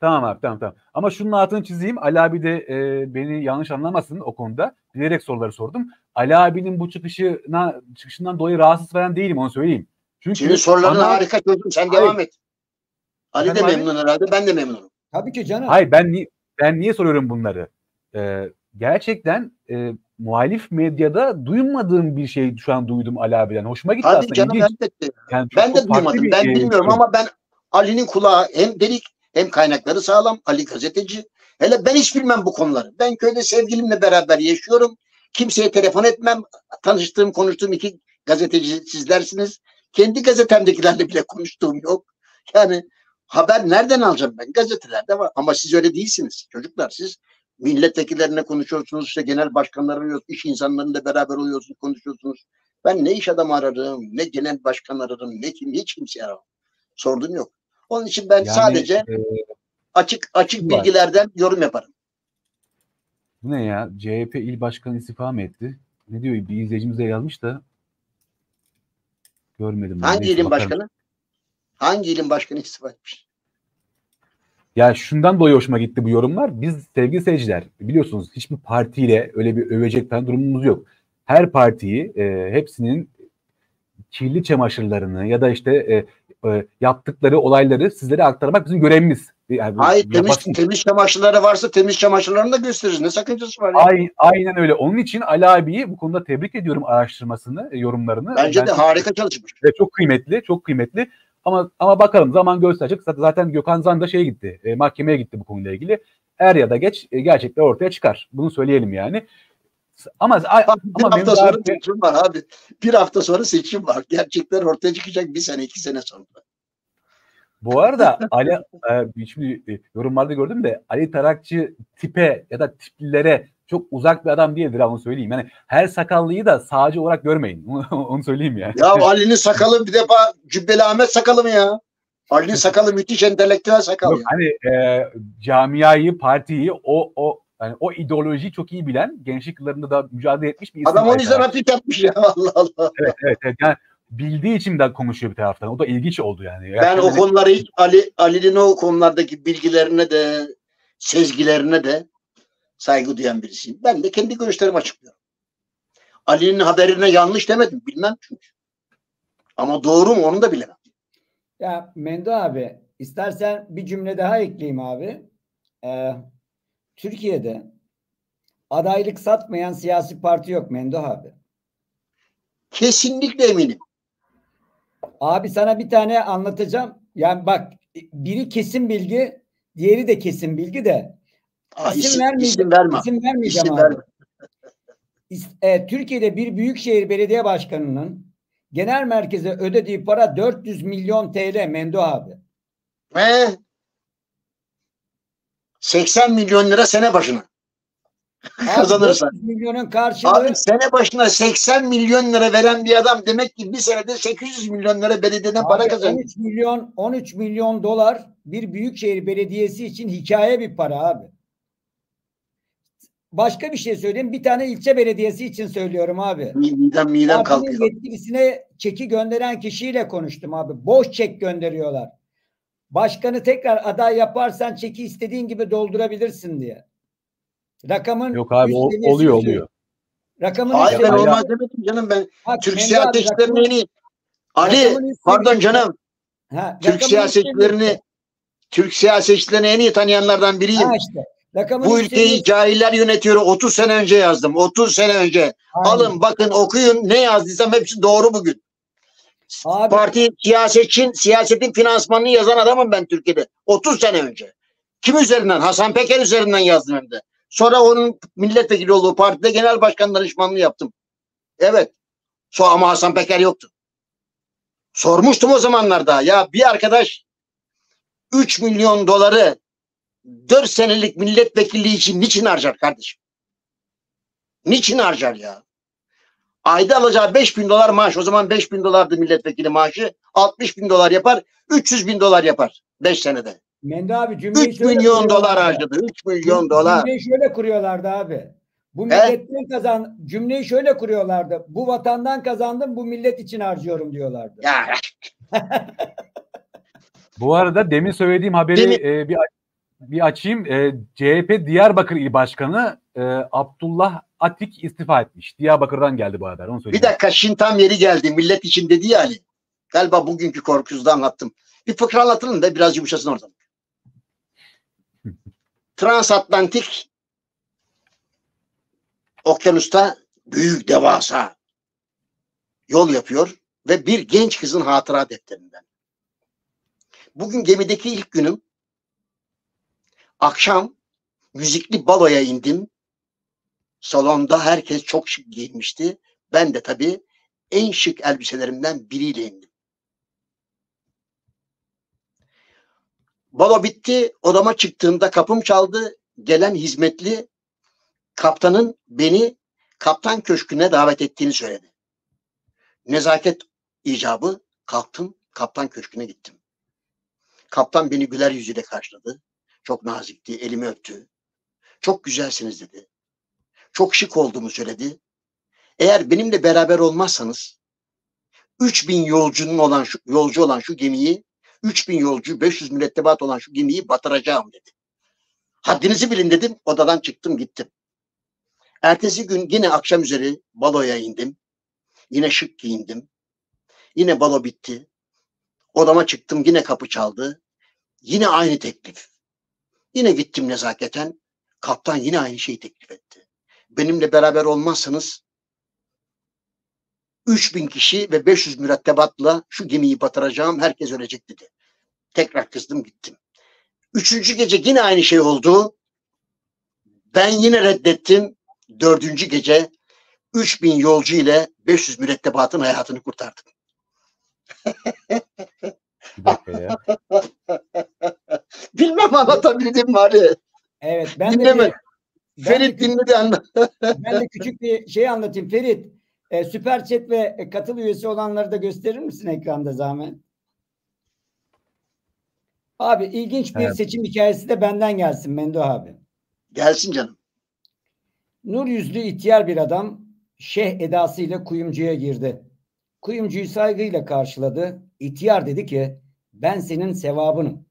Tamam abi tamam tamam. Ama şunun altını çizeyim. Ali abi de e, beni yanlış anlamasın o konuda. Bilerek soruları sordum. Ali abinin bu çıkışına çıkışından dolayı rahatsız falan değilim onu söyleyeyim. Çünkü Senin soruların bana- harika çocuğum. Sen Hayır. devam et. Ali de Efendim abi? memnun herhalde. Ben de memnunum. Tabii ki canım. Hayır ben ni- ben niye soruyorum bunları? Ee, gerçekten e, muhalif medyada duymadığım bir şey şu an duydum Ali abiden. Hoşuma gitti Hadi aslında. canım ilginç. elbette. Yani Ben de duymadım. bir, Ben e, bilmiyorum şey. ama ben Ali'nin kulağı hem delik hem kaynakları sağlam. Ali gazeteci. Hele ben hiç bilmem bu konuları. Ben köyde sevgilimle beraber yaşıyorum. Kimseye telefon etmem. Tanıştığım, konuştuğum iki gazeteci sizlersiniz. Kendi gazetemdekilerle bile konuştuğum yok. Yani haber nereden alacağım ben? Gazetelerde var. Ama siz öyle değilsiniz. Çocuklar siz milletvekillerine konuşuyorsunuz. işte genel başkanları arıyorsunuz. iş insanlarıyla beraber oluyorsunuz, konuşuyorsunuz. Ben ne iş adamı ararım, ne genel başkan ararım, ne kim, hiç kimse aramam. Sorduğum yok. Onun için ben Yani, sadece e, açık açık var. bilgilerden yorum yaparım. bu ne ya? CHP il başkanı istifa mı etti? Ne diyor? Bir izleyicimiz de yazmış da görmedim. Hangi Neyse, ilin bakarım. başkanı? Hangi ilin başkanı istifa etmiş? Ya şundan dolayı hoşuma gitti bu yorumlar. Biz sevgili seyirciler biliyorsunuz hiçbir partiyle öyle bir övecek falan durumumuz yok. Her partiyi e, hepsinin kirli çamaşırlarını ya da işte e, e, yaptıkları olayları sizlere aktarmak bizim görevimiz. Yani Hayır temiz, temiz çamaşırları varsa temiz çamaşırlarını da gösteririz. Ne sakıncası var ya? Ay- aynen öyle. Onun için Ali abiyi bu konuda tebrik ediyorum araştırmasını, e, yorumlarını. Bence Ben de harika çalışmış. ve çok kıymetli, çok kıymetli. Ama ama bakalım zaman gösterecek. Zaten, zaten Gökhan Zan da şeye gitti, e, mahkemeye gitti bu konuyla ilgili. Er ya da geç e, gerçekler ortaya çıkar. Bunu söyleyelim yani. Ama a- Bak, bir ama hafta sonra abi- seçim var abi. Bir hafta sonra seçim var. Gerçekler ortaya çıkacak bir sene iki sene sonra. bu arada Ali e, şimdi e, yorumlarda gördüm de Ali Tarakçı tipe ya da tiplilere çok uzak bir adam değildir onu söyleyeyim. Yani her sakallıyı da sağcı olarak görmeyin. Onu, onu söyleyeyim yani. Ya Ali'nin sakalı bir defa Cübbeli Ahmet sakalı mı ya? Ali'nin sakalı müthiş entelektüel sakal Yok, ya. hani e, camiayı, partiyi, o o yani o ideolojiyi çok iyi bilen, gençlik yıllarında da mücadele etmiş bir isim. Adam o Ali yüzden hafif yapmış ya Allah Allah. Evet, evet, evet. Yani bildiği için de konuşuyor bir taraftan. O da ilginç oldu yani. Ben Gerçekten o konuları hiç Ali Ali'nin o konulardaki bilgilerine de sezgilerine de saygı duyan birisiyim. Ben de kendi görüşlerimi açıklıyorum. Ali'nin haberine yanlış demedim. Bilmem çünkü. Ama doğru mu onu da bilemem. Ya Mendo abi istersen bir cümle daha ekleyeyim abi. Ee, Türkiye'de adaylık satmayan siyasi parti yok Mendo abi. Kesinlikle eminim. Abi sana bir tane anlatacağım. Yani bak biri kesin bilgi, diğeri de kesin bilgi de. Aa, İsim isim, vermeyeceğim. isim verme. İsim vermeyeceğim İsim abi. verme. E, Türkiye'de bir büyükşehir belediye başkanının genel merkeze ödediği para 400 milyon TL Mendo abi. Ve 80 milyon lira sene başına. Abi Kazanırsa. 400 milyonun karşılığı Abi sene başına 80 milyon lira veren bir adam demek ki bir senede 800 milyon lira belediyeden para Abi kazanıyor. 13 milyon 13 milyon dolar bir büyükşehir belediyesi için hikaye bir para abi. Başka bir şey söyleyeyim. Bir tane ilçe belediyesi için söylüyorum abi. Midem midem kalkıyor. yetkilisine çeki gönderen kişiyle konuştum abi. Boş çek gönderiyorlar. Başkanı tekrar aday yaparsan çeki istediğin gibi doldurabilirsin diye. Rakamın Yok abi o- oluyor şu. oluyor. Rakamın Hayır ben olmaz demedim canım ben. Bak, Türk siyasetçilerini. Ali pardon canım. Ha, Türk siyasetçilerini Türk siyasetçilerini en iyi tanıyanlardan biriyim. Ha işte. Rakamın Bu ülkeyi seviyesi- cahiller yönetiyor. 30 sene önce yazdım. 30 sene önce. Aynen. Alın bakın okuyun ne yazdıysam hepsi doğru bugün. Abi Parti siyasetçin, siyasetin finansmanını yazan adamım ben Türkiye'de. 30 sene önce. Kim üzerinden? Hasan Peker üzerinden yazdım hem de. Sonra onun milletvekili olduğu partide genel başkan danışmanlığı yaptım. Evet. So ama Hasan Peker yoktu. Sormuştum o zamanlarda. Ya bir arkadaş 3 milyon doları 4 senelik milletvekilliği için niçin harcar kardeşim? Niçin harcar ya? Ayda alacağı 5 bin dolar maaş. O zaman 5 bin dolardı milletvekili maaşı. 60 bin dolar yapar. 300 bin dolar yapar 5 senede. Mendo abi cümleyi 3 şöyle milyon dolar harcadı. 3 milyon Cüm- dolar. Cümleyi şöyle kuruyorlardı abi. Bu He? milletten kazan cümleyi şöyle kuruyorlardı. Bu vatandan kazandım, bu millet için harcıyorum diyorlardı. Ya Bu arada demin söylediğim haberi Demin- e, bir bir açayım. E, CHP Diyarbakır İl Başkanı e, Abdullah Atik istifa etmiş. Diyarbakır'dan geldi bu haber. Onu bir söyleyeyim. dakika şimdi tam yeri geldi. Millet için dedi ya Ali. Galiba bugünkü korkusuzda anlattım. Bir fıkra anlatalım da biraz yumuşasın oradan. Transatlantik okyanusta büyük devasa yol yapıyor ve bir genç kızın hatıra defterinden. Bugün gemideki ilk günüm akşam müzikli baloya indim. Salonda herkes çok şık giyinmişti. Ben de tabii en şık elbiselerimden biriyle indim. Balo bitti. Odama çıktığımda kapım çaldı. Gelen hizmetli kaptanın beni kaptan köşküne davet ettiğini söyledi. Nezaket icabı kalktım kaptan köşküne gittim. Kaptan beni güler yüzüyle karşıladı. Çok nazikti, elimi öptü. Çok güzelsiniz dedi. Çok şık olduğumu söyledi. Eğer benimle beraber olmazsanız 3000 yolcunun olan şu, yolcu olan şu gemiyi 3000 yolcu 500 mürettebat olan şu gemiyi batıracağım dedi. Haddinizi bilin dedim. Odadan çıktım gittim. Ertesi gün yine akşam üzeri baloya indim. Yine şık giyindim. Yine balo bitti. Odama çıktım yine kapı çaldı. Yine aynı teklif. Yine gittim nezaketen. Kaptan yine aynı şeyi teklif etti. Benimle beraber olmazsanız 3000 kişi ve 500 mürettebatla şu gemiyi batıracağım. Herkes ölecek dedi. Tekrar kızdım gittim. Üçüncü gece yine aynı şey oldu. Ben yine reddettim. Dördüncü gece 3000 yolcu ile 500 mürettebatın hayatını kurtardım. Bir dakika ya. Bilmem anlatabildim mi Ali? Evet ben de Dinleme. bir, ben de, Ferit dinledi anla. ben de küçük bir şey anlatayım. Ferit, e, süper chat ve e, katıl üyesi olanları da gösterir misin ekranda zahmet? Abi ilginç bir Evet. seçim hikayesi de benden gelsin Mendo abi. Gelsin canım. Nur yüzlü ihtiyar bir adam şeyh edasıyla kuyumcuya girdi. Kuyumcuyu saygıyla karşıladı. İhtiyar dedi ki ben senin sevabınım.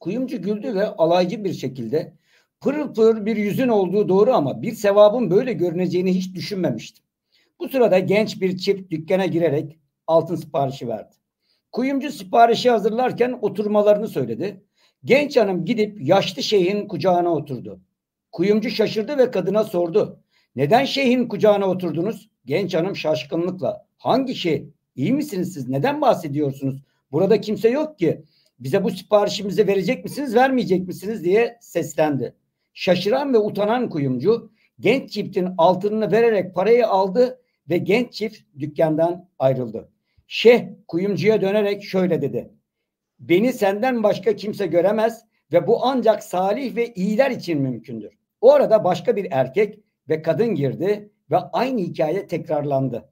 Kuyumcu güldü ve alaycı bir şekilde pırıl pırıl bir yüzün olduğu doğru ama bir sevabın böyle görüneceğini hiç düşünmemiştim. Bu sırada genç bir çift dükkana girerek altın siparişi verdi. Kuyumcu siparişi hazırlarken oturmalarını söyledi. Genç hanım gidip yaşlı şeyhin kucağına oturdu. Kuyumcu şaşırdı ve kadına sordu. Neden şeyhin kucağına oturdunuz? Genç hanım şaşkınlıkla. Hangi şey? İyi misiniz siz? Neden bahsediyorsunuz? Burada kimse yok ki. Bize bu siparişimizi verecek misiniz, vermeyecek misiniz diye seslendi. Şaşıran ve utanan kuyumcu genç çiftin altınını vererek parayı aldı ve genç çift dükkandan ayrıldı. Şeyh kuyumcuya dönerek şöyle dedi. Beni senden başka kimse göremez ve bu ancak salih ve iyiler için mümkündür. O arada başka bir erkek ve kadın girdi ve aynı hikaye tekrarlandı.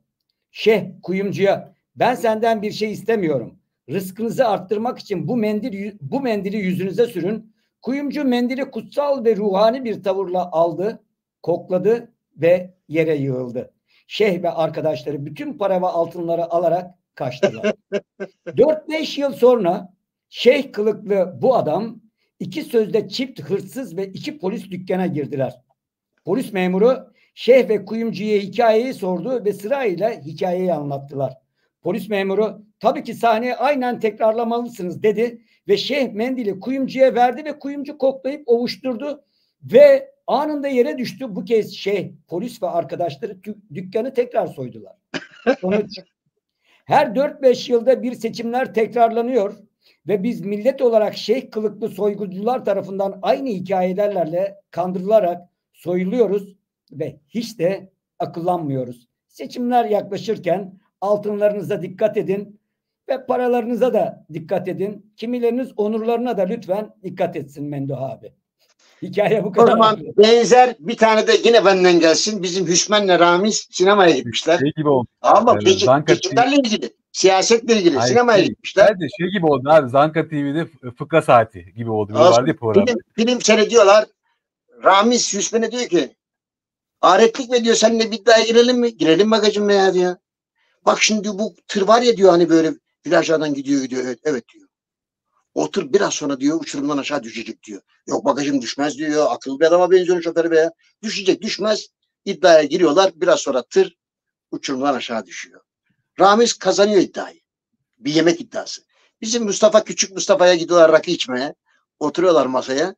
Şeyh kuyumcuya ben senden bir şey istemiyorum. Rızkınızı arttırmak için bu mendil bu mendili yüzünüze sürün. Kuyumcu mendili kutsal ve ruhani bir tavırla aldı, kokladı ve yere yığıldı. Şeyh ve arkadaşları bütün para ve altınları alarak kaçtılar. 4-5 yıl sonra şeyh kılıklı bu adam iki sözde çift hırsız ve iki polis dükkana girdiler. Polis memuru şeyh ve kuyumcuya hikayeyi sordu ve sırayla hikayeyi anlattılar. Polis memuru tabii ki sahneyi aynen tekrarlamalısınız dedi ve şeyh mendili kuyumcuya verdi ve kuyumcu koklayıp ovuşturdu ve anında yere düştü. Bu kez şeyh polis ve arkadaşları dükkanı tekrar soydular. Sonuç Her 4-5 yılda bir seçimler tekrarlanıyor ve biz millet olarak şeyh kılıklı soygucular tarafından aynı hikayelerle kandırılarak soyuluyoruz ve hiç de akıllanmıyoruz. Seçimler yaklaşırken altınlarınıza dikkat edin ve paralarınıza da dikkat edin. Kimileriniz onurlarına da lütfen dikkat etsin Menduh abi. Hikaye bu O kadar. zaman benzer bir tane de yine benden gelsin. Bizim Hüsmen'le Ramiz sinemaya gitmişler. Şey gibi oldu. Ama Evet, peki Zanka seçimlerle ilgili, siyasetle ilgili Hayır, sinemaya şey, gitmişler. Bence şey gibi oldu abi. Zanka TV'de f- fıkra saati gibi oldu. Bir vardı ya program. Film, film seyrediyorlar. Ramiz Hüsmen'e diyor ki Aretlik ve diyor seninle bir iddiaya girelim mi? Girelim bagacım be ya diyor. Bak şimdi bu tır var ya diyor hani böyle plajlardan gidiyor gidiyor. Evet, evet diyor. O tır biraz sonra diyor uçurumdan aşağı düşecek diyor. Yok bagajım düşmez diyor. Akıllı bir adama benziyor şoförü be. Düşecek düşmez. İddiaya giriyorlar. Biraz sonra tır uçurumdan aşağı düşüyor. Ramiz kazanıyor iddiayı. Bir yemek iddiası. Bizim Mustafa Küçük Mustafa'ya gidiyorlar rakı içmeye. Oturuyorlar masaya.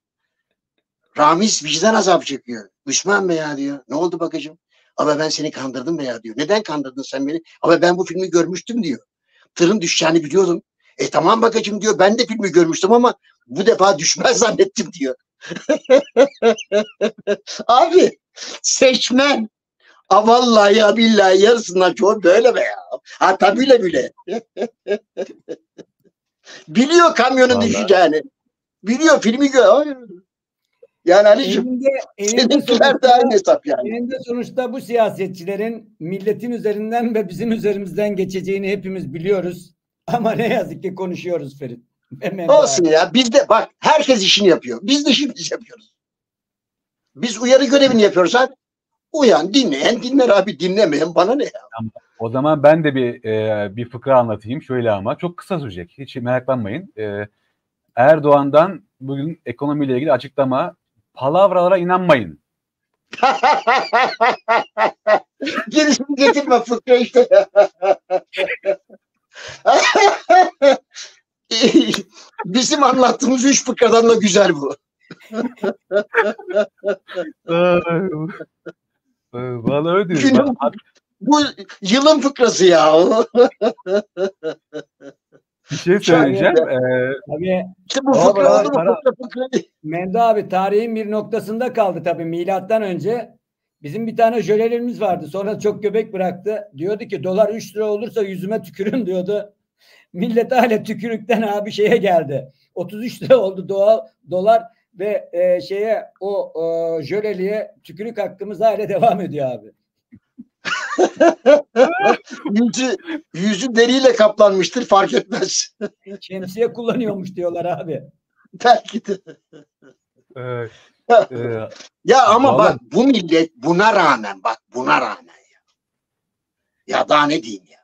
Ramiz vicdan azabı çekiyor. Müslüman be ya diyor. Ne oldu bakacım? Ama ben seni kandırdım be ya diyor. Neden kandırdın sen beni? Ama ben bu filmi görmüştüm diyor. Tırın düşeceğini biliyordum. E tamam bakacım diyor. Ben de filmi görmüştüm ama bu defa düşmez zannettim diyor. Abi seçmen. A vallahi ya billahi yarısından çoğu böyle be ya. Ha tabiyle bile. Biliyor kamyonun Vallahi. düşeceğini. Biliyor filmi gör. Yani Ali'cim Elinde, elinde seninkiler de sonuçta, aynı hesap yani. elinde sonuçta bu siyasetçilerin milletin üzerinden ve bizim üzerimizden geçeceğini hepimiz biliyoruz. Ama ne yazık ki konuşuyoruz Ferit. Mehmet Olsun abi. ya biz de bak herkes işini yapıyor. Biz de işimizi yapıyoruz. Biz uyarı görevini yapıyoruz abi. Uyan dinleyen dinler abi dinlemeyen bana ne ya. O zaman ben de bir e, bir fıkra anlatayım. Şöyle ama çok kısa sürecek. Hiç meraklanmayın. E, Erdoğan'dan bugün ekonomiyle ilgili açıklama. Palavralara inanmayın. Gerisini getirme fıkra işte. Bizim anlattığımız üç fıkradan da güzel bu. Vallahi öyle. Günün- Ben- Bu yılın fıkrası ya. Bir şey söyleyeceğim. Ee, Tabii İşte bu fıkra oldu mu abi tarihin bir noktasında kaldı tabii milattan önce. Bizim bir tane jölelerimiz vardı. Sonra çok göbek bıraktı. Diyordu ki dolar 3 lira olursa yüzüme tükürün diyordu. Millet hala tükürükten abi şeye geldi. 33 lira oldu doğal dolar ve e, şeye o e, jöleliye tükürük hakkımız hala devam ediyor abi. Yüzü, yüzü deriyle kaplanmıştır fark etmez. Şemsiye kullanıyormuş diyorlar abi. Belki de. e, e, Ya ama Vallahi- bak bu millet buna rağmen bak buna rağmen ya. Ya daha ne diyeyim ya.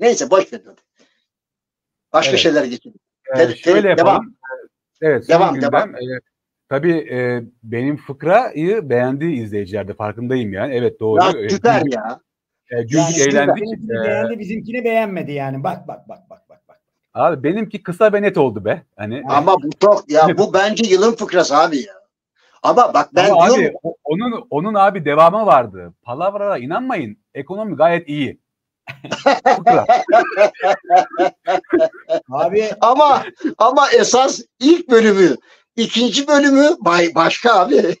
Neyse boş ver. Başka Evet. şeyler geçelim. e, Ferit, şöyle yapalım. Evet, son Devam, gündem. devam. E, tabii e, benim fıkrayı beğendiği izleyiciler de farkındayım yani. Evet doğru. Ya süper ya. E, güldük, Yani eğlendik. Bizimkini E, beğendi, bizimkini beğenmedi yani. Bak bak bak bak bak. bak. Abi benimki kısa ve net oldu be. Hani Ama bu çok ya bu bence yılın fıkrası abi ya. Ama bak ben Ama diyorum abi onun onun abi devamı vardı. Palavralara inanmayın. Ekonomi gayet iyi. Fıkra. Abi ama ama esas ilk bölümü ikinci bölümü bay, başka abi.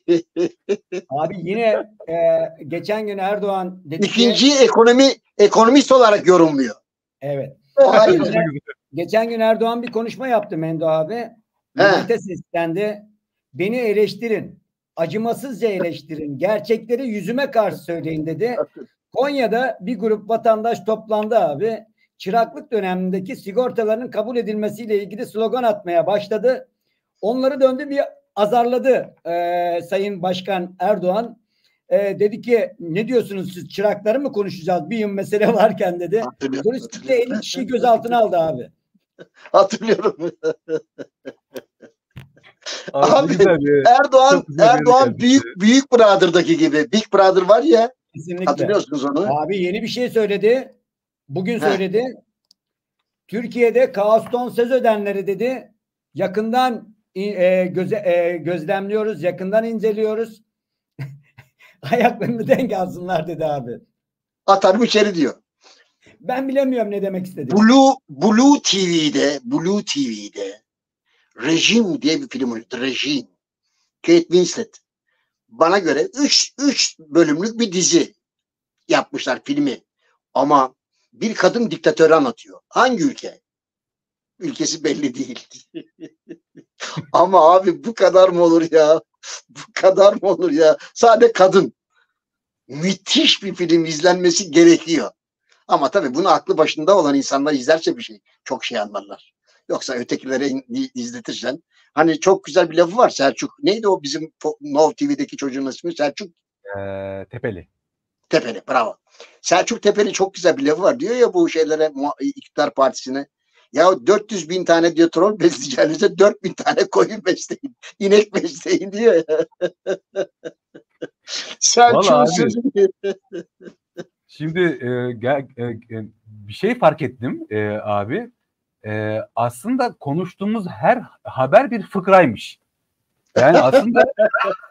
Abi yine e, geçen gün Erdoğan dedi ki İkinciyi ekonomi ekonomist olarak yorumluyor. evet. O ayrı. Geçen gün Erdoğan bir konuşma yaptı Mendo abi. Millete seslendi. Beni eleştirin. Acımasızca eleştirin. Gerçekleri yüzüme karşı söyleyin dedi. Konya'da bir grup vatandaş toplandı abi. Çıraklık dönemindeki sigortaların kabul edilmesiyle ilgili slogan atmaya başladı. Onları döndü bir azarladı e, Sayın Başkan Erdoğan. E, dedi ki ne diyorsunuz siz çırakları mı konuşacağız bir yıl mesele varken dedi. Polis de 50 kişiyi gözaltına aldı abi. hatırlıyorum. Abi, Abi, güzel Erdoğan Erdoğan büyük büyük Brother'daki gibi. Big Brother var ya Kesinlikle. hatırlıyorsunuz onu. Abi yeni bir şey söyledi. Bugün Heh. söyledi. Türkiye'de kaoston söz ödenleri dedi. Yakından e, göze, e, gözlemliyoruz, yakından inceliyoruz. Ayaklarını denk alsınlar dedi abi. Atarım içeri diyor. Ben bilemiyorum ne demek istediğini. Blue Blue TV'de Blue TV'de Rejim diye bir film oynadı. Rejim. Kate Winslet. Bana göre 3 3 bölümlük bir dizi yapmışlar filmi. Ama bir kadın diktatörü anlatıyor. Hangi ülke? Ülkesi belli değil. Ama abi bu kadar mı olur ya? Bu kadar mı olur ya? Sadece kadın. Müthiş bir film izlenmesi gerekiyor. Ama tabii bunu aklı başında olan insanlar izlerse bir şey çok şey anlarlar. Yoksa ötekilere izletirsen hani çok güzel bir lafı var Selçuk. Neydi o bizim Now TV'deki çocuğun ismi? Selçuk Ee, tepeli. Tepeli. Bravo. Selçuk Tepeli çok güzel bir lafı var. Diyor ya bu şeylere iktidar partisine. Ya 400 bin tane diyor troll besleyeceğinize 4 bin tane koyun besleyin. inek besleyin diyor ya. Selçuk'un Vallahi sözü. Şimdi e, gel- e, e, bir şey fark ettim e, abi. E, aslında konuştuğumuz her haber bir fıkraymış. Yani aslında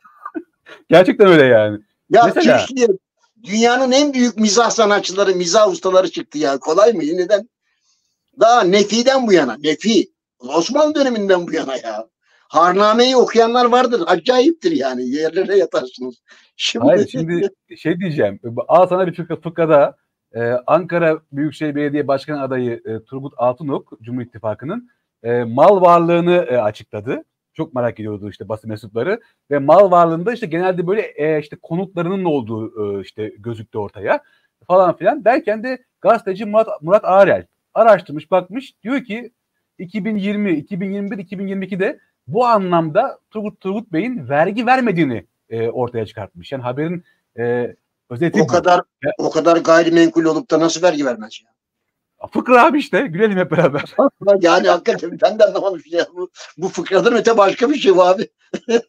gerçekten öyle yani. Ya Mesela- Türkiye dünyanın en büyük mizah sanatçıları, mizah ustaları çıktı ya. Kolay mı? Neden? Daha Nefi'den bu yana. Nefi. Osmanlı döneminden bu yana ya. Harnameyi okuyanlar vardır. Acayiptir yani. Yerlere yatarsınız. Şimdi, Hayır şimdi şey diyeceğim. Al sana bir fıkra, fıkrada e, Ankara Büyükşehir Belediye Başkanı adayı e, Turgut Altınok Cumhur İttifakı'nın e, mal varlığını e, açıkladı. Çok merak ediyordu işte basın mensupları ve mal varlığında işte genelde böyle e, işte konutlarının olduğu e, işte gözüktü ortaya falan filan derken de gazeteci Murat, Murat Arel araştırmış bakmış diyor ki 2020, 2021, 2022'de bu anlamda Turgut Turgut Bey'in vergi vermediğini e, ortaya çıkartmış. Yani haberin e, özeti o bu. kadar o kadar gayrimenkul olup da nasıl vergi vermez ya? Fıkra abi işte gülelim hep beraber. Yani hakikaten ben de anlamadım ya. Bu, bu fıkradan öte başka bir şey bu abi. E,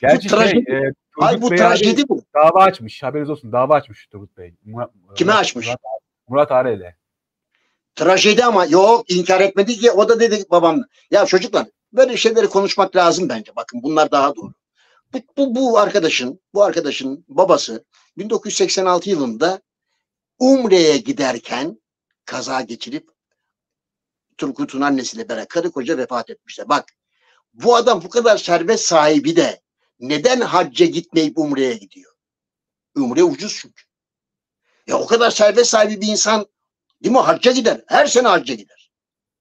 gerçi şey, trajedi. e, Ay Turgut bu Bey trajedi bu. dava açmış. Haberiniz olsun dava açmış Turgut Bey. Murat, Kime Murat- açmış? Murat, Murat Arel'e. Trajedi ama yok inkar etmedi ki o da dedi babam. Ya çocuklar böyle şeyleri konuşmak lazım bence. Bakın bunlar daha doğru. Bu, bu, bu arkadaşın bu arkadaşın babası 1986 yılında Umre'ye giderken kaza geçirip Turgut'un annesiyle beraber karı koca vefat etmişler. Bak bu adam bu kadar servet sahibi de neden hacca gitmeyip Umre'ye gidiyor? Umre ucuz çünkü. Ya o kadar servet sahibi bir insan Değil mi? Hacca gider. Her sene hacca gider.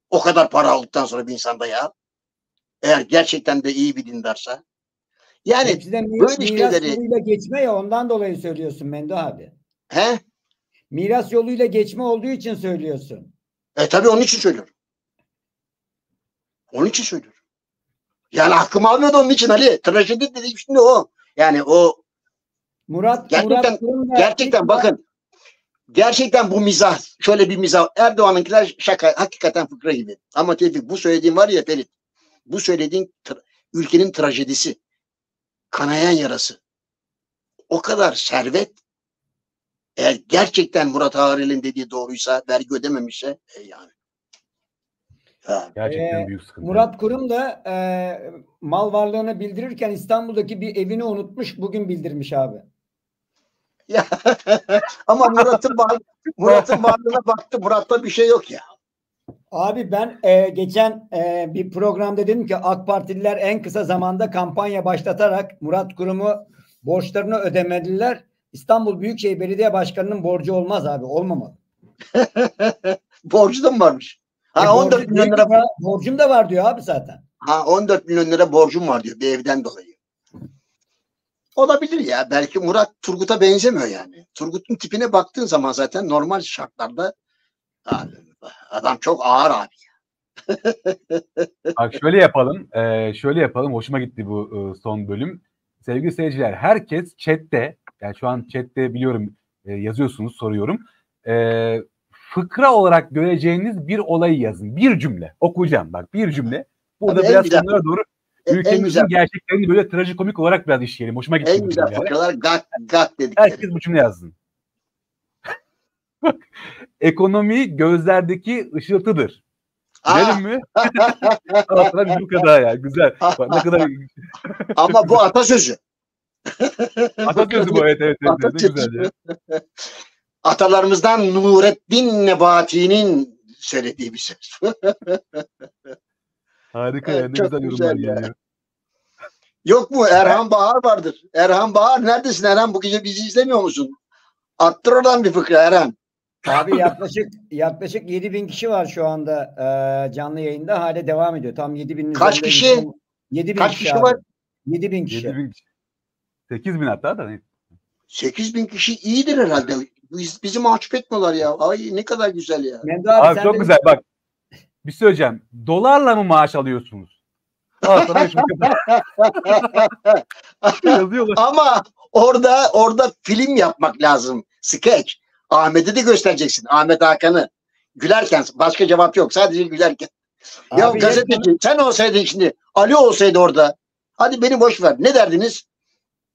O kadar para aldıktan sonra bir insanda ya. Eğer gerçekten de iyi bir dindarsa. Yani Hepsi de mi- böyle miras şeyleri- yoluyla geçme ya ondan dolayı söylüyorsun Mendo abi. he? Miras yoluyla geçme olduğu için söylüyorsun. E tabii onun için söylüyorum. Onun için söylüyorum. Yani hakkımı almıyordu onun için Ali. Trajedi dediğim şimdi o. Yani o Murat Gerçekten- Murat Kurum gerçekten bakın gerçekten bu mizah şöyle bir mizah Erdoğan'ınkiler şaka hakikaten fıkra gibi. Ama Tevfik bu söylediğin var ya Ferit bu söylediğin tra- ülkenin trajedisi kanayan yarası o kadar servet eğer gerçekten Murat Ağrel'in dediği doğruysa vergi ödememişse e yani. Ha, Gerçekten Ee, büyük sıkıntı. Murat Kurum da e, mal varlığını bildirirken İstanbul'daki bir evini unutmuş bugün bildirmiş abi. Ya, ama Murat'ın var, Murat'ın varlığına baktı. Murat'ta bir şey yok ya. Abi ben e, geçen e, bir programda dedim ki AK Partililer en kısa zamanda kampanya başlatarak Murat Kurum'u borçlarını ödemediler. İstanbul Büyükşehir Belediye Başkanı'nın borcu olmaz abi olmamalı. Borcu da mı varmış? Ha E, 14 borcu milyon lira borcum da var diyor abi zaten. Ha 14 milyon lira borcum var diyor bir evden dolayı. Olabilir ya. Belki Murat Turgut'a benzemiyor yani. Turgut'un tipine baktığın zaman zaten normal şartlarda abi, adam çok ağır abi. Bak şöyle yapalım. e, şöyle yapalım. Hoşuma gitti bu e, son bölüm. Sevgili seyirciler herkes chatte yani şu an chatte biliyorum e, yazıyorsunuz soruyorum. E, fıkra olarak göreceğiniz bir olayı yazın. Bir cümle. Okuyacağım bak bir cümle. Burada en biraz sonlara doğru ülkemizin güzel, gerçeklerini böyle trajikomik olarak biraz işleyelim. Hoşuma gitti en güzel cümle. fıkralar gak gak dedikleri. Herkes bu cümle yazsın. Ekonomi gözlerdeki ışıltıdır. Aa, Bilelim mi? Altına bir bu kadar ya. Güzel. Bak ne kadar ama bu atasözü. atasözü bu evet evet. evet, evet. Güzel ya. Atalarımızdan Nurettin Nebati'nin söylediği bir söz. Harika Evet, ya. Ne çok güzel güzel yorumlar ya. geliyor. Yok mu? Erhan Bahar vardır. Erhan Bahar neredesin Erhan? Bu gece bizi izlemiyor musun? Attır oradan bir fıkra Erhan. Abi yaklaşık yaklaşık 7 bin kişi var şu anda e, canlı yayında. Hala devam ediyor. Tam 7 binin Kaç kişi? insan- 7 bin Kaç kişi, kişi var? 7 bin kişi. 7 bin kişi. 8 bin hatta da. 8 bin kişi iyidir herhalde. Biz, bizi mahcup etmiyorlar ya. Ay ne kadar güzel ya. Mendo abi, Abi, sen çok de- güzel bak. Bir şey söyleyeceğim. Dolarla mı maaş alıyorsunuz? Ama orada orada film yapmak lazım. Sketch. Ahmet'i de göstereceksin. Ahmet Hakan'ı. Gülerken başka cevap yok. Sadece gülerken. ya Abi gazeteci sen olsaydın şimdi Ali olsaydı orada. Hadi beni boş ver. Ne derdiniz?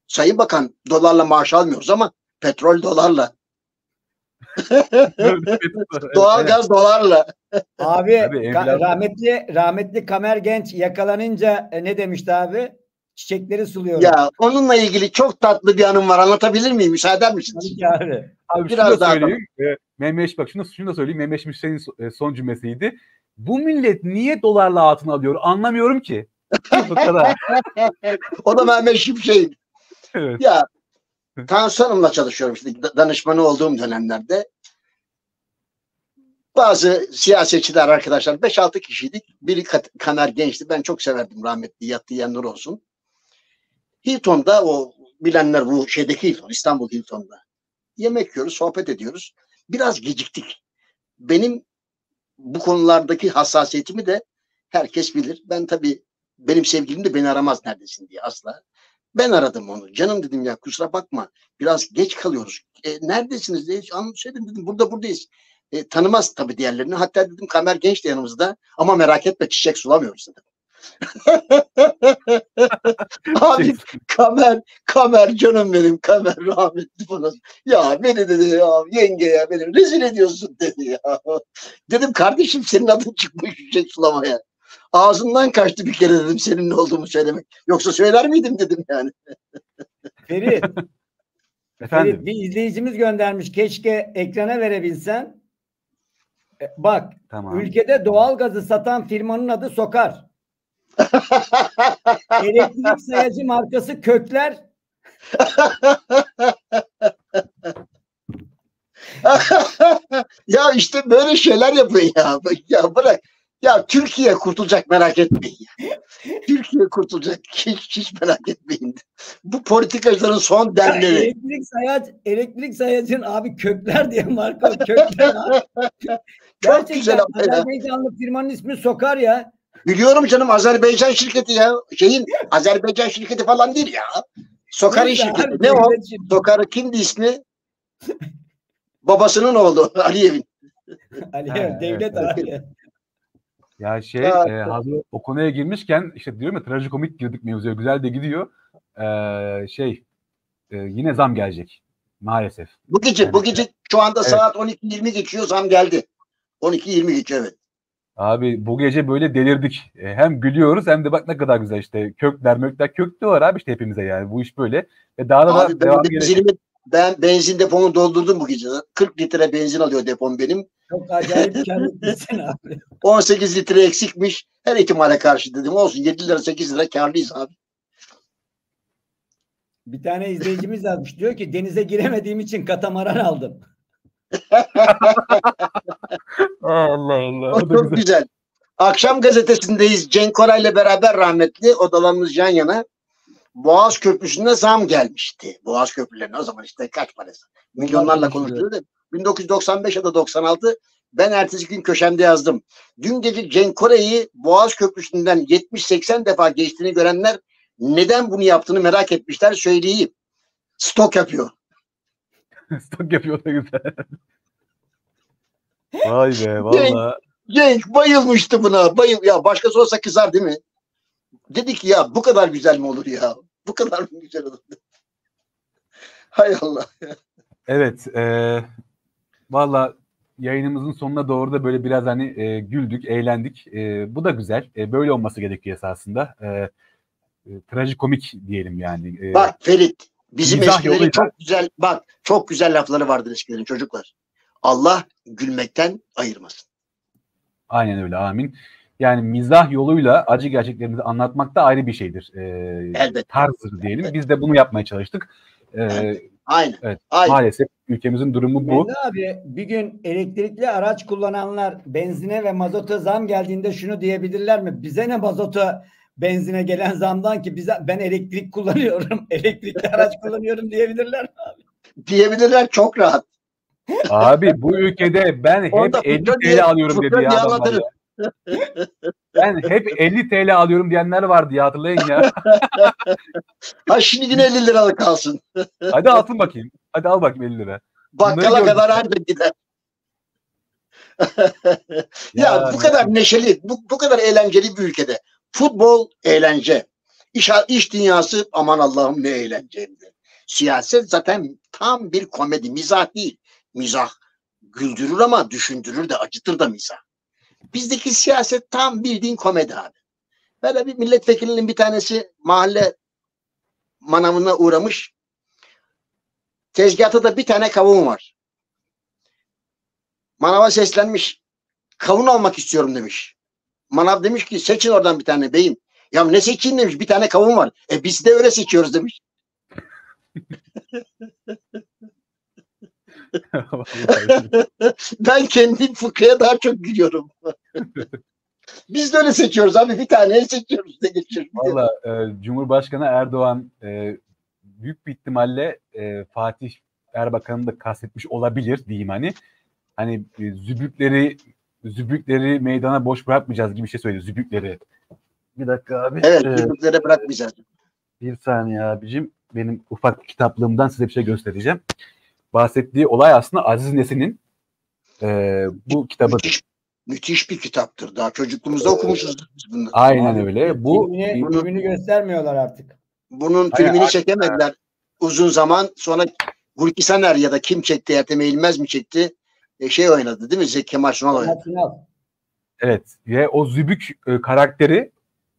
Sayın Bakan dolarla maaş almıyoruz ama petrol dolarla. Doğalgaz dolarla. Abi ka- evladım. rahmetli rahmetli Kamer Genç yakalanınca e, ne demişti abi? Çiçekleri suluyorum. Ya onunla ilgili çok tatlı bir anım var. Anlatabilir miyim? Müsaade misiniz? Abi. Abi Biraz şunu da daha söyleyeyim. E, Mehmet bak şunu, şunu da söyleyeyim. Hüseyin son, e, son cümlesiydi. Bu millet niye dolarla altın alıyor? Anlamıyorum ki. O da Mehmet Şimşek'in. Evet. Ya Tansu Hanım'la çalışıyorum da- danışmanı olduğum dönemlerde. Bazı siyasetçiler arkadaşlar 5-6 kişiydik. Biri Kamer Genç'ti. Ben çok severdim rahmetli yattığı yanlar olsun. Hilton'da o bilenler bu şeydeki Hilton, İstanbul Hilton'da. Yemek yiyoruz, sohbet ediyoruz. Biraz geciktik. Benim bu konulardaki hassasiyetimi de herkes bilir. Ben tabii benim sevgilim de beni aramaz neredesin diye asla. Ben aradım onu. Canım dedim ya kusura bakma. Biraz geç kalıyoruz. E, neredesiniz diye söyledim dedim. Burada buradayız. E, tanımaz tabii diğerlerini. Hatta dedim Kamer Genç de yanımızda. Ama merak etme çiçek sulamıyoruz dedim. Abi Kamer, Kamer canım benim. Kamer rahmetli falan. Ya beni dedi ya yenge ya beni rezil ediyorsun dedi ya. Dedim kardeşim senin adın çıkmış çiçek sulamaya. Ağzından kaçtı bir kere dedim senin ne olduğumu söylemek. Yoksa söyler miydim dedim yani. Ferit, Efendim. Ferit bir izleyicimiz göndermiş. Keşke ekrana verebilsen. E, Bak Tamam. ülkede doğalgazı satan firmanın adı Sokar. Elektrik sayacı markası Kökler. ya işte böyle şeyler yapıyor ya. Ya bırak. Ya Türkiye kurtulacak merak etmeyin. Ya. Türkiye kurtulacak. Hiç, hiç merak etmeyin. Bu politikacıların son Ya demleri. elektrik sayaç, elektrik sayacın abi Kökler diye marka Kökler. Çok güzel ya. Azerbaycanlı firmanın ismi Sokar ya. Biliyorum canım Azerbaycan şirketi ya. Şeyin Azerbaycan şirketi falan değil ya. Sokar'ın Neyse şirketi. abi, Ne o? Sokar'ı kimdi ismi? Babasının oğlu Aliyev'in. Ali, Ha, evet, devlet abi. Ya şey e, hazır o konuya girmişken işte diyorum ya trajikomik girdik mevzuya güzel de gidiyor. Ee, şey e, yine zam gelecek maalesef. Bu gece, bu gece şu anda Evet. saat 12.20 geçiyor zam geldi. 12.20 geçiyor evet. Abi bu gece böyle delirdik. E, hem gülüyoruz hem de bak ne kadar güzel işte kökler mökler kök diyorlar abi işte hepimize yani bu iş böyle. Ve daha da, Abi da devam gelecek. Ben benzin depomu doldurdum bu gece. 40 litre benzin alıyor depom benim. Çok acayip abi. 18 litre eksikmiş. Her ihtimale karşı dedim olsun 7 lira 8 lira karlıyız abi. Bir tane izleyicimiz yazmış. Diyor ki denize giremediğim için katamaran aldım. Allah Allah. O çok güzel. güzel. Akşam gazetesindeyiz. Cenk Koray'la beraber rahmetli odalarımız yan yana. Boğaz Köprüsü'ne zam gelmişti. Boğaz köprülerine o zaman işte kaç parası? Milyonlarla konuşuluyor. 1995 ya da 96 ben ertesi gün köşemde yazdım. Dün gece Cenk Koray'ı Boğaz Köprüsü'nden 70-80 defa geçtiğini görenler neden bunu yaptığını merak etmişler söyleyeyim. Stok yapıyor. Stok yapıyor da güzel. Vay be valla. Cenk bayılmıştı buna. Bayıl ya başkası olsa kızar değil mi? Dedi ki ya bu kadar güzel mi olur ya? Bu kadar mı güzel olur? Hay Allah. Evet. E, valla yayınımızın sonuna doğru da böyle biraz hani e, güldük, eğlendik. E, bu da güzel. E, böyle olması gerekiyor esasında. E, e, trajikomik diyelim yani. E, Bak Ferit Bizim eskilerin yoluyla. çok güzel bak çok güzel lafları vardır eskilerin çocuklar. Allah gülmekten ayırmasın. Aynen öyle amin. Yani mizah yoluyla acı gerçeklerimizi anlatmak da ayrı bir şeydir. Ee, Elbette. tarzdır diyelim. Evet. Biz de bunu yapmaya çalıştık. Ee, Evet. Aynen. Evet, Aynen. maalesef ülkemizin durumu bu. Emre abi bir gün elektrikli araç kullananlar benzine ve mazota zam geldiğinde şunu diyebilirler mi? Bize ne mazota benzine gelen zamdan ki bize ben elektrik kullanıyorum. elektrikli araç kullanıyorum diyebilirler mi abi? Diyebilirler çok rahat. Abi bu ülkede ben hep Orada 50 fıkra diye- TL alıyorum dedi adamlar ya. Ben hep 50 TL alıyorum diyenler vardı ya hatırlayın ya. Ha şimdi yine 50 liralık kalsın. Hadi altın bakayım. Hadi al bakayım 50 lira. Bakkala kadar ancak gider. ya, Ya bu kadar neşeli, bu, bu kadar eğlenceli bir ülkede. Futbol eğlence. İş, iş dünyası aman Allah'ım ne eğlence. hem de. Siyaset zaten tam bir komedi. Mizah değil. Mizah güldürür ama düşündürür de acıtır da mizah. Bizdeki siyaset tam bildiğin komedi abi. Böyle bir milletvekilinin bir tanesi mahalle manavına uğramış. Tezgahta da bir tane kavun var. Manava seslenmiş. Kavun almak istiyorum demiş. Manav demiş ki seçin oradan bir tane beyim. Ya ne seçeyim demiş bir tane kavun var. E biz de öyle seçiyoruz demiş. Ben kendi fıkraya daha çok gülüyorum. Biz de öyle seçiyoruz abi bir tane seçiyoruz de geçiyoruz. Valla e, Cumhurbaşkanı Erdoğan e, büyük bir ihtimalle e, Fatih Erbakan'ı da kastetmiş olabilir diyeyim hani. Hani e, zübükleri zübükleri meydana boş bırakmayacağız gibi bir şey söyledi. Zübükleri. Bir dakika abi. Evet Ee, bizimkilere bırakmayacağız. bir saniye abicim. Benim ufak kitaplığımdan size bir şey göstereceğim. Bahsettiği olay aslında Aziz Nesin'in e, bu kitabıdır. Müthiş, bir kitaptır. Daha çocukluğumuzda okumuşuz biz bunu. Aynen öyle. Bu filmini, filmini göstermiyorlar artık. Bunun Hayır, filmini abi- çekemediler. Uzun zaman sonra Hulki Saner ya da kim çekti Ertem Eğilmez mi çekti? E, şey oynadı değil mi? Zeki Kemal Sunal oynadı. Evet ve o Zübük e, karakteri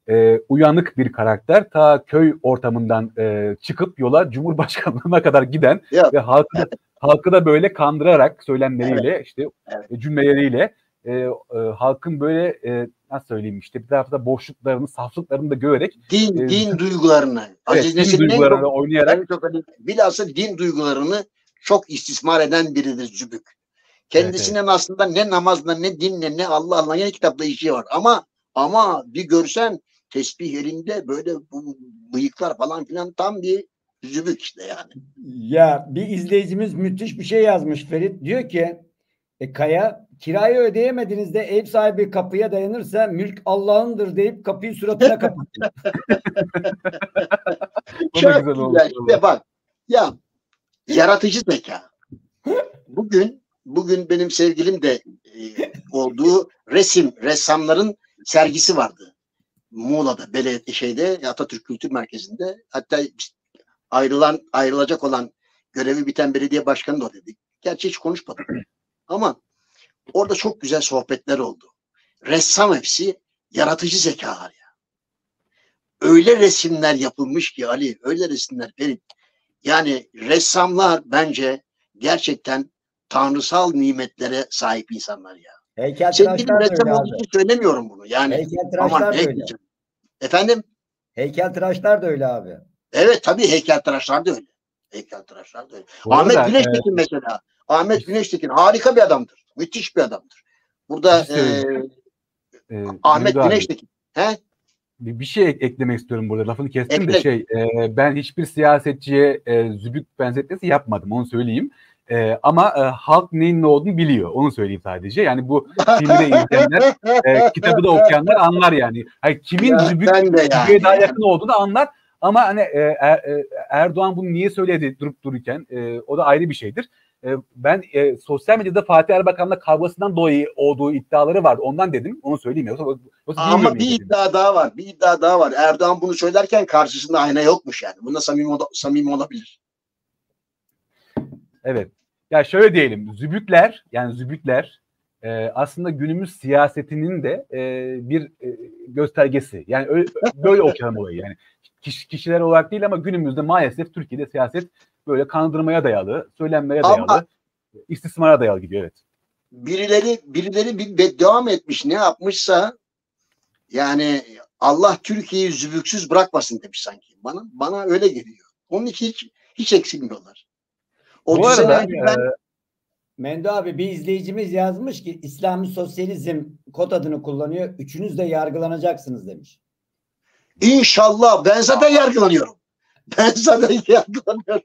e, uyanık bir karakter. Ta köy ortamından e, çıkıp yola Cumhurbaşkanlığına kadar giden Ya. ve halkı halkı da böyle kandırarak söylemleriyle işte Evet. e, cümleleriyle e, e, halkın böyle e, nasıl söyleyeyim işte bir tarafta boşluklarını, saflıklarını da görerek Din, Evet. din duygularını. evet, din duygularını çok, oynayarak çok bilhassa din duygularını çok istismar eden biridir Zübük. Kendisinin aslında ne namazla ne dinle ne Allah Allah ne kitapla işi var. Ama ama bir görsen tesbih elinde böyle bu bıyıklar falan filan tam bir Zübük işte yani. Ya bir izleyicimiz müthiş bir şey yazmış Ferit. Diyor ki e, Kaya kirayı ödeyemediğinizde ev sahibi kapıya dayanırsa mülk Allah'ındır deyip kapıyı suratına kapatıyor. Çok güzel oldu. İşte bak ya yaratıcı zeka. Bugün bugün benim sevgilim de e, olduğu resim ressamların sergisi vardı. Muğla'da belediye şeyde Atatürk Kültür Merkezi'nde hatta ayrılan ayrılacak olan görevi biten belediye başkanı da o dedi. Gerçi hiç konuşmadık. Ama orada çok güzel sohbetler oldu. Ressam hepsi yaratıcı zekalar ya. Öyle resimler yapılmış ki Ali, öyle resimler Ferit. Yani ressamlar bence gerçekten tanrısal nimetlere sahip insanlar ya. Heykeltıraşlar da ressam öyle olduğu abi. için söylemiyorum bunu. Yani aman Heykeltıraşlar ne da öyle. güzel. Efendim? Heykeltıraşlar da öyle abi. Evet tabii heykeltıraşlar da öyle. Heykeltıraşlar da öyle. Bu Ahmet arada, Güneştekin e, mesela. Ahmet Güneştekin harika bir adamdır. Müthiş bir adamdır. Burada e, e, Ahmet abi, Güneştekin. He? bir bir şey ek- eklemek istiyorum burada. Lafını kestim de Ekle. şey e, ben hiçbir siyasetçiye e, zübük benzetmesi yapmadım onu söyleyeyim. E, ama e, halk neyin ne olduğunu biliyor. Onu söyleyeyim sadece. Yani bu filmi de izleyenler, e, kitabı da okuyanlar anlar yani. Hayır, kimin Ya zübük de zübüğe daha yakın olduğunu anlar. Ama hani e, Er- e, Erdoğan bunu niye söyledi durup dururken e, o da ayrı bir şeydir. E, ben e, sosyal medyada Fatih Erbakan'la kavgasından dolayı olduğu iddiaları vardı. Ondan dedim. Onu söyleyeyim. Yoksa, yoksa Ama bir dedim. iddia daha var. Bir iddia daha var. Erdoğan bunu söylerken karşısında ayna yokmuş yani. Bunda samimi, ola- samimi olabilir. Evet. Ya şöyle diyelim. Zübükler yani zübükler e, aslında günümüz siyasetinin de e, bir e, göstergesi. Yani öyle, böyle okuyalım olayı. Yani kişi, kişiler olarak değil ama günümüzde maalesef Türkiye'de siyaset böyle kandırmaya dayalı, söylenmeye Ama- dayalı, istismara dayalı gidiyor evet. birileri birileri bir mı etmiş ne yapmışsa yani Allah Türkiye'yi zübüksüz bırakmasın demiş sanki. Bana bana öyle geliyor. Onun için hiç hiç eksilmiyorlar. O Bu arada ben e, Mendo abi bir izleyicimiz yazmış ki İslami sosyalizm kod adını kullanıyor. Üçünüz de yargılanacaksınız demiş. inşallah ben zaten yargılanıyorum. Ben zaten yargılanıyorum.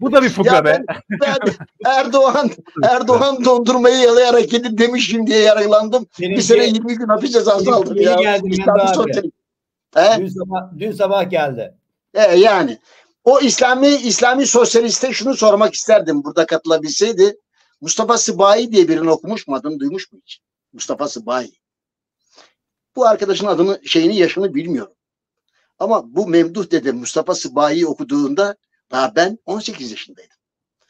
bu da bir fıkra Ya be. ben, ben Erdoğan Erdoğan dondurmayı yalayarak yedi demişim diye yargılandım. Bir sene 20 gün hapis cezası benim aldım ya. geldi Mehmet İslami. He? Dün sabah, dün sabah geldi. E, yani o İslami İslami sosyaliste şunu sormak isterdim burada katılabilseydi. Mustafa Sıbahi diye birini okumuş mu? Adını duymuş mu hiç? Mustafa Sıbahi. Bu arkadaşın adını, şeyini, yaşını bilmiyorum. Ama bu Memduh dede Mustafa Sıbahi'yi okuduğunda daha ben 18 yaşındaydım.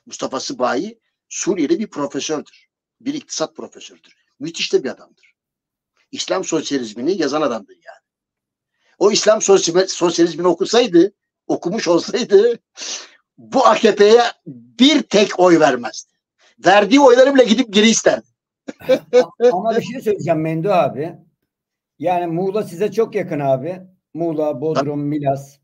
Mustafa Sıbahi Suriye'de bir profesördür. Bir iktisat profesördür. Müthiş de bir adamdır. İslam sosyalizmini yazan adamdır yani. O İslam sosyal- sosyalizmini okusaydı, okumuş olsaydı bu AKP'ye bir tek oy vermezdi. Verdiği oyları bile gidip geri isterdi. Ama bir şey söyleyeceğim Mendo abi. Yani Muğla size çok yakın abi. Muğla, Bodrum, Milas.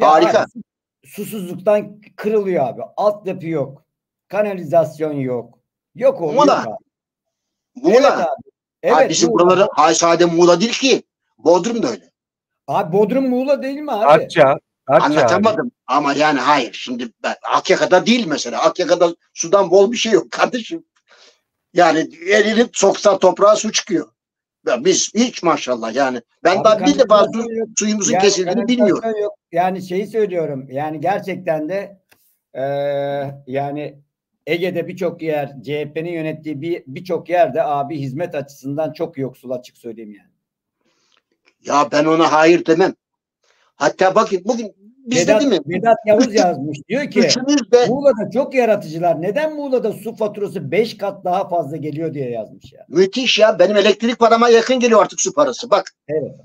Harika. abi, susuzluktan kırılıyor abi. Altyapı yok. Kanalizasyon yok. Yok oluyor Muğla. abi. Muğla. Evet abi. Evet. Hayır, bizim Muğla. buraları sadece Muğla değil ki. Bodrum da öyle. Abi Bodrum Muğla değil mi abi? Artça abi. Anlatamadım. Ama yani hayır. Şimdi ben Akyaka'da değil mesela. Akyaka'da sudan bol bir şey yok kardeşim. Yani elini soksa toprağa su çıkıyor. Ya biz hiç maşallah yani. Ben Abi daha bir defa su, suyumuzun Yani kesildiğini bilmiyorum. yok. Yani şeyi söylüyorum. Yani gerçekten de eee, yani Ege'de birçok yer CHP'nin yönettiği bir birçok yerde abi hizmet açısından çok yoksul açık söyleyeyim yani. Ya ben ona hayır demem. Hatta bakın bugün biz Vedat, dedi mi? Vedat Yavuz yazmış. Diyor ki de Muğla'da çok yaratıcılar. Neden Muğla'da su faturası 5 kat daha fazla geliyor diye yazmış ya. müthiş ya. Benim elektrik parama yakın geliyor artık su parası. Bak Evet.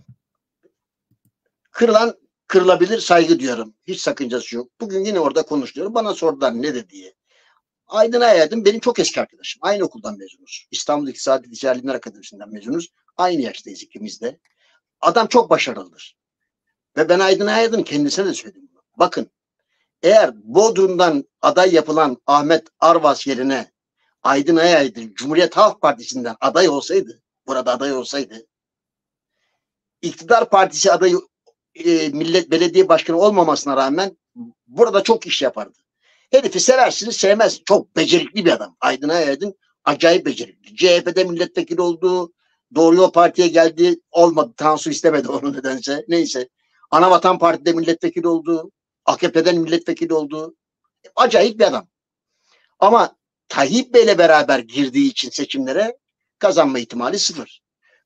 kırılan kırılabilir saygı diyorum. Hiç sakıncası yok. Bugün yine orada konuşuyorum. Bana sordular ne de diye. Aydın Ayadın benim çok eski arkadaşım. Aynı okuldan mezunuz. İstanbul İktisadi Ticari Bilimler Akademisi'nden mezunuz. Aynı yaştayız ikimiz de. Adam çok başarılıdır. Ve ben Aydın Ayadın kendisine de söyledim. Bakın eğer Bodrum'dan aday yapılan Ahmet Arvas yerine Aydın Ayaydın Cumhuriyet Halk Partisi'nden aday olsaydı, burada aday olsaydı, iktidar partisi adayı e, millet belediye başkanı olmamasına rağmen burada çok iş yapardı. Herifi seversiniz sevmez. Çok becerikli bir adam. Aydın Ayaydın acayip becerikli. CHP'de milletvekili oldu. Doğru Yol Parti'ye geldi. Olmadı. Tansu istemedi onu nedense. Neyse. Anavatan Parti'de milletvekili oldu. AKP'den milletvekili oldu. Acayip bir adam. Ama Tayyip Bey'le beraber girdiği için seçimlere kazanma ihtimali sıfır.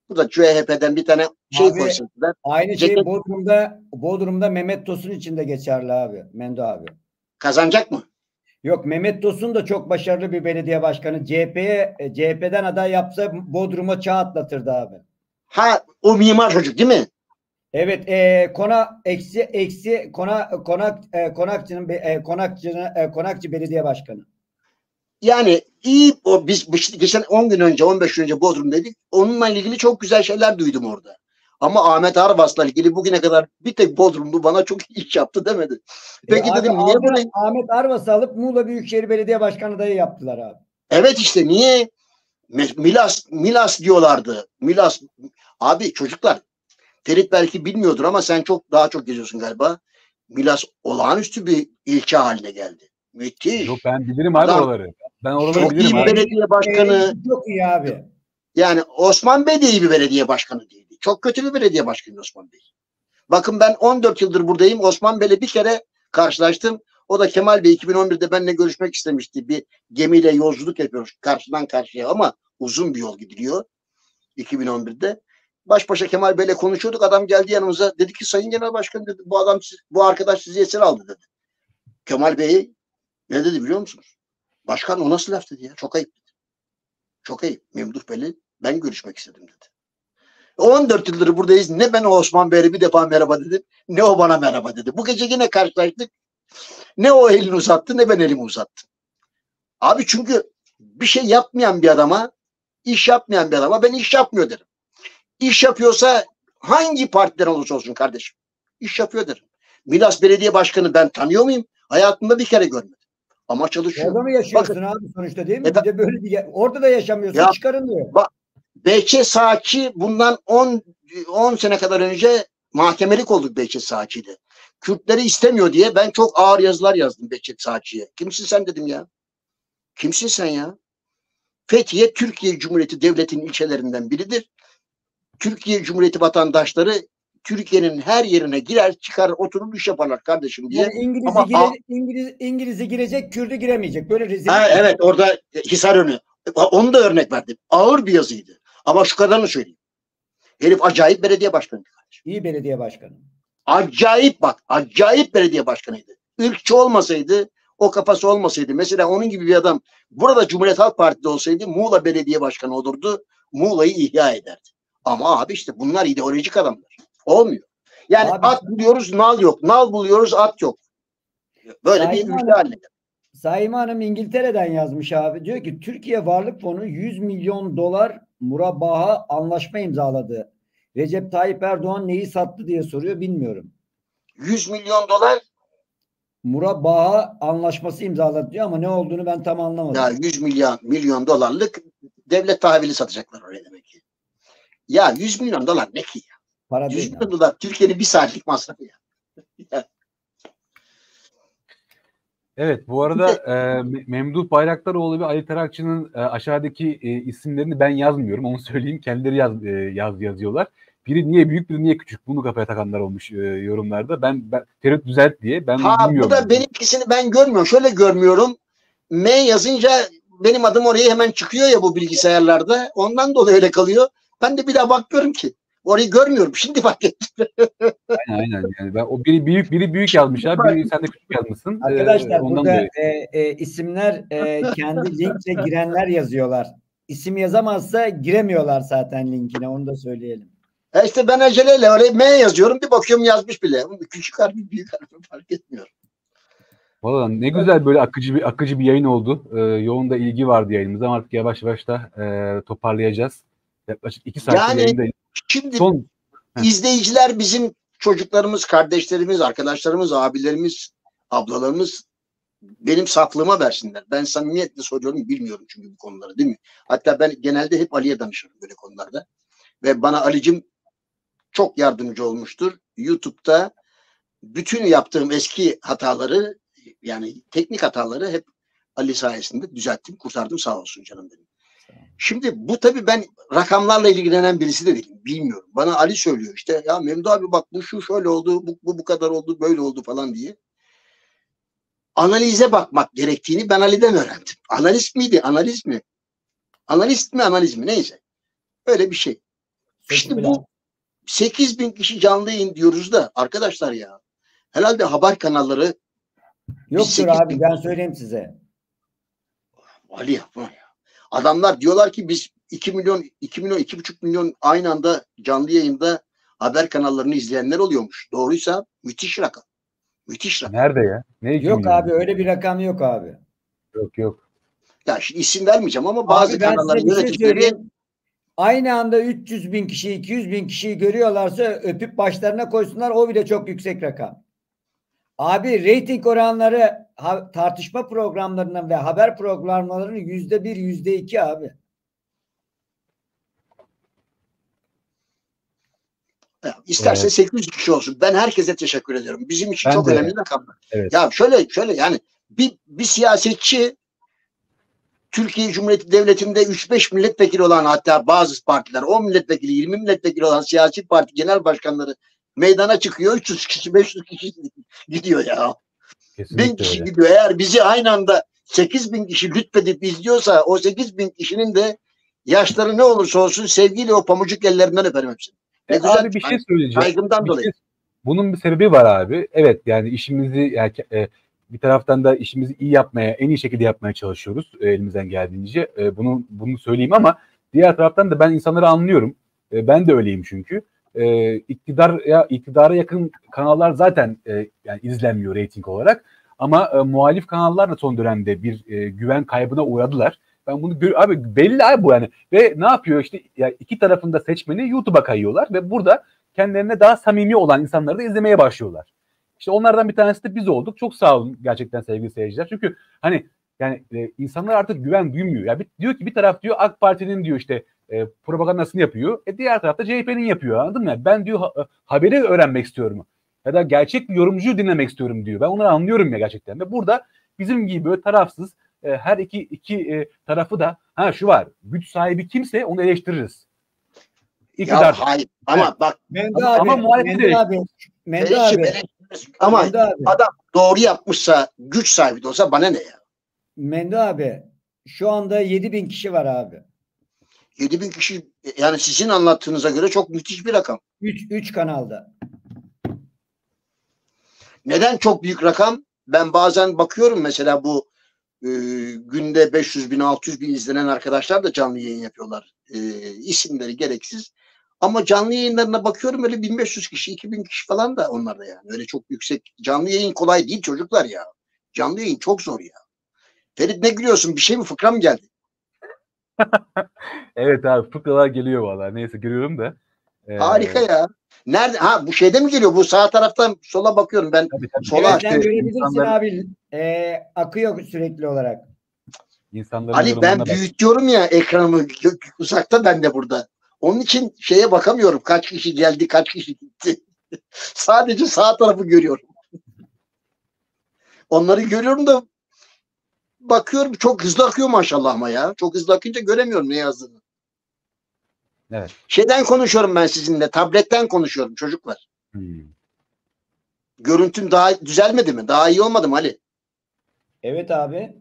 Bu da CHP'den bir tane şey Abi, koysunlar. Aynı şey Ceket- Bodrum'da Bodrum'da Mehmet Tosun için de geçerli abi. Mendo abi. Kazanacak mı? Yok Mehmet Tosun da çok başarılı bir belediye başkanı. CHP'ye CHP'den aday yapsa Bodrum'a çağ atlatırdı abi. Ha o mimar çocuk değil mi? Evet, e, kona eksi eksi kona konak e, konakçının e, konakçının e, konakçı belediye başkanı. Yani iyi o biz geçen 10 gün önce 15 gün önce Bodrum'daydık. Onunla ilgili çok güzel şeyler duydum orada. Ama Ahmet Arvas'la ilgili bugüne kadar bir tek Bodrumlu bana çok iş yaptı demedi. Peki E, abi, dedim niye Ahmet, böyle? Ahmet Arvas'ı alıp Muğla Büyükşehir Belediye Başkanı adayı yaptılar abi. Evet işte niye? Milas Milas diyorlardı. Milas abi çocuklar Ferit belki bilmiyordur ama sen çok daha çok geziyorsun galiba. Milas olağanüstü bir ilçe haline geldi. Müthiş. Yok ben bilirim abi Adam- oraları. Ben oraları Çok iyi bilirim bir abi. belediye başkanı. E, çok iyi abi. Yani Osman Bey de iyi bir belediye başkanı değildi. Çok kötü bir belediye başkanı Osman Bey. Bakın ben 14 yıldır buradayım. Osman Bey'le bir kere karşılaştım. O da Kemal Bey 2011'de benimle görüşmek istemişti. Bir gemiyle yolculuk yapıyoruz karşıdan karşıya ama uzun bir yol gidiliyor 2011'de. Baş başa Kemal Bey'le konuşuyorduk. Adam geldi yanımıza. Dedi ki Sayın Genel Başkan dedi bu adam bu arkadaş sizi esir aldı dedi. Kemal Bey ne dedi biliyor musunuz? Başkan o nasıl laf dedi ya? Çok ayıp dedi. Çok iyi. Memduh Bey'le ben görüşmek istedim dedi. 14 yıldır buradayız. Ne ben o Osman Bey'e bir defa merhaba dedim. Ne o bana merhaba dedi. Bu gece yine karşılaştık. Ne o elini uzattı ne ben elimi uzattım. Abi çünkü bir şey yapmayan bir adama, iş yapmayan bir adama ben iş yapmıyor derim. İş yapıyorsa hangi partiden olursa olsun kardeşim. İş yapıyor derim. Milas Belediye Başkanı ben tanıyor muyum? Hayatımda bir kere görmedim. Ama çalışıyor. Orada mı yaşıyorsun abi sonuçta değil mi? E, bir de böyle bir orada da yaşamıyorsun. Ya- çıkarın diyor. Behçe Saatçi bundan 10 10 sene kadar önce mahkemelik olduk Behçet Saatçi'yle. Kürtleri istemiyor diye ben çok ağır yazılar yazdım Behçet Saatçi'ye. Kimsin sen dedim ya. Kimsin sen ya? Fethiye Türkiye Cumhuriyeti Devleti'nin ilçelerinden biridir. Türkiye Cumhuriyeti vatandaşları Türkiye'nin her yerine girer çıkar oturur iş yaparlar kardeşim diye. Yani İngiliz'i, Ama- gire, İngiliz, İngiliz'i girecek, Kürt'ü giremeyecek. Böyle rezil. Ha, evet orada Hisarönü. Onu da örnek verdim. Ağır bir yazıydı. Ama şu kadarını söyleyeyim. Herif acayip belediye başkanı. İyi belediye başkanı. Acayip bak. Acayip belediye başkanıydı. Irkçı olmasaydı o kafası olmasaydı. Mesela onun gibi bir adam burada Cumhuriyet Halk Partisi olsaydı Muğla Belediye Başkanı olurdu. Muğla'yı ihya ederdi. Ama abi işte bunlar ideolojik adamlar. Olmuyor. Yani Abi- at buluyoruz nal yok. Nal buluyoruz at yok. Böyle bir Aynen. ülke haline. Saime Hanım İngiltere'den yazmış abi. Diyor ki Türkiye Varlık Fonu 100 milyon dolar murabbaha anlaşma imzaladı. Recep Tayyip Erdoğan neyi sattı diye soruyor bilmiyorum. 100 milyon dolar Murabbaha anlaşması imzaladı diyor ama ne olduğunu ben tam anlamadım. ya 100 milyon milyon dolarlık devlet tahvili satacaklar oraya demek ki. Ya 100 milyon dolar ne ki ya? Para 100 değil. milyon dolar Türkiye'nin bir saatlik masrafı ya. Evet bu arada e, Me- Memduh Bayraktaroğlu ve Ali Tarakçı'nın e, aşağıdaki e, isimlerini ben yazmıyorum onu söyleyeyim kendileri yaz, e, yaz yazıyorlar. Biri niye büyük biri niye küçük bunu kafaya takanlar olmuş e, yorumlarda. Ben, ben Ferit düzelt diye ben Ha bilmiyorum. bu da benimkisini ben görmüyorum. Şöyle görmüyorum. M yazınca benim adım oraya hemen çıkıyor ya bu bilgisayarlarda. Ondan dolayı öyle kalıyor. Ben de bir daha bakmıyorum ki. Orayı görmüyorum. Şimdi fark ettim. Aynen aynen. Yani ben, o biri büyük biri büyük yazmış abi. Biri sen de küçük yazmışsın. E, Arkadaşlar ondan burada dolayı. e, e, isimler e, kendi linkle girenler yazıyorlar. İsim yazamazsa giremiyorlar zaten linkine onu da söyleyelim. E işte ben aceleyle oraya M yazıyorum. Bir bakıyorum yazmış bile. Küçük harfi büyük harfi fark etmiyor. Valla ne güzel böyle akıcı bir akıcı bir yayın oldu. Ee, yoğun da ilgi vardı yayınımıza ama artık yavaş yavaş da e, toparlayacağız. Yaklaşık iki saat Yani- yayındayız. Şimdi Son izleyiciler bizim çocuklarımız, kardeşlerimiz, arkadaşlarımız, abilerimiz, ablalarımız benim saflığıma versinler. Ben samimiyetle soruyorum bilmiyorum çünkü bu konuları değil mi? Hatta ben genelde hep Ali'ye danışırım böyle konularda. Ve bana Ali'cim çok yardımcı olmuştur. YouTube'da bütün yaptığım eski hataları yani teknik hataları hep Ali sayesinde düzelttim, kurtardım sağ olsun canım benim. Şimdi bu tabii ben rakamlarla ilgilenen birisi de değilim. Bilmiyorum. Bana Ali söylüyor işte ya Memdu abi bak bu şu şöyle oldu, bu, bu bu kadar oldu, böyle oldu falan diye. Analize bakmak gerektiğini ben Ali'den öğrendim. Analist miydi? Analiz mi? Analist mi? Analiz mi? Neyse. Öyle bir şey. İşte bu 8 bin kişi canlı yayın diyoruz da arkadaşlar ya herhalde haber kanalları Yoktur abi bin- ben söyleyeyim size. Ali yapma ya. Adamlar diyorlar ki biz 2 milyon, 2 milyon, 2,5 milyon aynı anda canlı yayında haber kanallarını izleyenler oluyormuş. Doğruysa müthiş rakam. Müthiş rakam. nerede ya? Ne Yok milyon? abi öyle bir rakam yok abi. Yok yok. Ya şimdi isim vermeyeceğim ama bazı Abi kanalların şey yöneticileri. Aynı anda 300 bin kişi, 200 bin kişiyi görüyorlarsa öpüp başlarına koysunlar. O bile çok yüksek rakam. Abi reyting oranları ha- tartışma programlarının ve haber programlarının yüzde bir, yüzde iki abi. Ya, isterse Evet. 800 kişi olsun. Ben herkese teşekkür ediyorum. Bizim için Ben çok de. önemli rakamlar. Evet. Ya şöyle şöyle yani bir, bir siyasetçi Türkiye Cumhuriyeti Devleti'nde 3-5 milletvekili olan hatta bazı partiler 10 milletvekili 20 milletvekili olan siyasi parti genel başkanları meydana çıkıyor 300 kişi 500 kişi gidiyor ya. Bin Kesinlikle kişi öyle. gidiyor. Eğer bizi aynı anda 8 bin kişi lütfedip izliyorsa o 8 bin kişinin de yaşları ne olursa olsun sevgiyle o pamucuk ellerinden öperim hepsini. Ne E, güzel. abi bir şey söyleyeceğim. Saygımdan Bir dolayı. şey- bunun bir sebebi var abi. Evet yani işimizi yani, e, bir taraftan da işimizi iyi yapmaya, en iyi şekilde yapmaya çalışıyoruz e, elimizden geldiğince. E, bunu bunu söyleyeyim ama diğer taraftan da ben insanları anlıyorum. E, ben de öyleyim çünkü. E, iktidar ya iktidara yakın kanallar zaten e, yani izlenmiyor reyting olarak. Ama e, muhalif kanallar da son dönemde bir e, güven kaybına uğradılar. Ben bunu gör abi belli abi bu yani. Ve ne yapıyor işte ya iki tarafında seçmeni YouTube'a kayıyorlar ve burada kendilerine daha samimi olan insanları da izlemeye başlıyorlar. İşte onlardan bir tanesi de biz olduk. Çok sağ olun gerçekten sevgili seyirciler. Çünkü hani yani e, insanlar artık güven duymuyor. Ya bir, diyor ki bir taraf diyor AK Parti'nin diyor işte e, propagandasını yapıyor. E diğer tarafta CHP'nin yapıyor. Anladın mı? Ben diyor ha, haberi öğrenmek istiyorum. Ya da gerçek bir yorumcuyu dinlemek istiyorum diyor. Ben onları anlıyorum ya gerçekten. Ve burada bizim gibi böyle tarafsız e, her iki iki e, tarafı da ha şu var. Güç sahibi kimse onu eleştiririz. İktidar. Ya hayır ama evet. bak Mendo ama, abi, ama muhalefet Mendo abi, Mendo abi, ama Mendo abi. adam doğru yapmışsa güç sahibi de olsa bana ne ya? Mendo abi şu anda 7 bin kişi var abi. 7 bin kişi yani sizin anlattığınıza göre çok müthiş bir rakam. 3 3 kanalda. Neden çok büyük rakam? Ben bazen bakıyorum mesela bu e, günde 500 bin 600 bin izlenen arkadaşlar da canlı yayın yapıyorlar. E, isimleri gereksiz. Ama canlı yayınlarına bakıyorum öyle 1500 kişi 2000 kişi falan da onlarda yani. Öyle çok yüksek. Canlı yayın kolay değil çocuklar ya. Canlı yayın çok zor ya. Ferit ne gülüyorsun? Bir şey mi fıkra mı geldi? evet abi fıkralar geliyor valla. Neyse görüyorum da. Ee... Harika ya. Nerede? Ha bu şeyde mi geliyor? Bu sağ taraftan sola bakıyorum ben. Tabii, tabii. Sola evet, sen görebilirsin insanlar... abi. E, akıyor sürekli olarak. İnsanların Ali ben büyütüyorum ya ekranımı uzakta ben de burada. Onun için şeye bakamıyorum. Kaç kişi geldi, kaç kişi gitti. Sadece sağ tarafı görüyorum. Onları görüyorum da bakıyorum çok hızlı akıyor maşallah ama ya. Çok hızlı akınca göremiyorum ne yazdığını. Evet. Şeyden konuşuyorum ben sizinle. Tabletten konuşuyorum çocuklar. Hmm. Görüntüm daha düzelmedi mi? Daha iyi olmadı mı Ali? Evet abi.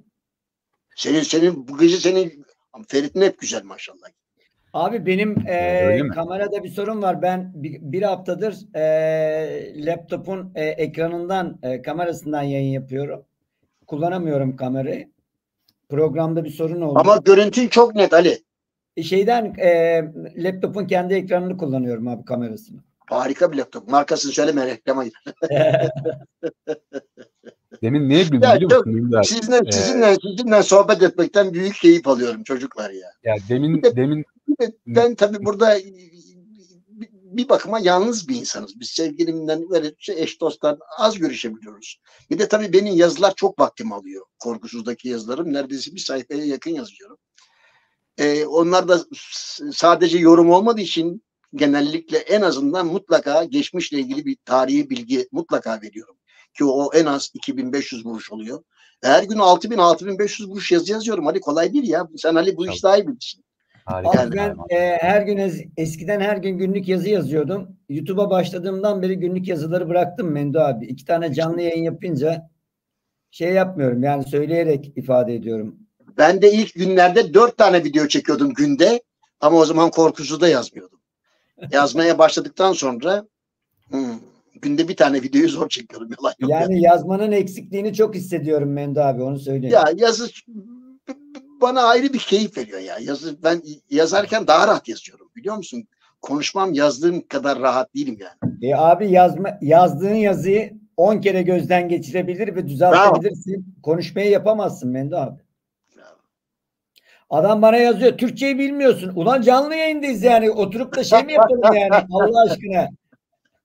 Senin senin bu gece senin Ferit'in hep güzel maşallah. Abi benim e, kamerada bir sorun var. Ben bir, bir haftadır e, laptopun e, ekranından, e, kamerasından yayın yapıyorum. Kullanamıyorum kamerayı. Programda bir sorun oldu. Ama görüntün çok net Ali. E, şeyden e, laptopun kendi ekranını kullanıyorum abi kamerasını. Harika bir laptop. Markasını söyleme reklama Demin neye güldüm biliyor musun? Sizinle, ee, sizinle, sizinle sohbet etmekten büyük keyif alıyorum çocuklar ya. Ya demin de, demin de, ben tabii burada bir bakıma yalnız bir insanız. Biz sevgilimden böyle eş dostlar az görüşebiliyoruz. Bir de tabii benim yazılar çok vaktim alıyor. Korkusuzdaki yazılarım. Neredeyse bir sayfaya yakın yazıyorum. Ee, onlar da sadece yorum olmadığı için genellikle en azından mutlaka geçmişle ilgili bir tarihi bilgi mutlaka veriyorum. Ki o en az 2500 vuruş oluyor. Her gün 6000-6500 vuruş yazı yazıyorum. Ali kolay değil ya. Sen Ali bu iş daha iyi bilirsin. Harika. Abi ben e, her gün ez, eskiden her gün günlük yazı yazıyordum. YouTube'a başladığımdan beri günlük yazıları bıraktım Mendo abi. İki tane canlı yayın yapınca şey yapmıyorum yani söyleyerek ifade ediyorum. Ben de ilk günlerde dört tane video çekiyordum günde ama o zaman korkusu da yazmıyordum. Yazmaya başladıktan sonra hmm, günde bir tane videoyu zor çekiyorum. Yalan yok yani, yani yazmanın eksikliğini çok hissediyorum Mendo abi onu söyleyeyim. Ya yazı bana ayrı bir keyif veriyor ya. Yazı, ben yazarken daha rahat yazıyorum biliyor musun? Konuşmam yazdığım kadar rahat değilim yani. E abi yazma, yazdığın yazıyı 10 kere gözden geçirebilir ve düzeltebilirsin. Bravo. Konuşmayı yapamazsın Mendo abi. Adam bana yazıyor Türkçeyi bilmiyorsun. Ulan canlı yayındayız yani. Oturup da şey mi yapalım yani Allah aşkına.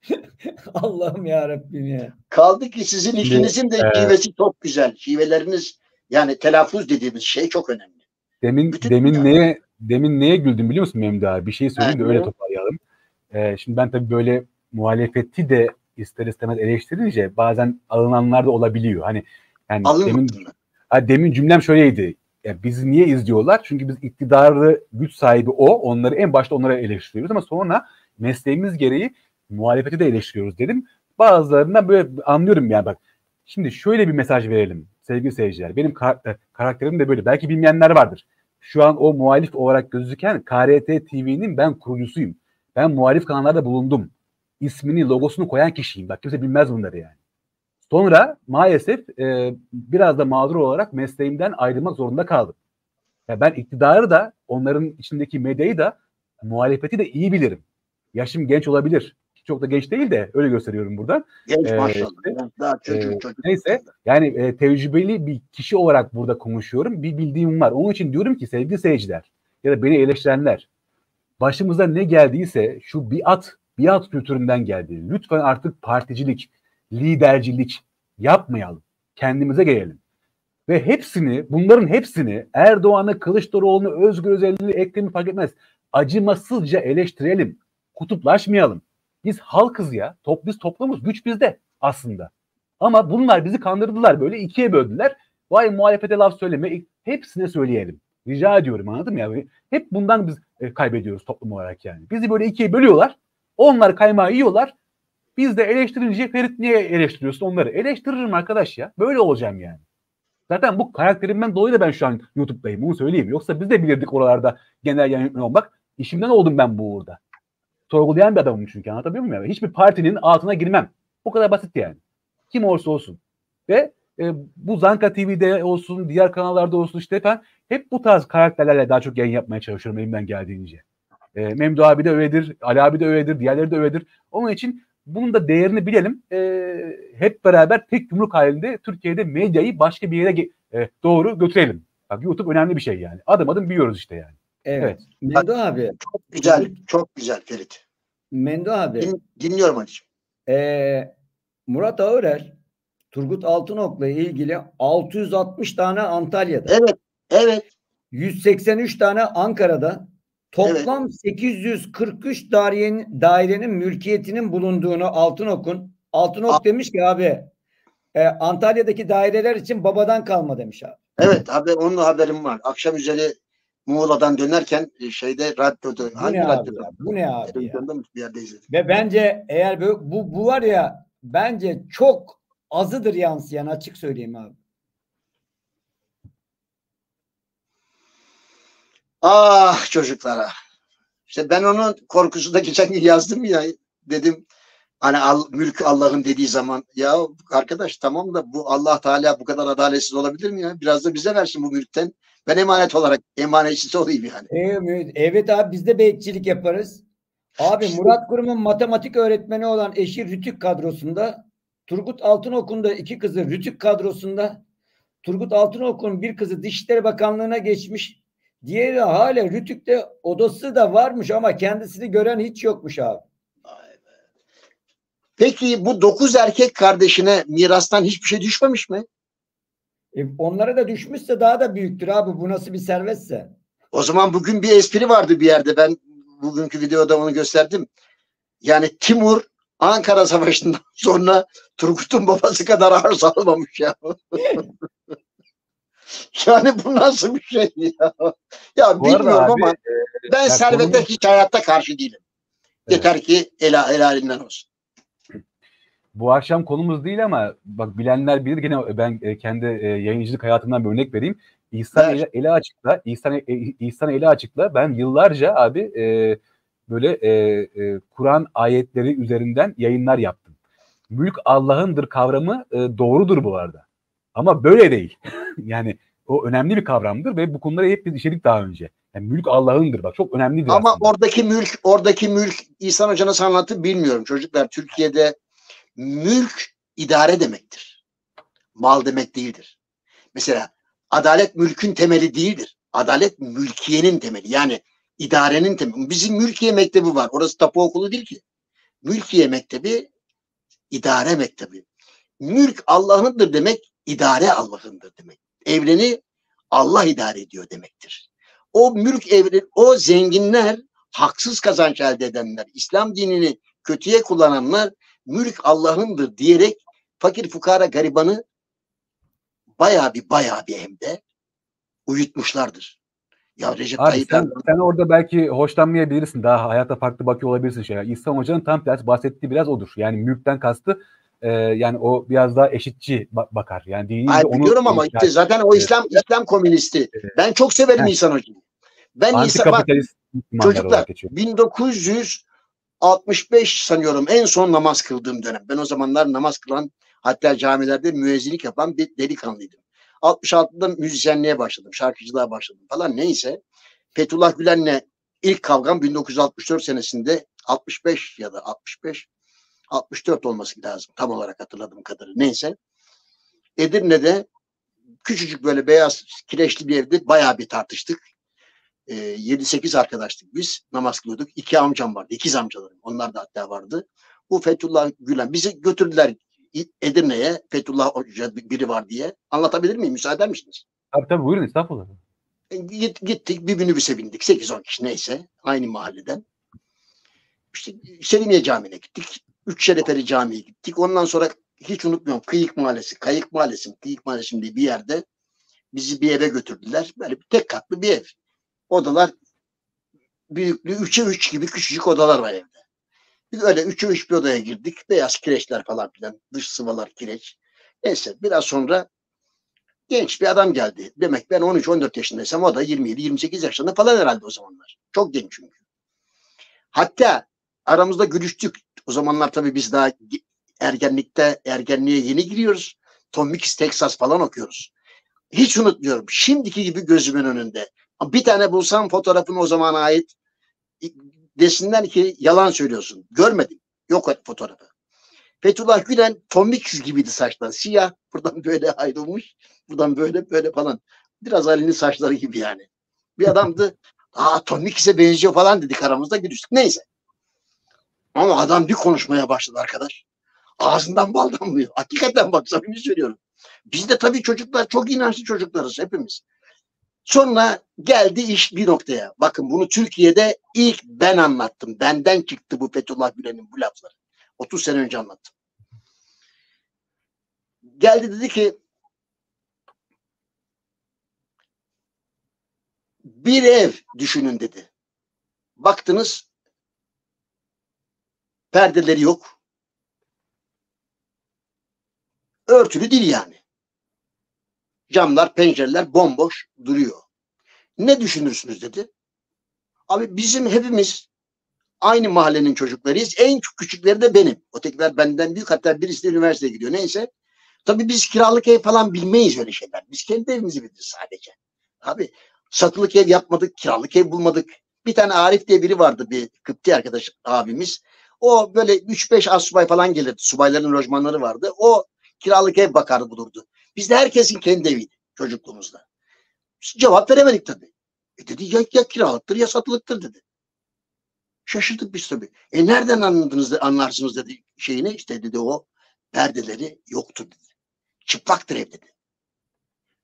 Allah'ım ya Rabbim ya. Kaldı ki sizin ikinizin de şivesi çok güzel. Şiveleriniz yani telaffuz dediğimiz şey çok önemli. Demin Bütün demin yani. neye demin neye güldüm biliyor musun Memdi abi? Bir şey söyleyeyim de öyle toparlayalım. Ee, şimdi ben tabii böyle muhalefeti de ister istemez eleştirince bazen alınanlar da olabiliyor. Hani yani demin, ha, demin cümlem şöyleydi. Yani bizi niye izliyorlar? Çünkü biz iktidarı güç sahibi o. Onları en başta onlara eleştiriyoruz ama sonra mesleğimiz gereği muhalefeti de eleştiriyoruz dedim. Bazılarından böyle anlıyorum yani bak. Şimdi şöyle bir mesaj verelim sevgili seyirciler. Benim karakter, karakterim de böyle. Belki bilmeyenler vardır. Şu an o muhalif olarak gözüken KRT TV'nin ben kurucusuyum. Ben muhalif kanallarda bulundum. İsmini, logosunu koyan kişiyim. Bak kimse bilmez bunları yani. Sonra maalesef e, biraz da mağdur olarak mesleğimden ayrılmak zorunda kaldım. Ya ben iktidarı da onların içindeki medyayı da muhalefeti de iyi bilirim. Yaşım genç olabilir. Çok da genç değil de öyle gösteriyorum buradan. Genç Ee, maşallah. işte, Daha çocuk çocuk. Neyse yani e, tecrübeli bir kişi olarak burada konuşuyorum. Bir bildiğim var. Onun için diyorum ki sevgili seyirciler ya da beni eleştirenler başımıza ne geldiyse şu biat, biat kültüründen geldi. Lütfen artık particilik, lidercilik yapmayalım. Kendimize gelelim. Ve hepsini, bunların hepsini Erdoğan'ı, Kılıçdaroğlu'nu, Özgür Özel'i, Ekrem'i fark etmez. Acımasızca eleştirelim. Kutuplaşmayalım. Biz halkız ya. Top, biz toplumuz. Güç bizde aslında. Ama bunlar bizi kandırdılar. Böyle ikiye böldüler. Vay muhalefete laf söyleme. Hepsine söyleyelim. Rica ediyorum anladın mı? Yani hep bundan biz e, kaybediyoruz toplum olarak yani. Bizi böyle ikiye bölüyorlar. Onlar kaymağı yiyorlar. Biz de eleştirince Ferit niye eleştiriyorsun onları? Eleştiririm arkadaş ya. Böyle olacağım yani. Zaten bu karakterimden dolayı da ben şu an YouTube'dayım. Bunu söyleyeyim. Yoksa biz de bilirdik oralarda genel yayın olmak. İşimden oldum ben bu uğurda. Sorgulayan bir adamım çünkü anlatabiliyor muyum? Yani? Hiçbir partinin altına girmem. Bu kadar basit yani. Kim olursa olsun. Ve e, bu Zanka TV'de olsun, diğer kanallarda olsun işte ben hep bu tarz karakterlerle daha çok yayın yapmaya çalışıyorum elimden geldiğince. E, Memdu abi de öyledir, Ali abi de öyledir, diğerleri de öyledir. Onun için bunun da değerini bilelim. E, hep beraber tek yumruk halinde Türkiye'de medyayı başka bir yere e, doğru götürelim. Bak YouTube önemli bir şey yani. Adım adım biliyoruz işte yani. Evet. Evet. Mendo abi, Çok güzel. Çok güzel Ferit. Mendo abi. Din, dinliyorum Ali'ciğim. Ee, Murat Ağırer, Turgut Altınok'la ilgili 660 tane Antalya'da, Evet. Evet. 183 tane Ankara'da, toplam 843 dairenin, dairenin mülkiyetinin bulunduğunu Altınok'un, Altınok A- demiş ki abi e, Antalya'daki daireler için babadan kalma demiş abi. Evet. Haber, onun haberim var. Akşam üzeri Muğla'dan dönerken e, şeyde radyoda Bu hangi ne radyoda? Bu ne abi ya? Bir yerde izledim. Ve bence eğer böyle, bu, bu var ya bence çok azıdır yansıyan açık söyleyeyim abi. Ah çocuklara. İşte ben onun korkusunda geçen gün yazdım ya dedim hani al, mülk Allah'ın dediği zaman ya arkadaş tamam da bu Allah Teala bu kadar adaletsiz olabilir mi ya? Biraz da bize versin bu mülkten. Ben emanet olarak emanetçisi olayım yani. Evet, evet abi biz de bekçilik yaparız. Abi Murat Kurum'un matematik öğretmeni olan eşi Rütük kadrosunda, Turgut Altınok'un da iki kızı Rütük kadrosunda, Turgut Altınok'un bir kızı Dışişleri Bakanlığı'na geçmiş. Diğeri hala Rütük'te odası da varmış ama kendisini gören hiç yokmuş abi. Peki bu dokuz erkek kardeşine mirastan hiçbir şey düşmemiş mi? E, onlara da düşmüşse daha da büyüktür abi. Bu nasıl bir servetse. O zaman bugün bir espri vardı bir yerde. Ben bugünkü videoda onu gösterdim. Yani Timur Ankara Savaşı'ndan sonra Turgut'un babası kadar arsa almamış ya. yani bu nasıl bir şey ya? Ya Bu bilmiyorum abi, ama ben servete hiç hayatta karşı değilim. Evet. Yeter ki el, helalinden olsun. Bu akşam konumuz değil ama bak bilenler bilir gene ben e, kendi e, yayıncılık hayatımdan bir örnek vereyim. İhsan Ver. ele, ele açıkla, İhsan, e, İhsan ele açıkla ben yıllarca abi e, böyle e, e, Kur'an ayetleri üzerinden yayınlar yaptım. Mülk Allah'ındır kavramı e, doğrudur bu arada. Ama böyle değil. yani o önemli bir kavramdır ve bu konuları hep biz işledik daha önce. Yani mülk Allah'ındır bak çok önemlidir Ama aslında. oradaki mülk, oradaki mülk İhsan Hoca nasıl anlattı bilmiyorum. Çocuklar Türkiye'de mülk idare demektir. Mal demek değildir. Mesela adalet mülkün temeli değildir. Adalet mülkiyenin temeli. Yani idarenin temeli. Bizim mülkiye mektebi var. Orası tapu okulu değil ki. Mülkiye mektebi idare mektebi. Mülk Allah'ındır demek, idare Allah'ındır demek. Evreni Allah idare ediyor demektir. O mülk evren, o zenginler, haksız kazanç elde edenler, İslam dinini kötüye kullananlar mülk Allah'ındır diyerek fakir fukara garibanı bayağı bir bayağı bir hem de uyutmuşlardır. Ya Recep Abi Tayyip sen, Erdoğan sen orada belki hoşlanmayabilirsin. Daha hayata farklı bakıyor olabilirsin şeyler. İhsan Hoca'nın tam tersi bahsettiği biraz odur. Yani mülkten kastı e, yani o biraz daha eşitçi ba- bakar. Yani dini Ay, onu biliyorum ama işte zaten o Evet. İslam İslam komünisti. Evet. Ben çok severim Evet. İhsan Hoca'yı. Ben İhsan bak Çocuklar olarak geçiyor. 1965 sanıyorum en son namaz kıldığım dönem. Ben o zamanlar namaz kılan Hatta camilerde müezzinlik yapan bir delikanlıydım. 66'da müzisyenliğe başladım, şarkıcılığa başladım falan neyse. Fethullah Gülen'le ilk kavgam 1964 senesinde 65 ya da 65 64 olması lazım tam olarak hatırladığım kadarıyla. Neyse. Edirne'de küçücük böyle beyaz kireçli bir evde bayağı bir tartıştık. E, ee, 7-8 arkadaştık biz. Namaz kılıyorduk. İki amcam vardı. ikiz amcalarım. Onlar da hatta vardı. Bu Fethullah Gülen. Bizi götürdüler Edirne'ye. Fethullah Hoca biri var diye. Anlatabilir miyim? Müsaade eder misiniz? Tabii tabii buyurun estağfurullah. E, gittik bir minibüse bindik. 8-10 kişi neyse. Aynı mahalleden. İşte Selimiye Camii'ne gittik. Üç Şerefeli Camii'ye gittik. Ondan sonra hiç unutmuyorum Kıyık Mahallesi, Kayık Mahallesi, Kıyık Mahallesi diye bir yerde bizi bir eve götürdüler. Böyle bir tek katlı bir ev. Odalar büyüklüğü üçe üç gibi küçücük odalar var evde. Biz öyle üçe üç bir odaya girdik. Beyaz kireçler falan filan. Dış sıvalar kireç. Neyse biraz sonra genç bir adam geldi. Demek ben 13-14 yaşındaysam o da 27-28 yaşında falan herhalde o zamanlar. Çok genç çünkü. Hatta aramızda gülüştük. O zamanlar tabii biz daha ergenlikte ergenliğe yeni giriyoruz. Tom Mix Texas falan okuyoruz. Hiç unutmuyorum. Şimdiki gibi gözümün önünde. Bir tane bulsam fotoğrafını o zamana ait desinler ki yalan söylüyorsun. Görmedim. Yok fotoğrafı. Fethullah Gülen Tom Mix gibiydi saçlar. Siyah. Buradan böyle ayrılmış. Buradan böyle böyle falan. Biraz Ali'nin saçları gibi yani. Bir adamdı. Aa Tom Mix'e benziyor falan dedik aramızda gülüştük. Neyse. Ama adam bir konuşmaya başladı arkadaş. Ağzından bal damlıyor. Hakikaten bak samimi söylüyorum. Biz de tabii çocuklar çok inançlı çocuklarız hepimiz. Sonra geldi iş bir noktaya. Bakın bunu Türkiye'de ilk ben anlattım. Benden çıktı bu Fethullah Gülen'in bu lafları. 30 sene önce anlattım. Geldi dedi ki bir ev düşünün dedi. Baktınız perdeleri yok. Örtülü değil yani. Camlar, pencereler bomboş duruyor. Ne düşünürsünüz dedi. Abi bizim hepimiz aynı mahallenin çocuklarıyız. En küçükleri de benim. Ötekiler benden büyük. Hatta birisi de üniversiteye gidiyor. Neyse. Tabii biz kiralık ev falan bilmeyiz öyle şeyler. Biz kendi evimizi biliriz sadece. Abi satılık ev yapmadık, kiralık ev bulmadık. Bir tane Arif diye biri vardı bir Kıpti arkadaş abimiz. O böyle 3-5 az subay falan gelirdi. Subayların lojmanları vardı. O kiralık ev bakardı bulurdu. Bizde herkesin kendi eviydi çocukluğumuzda. Cevap veremedik tabii. E dedi ya, ya kiralıktır ya satılıktır dedi. Şaşırdık biz tabii. E nereden anladınız anlarsınız dedi şeyini işte dedi o perdeleri yoktur dedi. Çıplaktır ev dedi.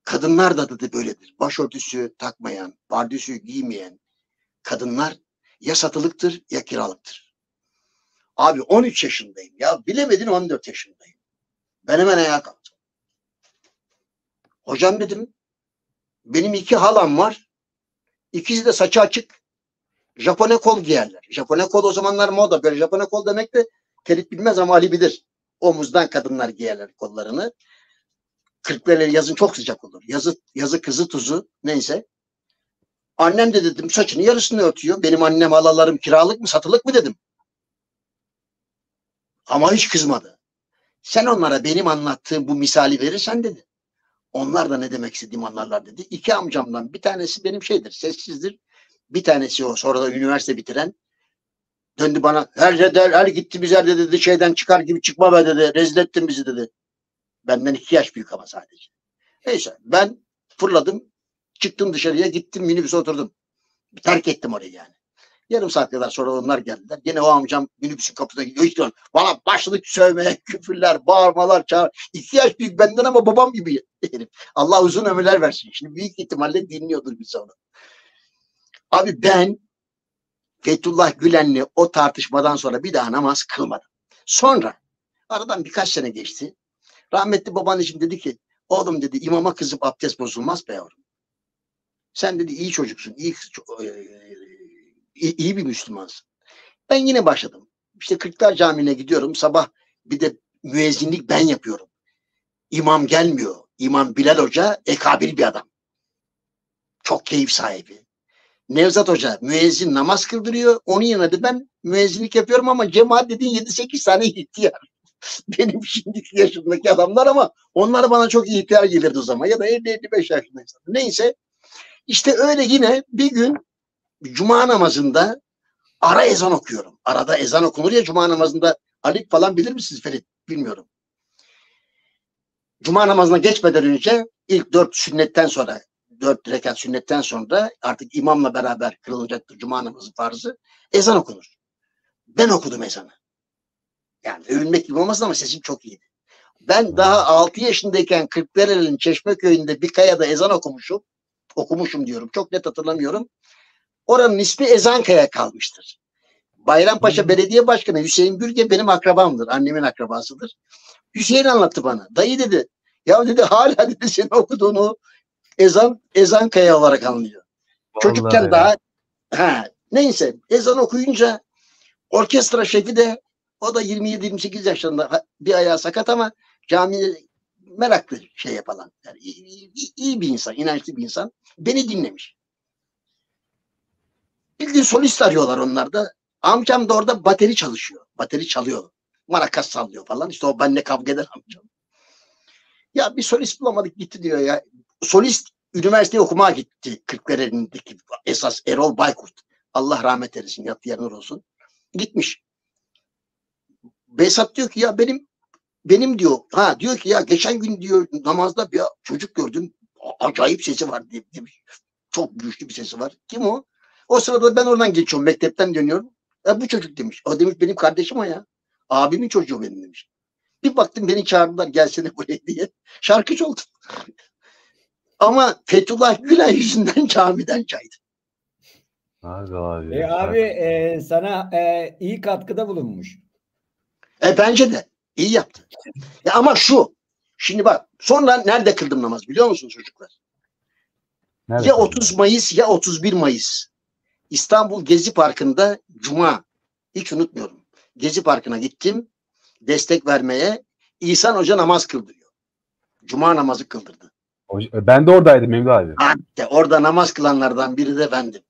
Kadınlar da dedi böyledir. Başörtüsü takmayan, pardüsü giymeyen kadınlar ya satılıktır ya kiralıktır. Abi 13 yaşındayım. Ya bilemedin 14 yaşındayım. Ben hemen ayağa kalktım. Hocam dedim benim iki halam var. İkisi de saçı açık. Japone kol giyerler. Japone kol o zamanlar moda. Böyle Japone kol demek de Ferit bilmez ama Ali bilir. Omuzdan kadınlar giyerler kollarını. Kırklareli yazın çok sıcak olur. Yazı, yazı kızı tuzu neyse. Annem de dedim saçını yarısını örtüyor. Benim annem halalarım kiralık mı satılık mı dedim. Ama hiç kızmadı. Sen onlara benim anlattığım bu misali verirsen dedi. Onlar da ne demek istediğimi anlarlar dedi. İki amcamdan bir tanesi benim şeydir, sessizdir. Bir tanesi o sonra da üniversite bitiren. Döndü bana her der, her gitti bize dedi şeyden çıkar gibi çıkma be dedi. Rezil ettin bizi dedi. Benden iki yaş büyük ama sadece. Neyse ben fırladım. Çıktım dışarıya gittim minibüse oturdum. Terk ettim orayı yani. Yarım saat kadar sonra onlar geldiler. Yine o amcam minibüsün kapısına gidiyor. İşte bana başladı sövmeye, küfürler, bağırmalar, çağır. İki yaş büyük benden ama babam gibi herif. Allah uzun ömürler versin. Şimdi büyük ihtimalle dinliyordur bizi onu. Abi ben Fethullah Gülen'le o tartışmadan sonra bir daha namaz kılmadım. Sonra aradan birkaç sene geçti. Rahmetli babaanneciğim dedi ki oğlum dedi imama kızıp abdest bozulmaz be yavrum. Sen dedi iyi çocuksun, iyi bir Müslümansın. Ben yine başladım. İşte Kırklar Camii'ne gidiyorum. Sabah bir de müezzinlik ben yapıyorum. İmam gelmiyor. İmam Bilal Hoca ekabir bir adam. Çok keyif sahibi. Nevzat Hoca müezzin namaz kıldırıyor. Onun yanında da ben müezzinlik yapıyorum ama cemaat dediğin 7-8 tane ihtiyar. benim şimdiki yaşımdaki adamlar ama onlar bana çok ihtiyar gelirdi o zaman ya da 50-55 yaşındayız. Neyse işte öyle yine bir gün cuma namazında ara ezan okuyorum. Arada ezan okunur ya cuma namazında. Alik falan bilir misiniz Ferit? Bilmiyorum. Cuma namazına geçmeden önce ilk dört sünnetten sonra dört rekat sünnetten sonra artık imamla beraber kırılacaktır cuma namazı farzı. Ezan okunur. Ben okudum ezanı. Yani övünmek gibi olmasın ama sesim çok iyiydi. Ben daha 6 yaşındayken Kırklareli'nin Çeşmeköy'ünde bir kayada ezan okumuşum. Okumuşum diyorum. Çok net hatırlamıyorum. Oranın ismi Ezankaya kalmıştır. Bayrampaşa hmm. Belediye Başkanı Hüseyin Gürge benim akrabamdır. Annemin akrabasıdır. Hüseyin anlattı bana. Dayı dedi. Ya dedi hala dedi senin okuduğunu ezan ezan kaya olarak anlıyor. Vallahi Çocukken ya. daha ha, neyse ezan okuyunca orkestra şefi de o da 27-28 yaşlarında bir ayağı sakat ama camide meraklı şey yapılan. Yani iyi, iyi, iyi bir insan, inançlı bir insan. Beni dinlemiş. Gün solist arıyorlar onlar da. Amcam da orada bateri çalışıyor. Bateri çalıyor. Marakas sallıyor falan. İşte o benimle kavga eden amcam. Ya bir solist bulamadık gitti diyor ya. Solist üniversite okumaya gitti. Kırklareli'ndeki esas Erol Baykurt. Allah rahmet eylesin. Yattığı yer olsun. Gitmiş. Besat diyor ki ya benim benim diyor ha diyor ki ya geçen gün diyor namazda bir çocuk gördüm acayip sesi var demiş. Çok güçlü bir sesi var. Kim o? O sırada ben oradan geçiyorum. Mektepten dönüyorum. E, bu çocuk demiş. O demiş benim kardeşim o ya. Abimin çocuğu benim demiş. Bir baktım beni çağırdılar gelsene buraya diye. Şarkıcı oldum. Ama Fethullah Gülen yüzünden camiden çaydı. Abi abi. E, abi e, sana e, iyi katkıda bulunmuş. E bence de. iyi yaptı. Ya ama şu. Şimdi bak sonra nerede kıldım namaz biliyor musunuz çocuklar? Nerede ya 30 Mayıs ya 31 Mayıs. İstanbul Gezi Parkı'nda Cuma. Hiç unutmuyorum. Gezi Parkı'na gittim. Destek vermeye. İhsan Hoca namaz kıldırıyor. Cuma namazı kıldırdı. Ben de oradaydım Memdu abi. Hatta orada namaz kılanlardan biri de bendim.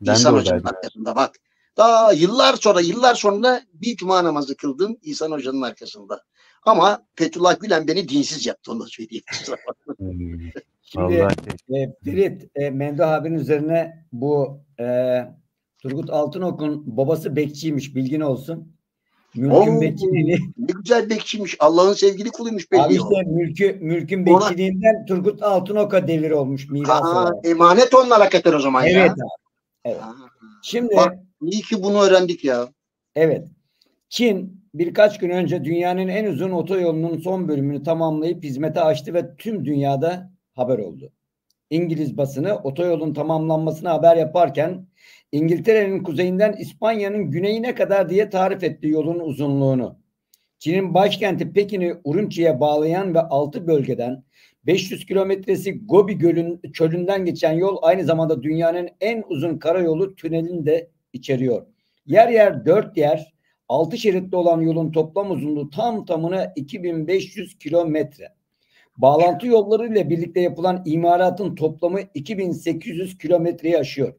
Ben İhsan Hoca'nın arkasında bak. Daha yıllar sonra yıllar sonra bir cuma namazı kıldım İhsan Hoca'nın arkasında. Ama Fethullah Gülen beni dinsiz yaptı onu söyleyeyim. Şimdi e, Ferit e, Memduh abinin üzerine bu e, Turgut Altınok'un babası bekçiymiş bilgin olsun. Mülkün Oo, bekçiliğini. Ne güzel bekçiymiş. Allah'ın sevgili kuluymuş belli. Abi işte mülkü, mülkün bekçiliğinden Ona... Turgut Altınok'a devir olmuş miras ha, Emanet onlar hakikaten o zaman evet ya. Abi. Evet. Ha. Şimdi Bak, iyi ki bunu öğrendik ya. Evet. Çin birkaç gün önce dünyanın en uzun otoyolunun son bölümünü tamamlayıp hizmete açtı ve tüm dünyada haber oldu. İngiliz basını otoyolun tamamlanmasını haber yaparken İngiltere'nin kuzeyinden İspanya'nın güneyine kadar diye tarif etti yolun uzunluğunu. Çin'in başkenti Pekin'i Urumçi'ye bağlayan ve altı bölgeden 500 kilometresi Gobi Gölün çölünden geçen yol aynı zamanda dünyanın en uzun karayolu tünelini de içeriyor. Yer yer dört yer altı şeritli olan yolun toplam uzunluğu tam tamına 2500 kilometre. Bağlantı yolları ile birlikte yapılan imaratın toplamı 2800 kilometreyi aşıyor.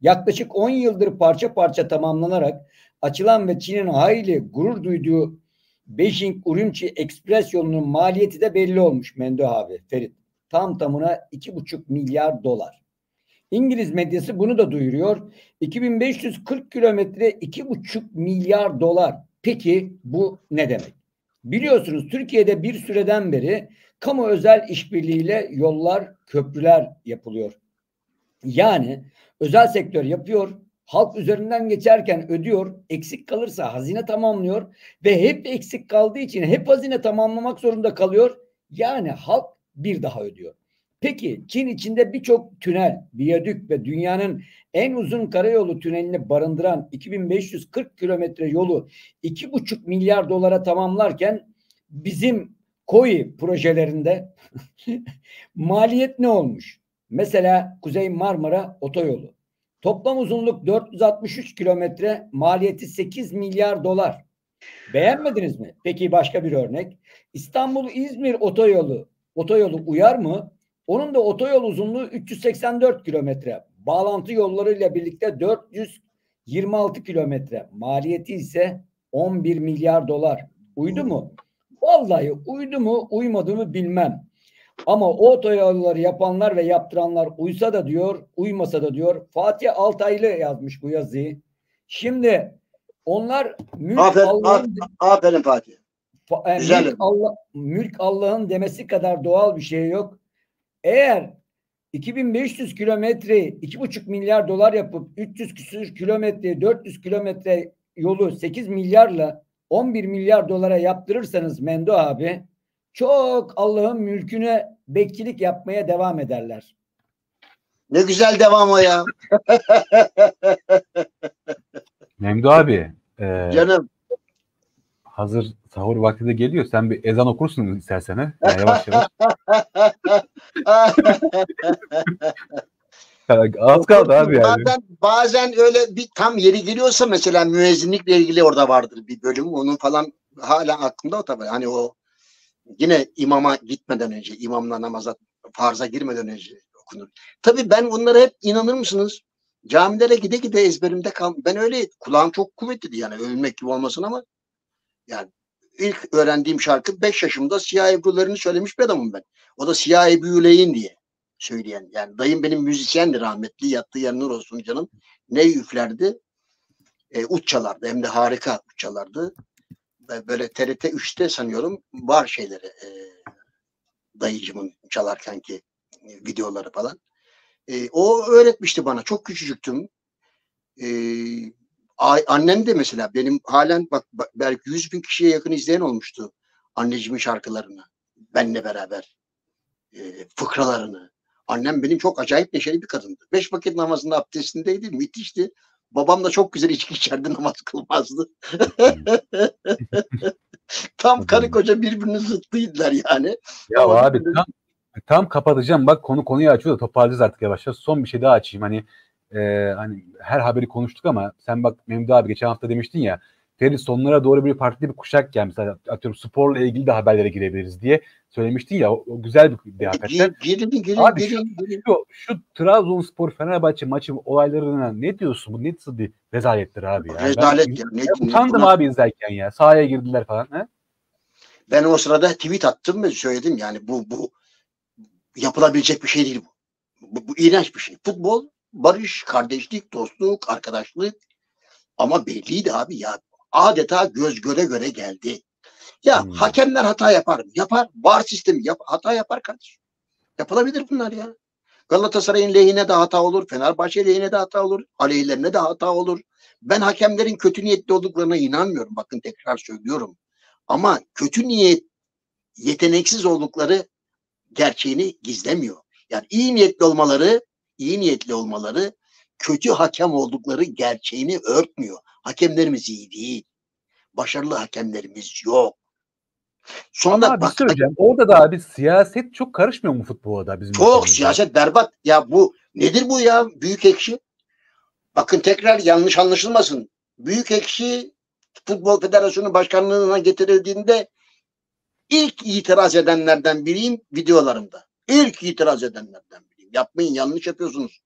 Yaklaşık 10 yıldır parça parça tamamlanarak açılan ve Çin'in hayli gurur duyduğu Beijing Urumqi Ekspres yolunun maliyeti de belli olmuş Mendo abi Ferit. Tam tamına 2,5 milyar dolar. İngiliz medyası bunu da duyuruyor. 2540 kilometre 2,5 milyar dolar. Peki bu ne demek? Biliyorsunuz Türkiye'de bir süreden beri kamu özel işbirliğiyle yollar, köprüler yapılıyor. Yani özel sektör yapıyor, halk üzerinden geçerken ödüyor, eksik kalırsa hazine tamamlıyor ve hep eksik kaldığı için hep hazine tamamlamak zorunda kalıyor. Yani halk bir daha ödüyor. Peki Çin içinde birçok tünel, viyadük ve dünyanın en uzun karayolu tünelini barındıran 2540 kilometre yolu 2,5 milyar dolara tamamlarken bizim KOİ projelerinde maliyet ne olmuş? Mesela Kuzey Marmara otoyolu. Toplam uzunluk 463 kilometre, maliyeti 8 milyar dolar. Beğenmediniz mi? Peki başka bir örnek. İstanbul-İzmir otoyolu. Otoyolu uyar mı? Onun da otoyol uzunluğu 384 kilometre. Bağlantı yollarıyla birlikte 426 kilometre. Maliyeti ise 11 milyar dolar. Uydu mu? Vallahi uydu mu uymadı mı bilmem. Ama o otoyolları yapanlar ve yaptıranlar uysa da diyor, uymasa da diyor. Fatih Altaylı yazmış bu yazıyı. Şimdi onlar mülk Aferin, Allah'ın Aferin Fatih. Fa- e, mülk, Allah, mülk Allah'ın demesi kadar doğal bir şey yok. Eğer 2500 kilometreyi 2,5 milyar dolar yapıp 300 küsür kilometre 400 kilometre yolu 8 milyarla 11 milyar dolara yaptırırsanız Mendo abi çok Allah'ın mülküne bekçilik yapmaya devam ederler. Ne güzel devam o ya. Memdu abi e, Canım. hazır sahur vakti de geliyor. Sen bir ezan okursun istersen. Yani yavaş yavaş. Az kaldı abi yani. Bazen, bazen öyle bir tam yeri geliyorsa mesela müezzinlikle ilgili orada vardır bir bölüm. Onun falan hala aklımda o tabii. Hani o yine imama gitmeden önce, imamla namaza, farza girmeden önce okunur. Tabii ben bunlara hep inanır mısınız? Camilere gide gide ezberimde kal. Ben öyle kulağım çok kuvvetliydi yani ölmek gibi olmasın ama yani ilk öğrendiğim şarkı 5 yaşımda Siyah Ebru'larını söylemiş bir adamım ben. O da Siyah Ebru'leyin diye söyleyen. Yani dayım benim müzisyendi rahmetli. Yattığı yer nur olsun canım. Ne üflerdi? E, ut çalardı. Hem de harika ut çalardı. Böyle TRT 3'te sanıyorum var şeyleri. E, dayıcımın çalarkenki e, videoları falan. E, o öğretmişti bana. Çok küçücüktüm. E, annem de mesela benim halen bak, bak belki 100 bin kişiye yakın izleyen olmuştu. Anneciğimin şarkılarını. Benle beraber. E, fıkralarını. Annem benim çok acayip neşeli bir kadındı. Beş vakit namazında abdestindeydi. Müthişti. Babam da çok güzel içki içerdi namaz kılmazdı. Tam karı koca birbirinin zıttıydılar yani. Ya Ama abi tam, tam kapatacağım. Bak konu konuyu açıyor da toparlayacağız artık yavaş yavaş. Son bir şey daha açayım. Hani e, hani her haberi konuştuk ama sen bak Memdu abi geçen hafta demiştin ya Ferit sonlara doğru bir farklı bir kuşak gelmiş. Mesela atıyorum sporla ilgili de haberlere girebiliriz diye söylemiştin ya. O, o güzel bir, bir hakikaten. Gir- Girin, girin, Abi girin, girin. Şu, şu Trabzonspor Fenerbahçe maçı olaylarına ne diyorsun? Bu nasıl bir rezalettir abi ya? Ben- Rezalet ya. Ne, ben ne- utandım buna- abi izlerken ya. Sahaya girdiler falan. He? Ben o sırada tweet attım ve söyledim yani bu bu yapılabilecek bir şey değil bu. Bu, bu iğrenç bir şey. Futbol barış, kardeşlik, dostluk, arkadaşlık ama belliydi abi ya. Adeta göz göre göre geldi. Ya Hmm. hakemler hata yapar mı? Yapar. Var sistemi yap, hata yapar kardeşim. Yapılabilir bunlar ya. Galatasaray'ın lehine de hata olur. Fenerbahçe lehine de hata olur. Aleyhlerine de hata olur. Ben hakemlerin kötü niyetli olduklarına inanmıyorum. Bakın tekrar söylüyorum. Ama kötü niyet yeteneksiz oldukları gerçeğini gizlemiyor. Yani iyi niyetli olmaları, iyi niyetli olmaları kötü hakem oldukları gerçeğini örtmüyor. Hakemlerimiz iyi değil. Başarılı hakemlerimiz yok. Sonra Ama bak söyleyeceğim. Orada da abi siyaset çok karışmıyor mu futbola da bizim çok ülkemizde? siyaset berbat. Ya bu nedir bu ya? Büyük ekşi. Bakın tekrar yanlış anlaşılmasın. Büyük ekşi Futbol Federasyonu Başkanlığı'na getirildiğinde ilk itiraz edenlerden biriyim videolarımda. İlk itiraz edenlerden biriyim. Yapmayın yanlış yapıyorsunuz.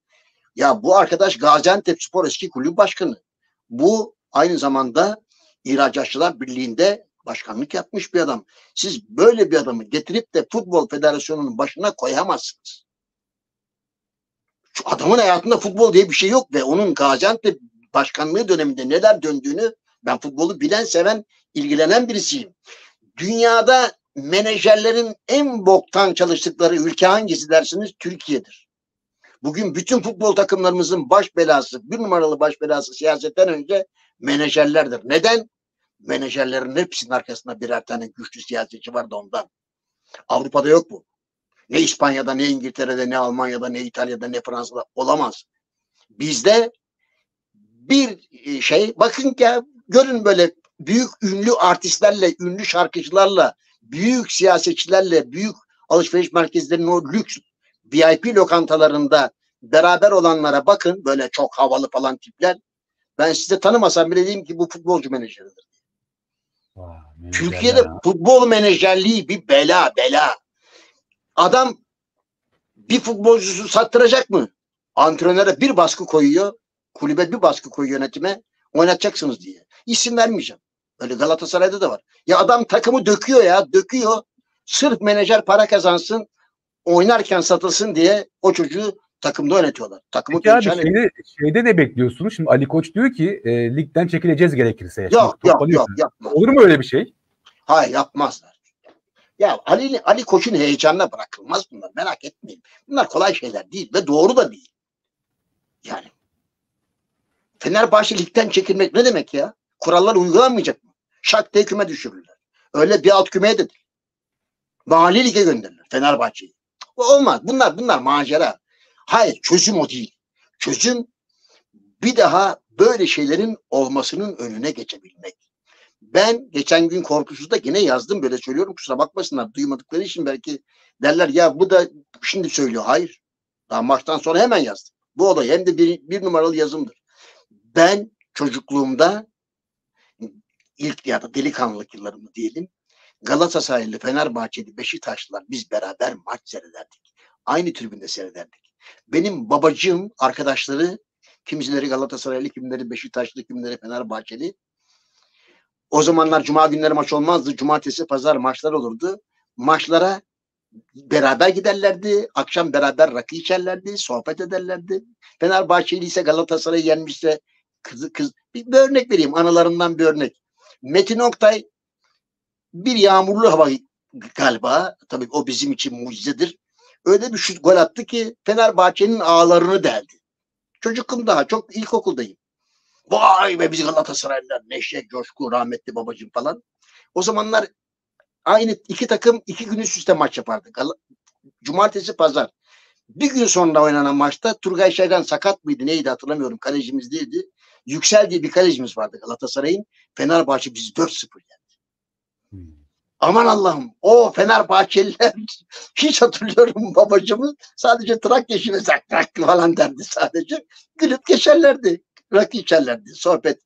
Ya bu arkadaş Gaziantep Spor eski kulüp başkanı. Bu aynı zamanda İhracatçılar Birliği'nde başkanlık yapmış bir adam. Siz böyle bir adamı getirip de Futbol Federasyonu'nun başına koyamazsınız. Şu adamın hayatında futbol diye bir şey yok ve onun Gaziantep başkanlığı döneminde neler döndüğünü ben futbolu bilen, seven, ilgilenen birisiyim. Dünyada menajerlerin en boktan çalıştıkları ülke hangisi dersiniz? Türkiye'dir. Bugün bütün futbol takımlarımızın baş belası, bir numaralı baş belası siyasetten önce menajerlerdir. Neden? Menajerlerin hepsinin arkasında birer tane güçlü siyasetçi var da ondan. Avrupa'da yok bu. Ne İspanya'da, ne İngiltere'de, ne Almanya'da, ne İtalya'da, ne Fransa'da olamaz. Bizde bir e, şey, bakın ya görün böyle büyük ünlü artistlerle, ünlü şarkıcılarla, büyük siyasetçilerle, büyük alışveriş merkezlerinin o lüks VIP lokantalarında beraber olanlara bakın böyle çok havalı falan tipler. Ben size tanımasam bile diyeyim ki bu futbolcu menajeridir. Vay, Türkiye'de ha. futbol menajerliği bir bela bela. Adam bir futbolcusu sattıracak mı? Antrenöre bir baskı koyuyor. Kulübe bir baskı koyuyor yönetime. Oynatacaksınız diye. İsim vermeyeceğim. Öyle Galatasaray'da da var. Ya adam takımı döküyor ya döküyor. Sırf menajer para kazansın oynarken satılsın diye o çocuğu takımda oynatıyorlar. Takımı Peki abi ediyor. şeyde, şeyde ne bekliyorsunuz? Şimdi Ali Koç diyor ki e, ligden çekileceğiz gerekirse. Şimdi Yok yok yok yapmaz. Olur mu öyle bir şey? Hayır yapmazlar. Ya Ali, Ali Koç'un heyecanına bırakılmaz bunlar. Merak etmeyin. Bunlar kolay şeyler değil ve doğru da değil. Yani Fenerbahçe ligden çekilmek ne demek ya? Kurallar uygulanmayacak mı? Şak diye küme düşürürler. Öyle bir alt kümeye de değil. Mali lige gönderirler Fenerbahçe'yi. Olmaz. Bunlar bunlar macera. Hayır çözüm o değil. Çözüm bir daha böyle şeylerin olmasının önüne geçebilmek. Ben geçen gün korkusuzda yine yazdım böyle söylüyorum kusura bakmasınlar duymadıkları için belki derler ya bu da şimdi söylüyor. Hayır. Daha maçtan sonra hemen yazdım. Bu olay hem de bir, bir numaralı yazımdır. Ben çocukluğumda ilk ya da delikanlılık yıllarımı diyelim Galatasaraylı, Fenerbahçeli, Beşiktaşlılar biz beraber maç seyrederdik. Aynı tribünde seyrederdik. Benim babacığım arkadaşları kimileri Galatasaraylı, kimileri Beşiktaşlı, kimileri Fenerbahçeli. O zamanlar cuma günleri maç olmazdı. Cumartesi, pazar maçlar olurdu. Maçlara beraber giderlerdi. Akşam beraber rakı içerlerdi, sohbet ederlerdi. Fenerbahçeli ise Galatasaray'ı yenmişse kızı kız bir, bir örnek vereyim anılarından bir örnek. Metin Oktay bir yağmurlu hava galiba tabii o bizim için mucizedir. Öyle bir şut gol attı ki Fenerbahçe'nin ağlarını deldi. Çocuktum daha çok ilkokuldayım. Vay be biz Galatasaraylılar neşe, coşku, rahmetli babacığım falan. O zamanlar aynı iki takım iki gün üst üste maç yapardı. Cumartesi pazar. Bir gün sonra oynanan maçta Turgay Şayran sakat mıydı neydi hatırlamıyorum kalecimiz değildi. Yüksel diye bir kalecimiz vardı Galatasaray'ın. Fenerbahçe bizi 4-0 yendi. Aman Allah'ım o Fenerbahçeliler hiç hatırlıyorum babacığımı sadece Trakya işine zak falan derdi sadece. Gülüp geçerlerdi. Rakı içerlerdi. Sohbet.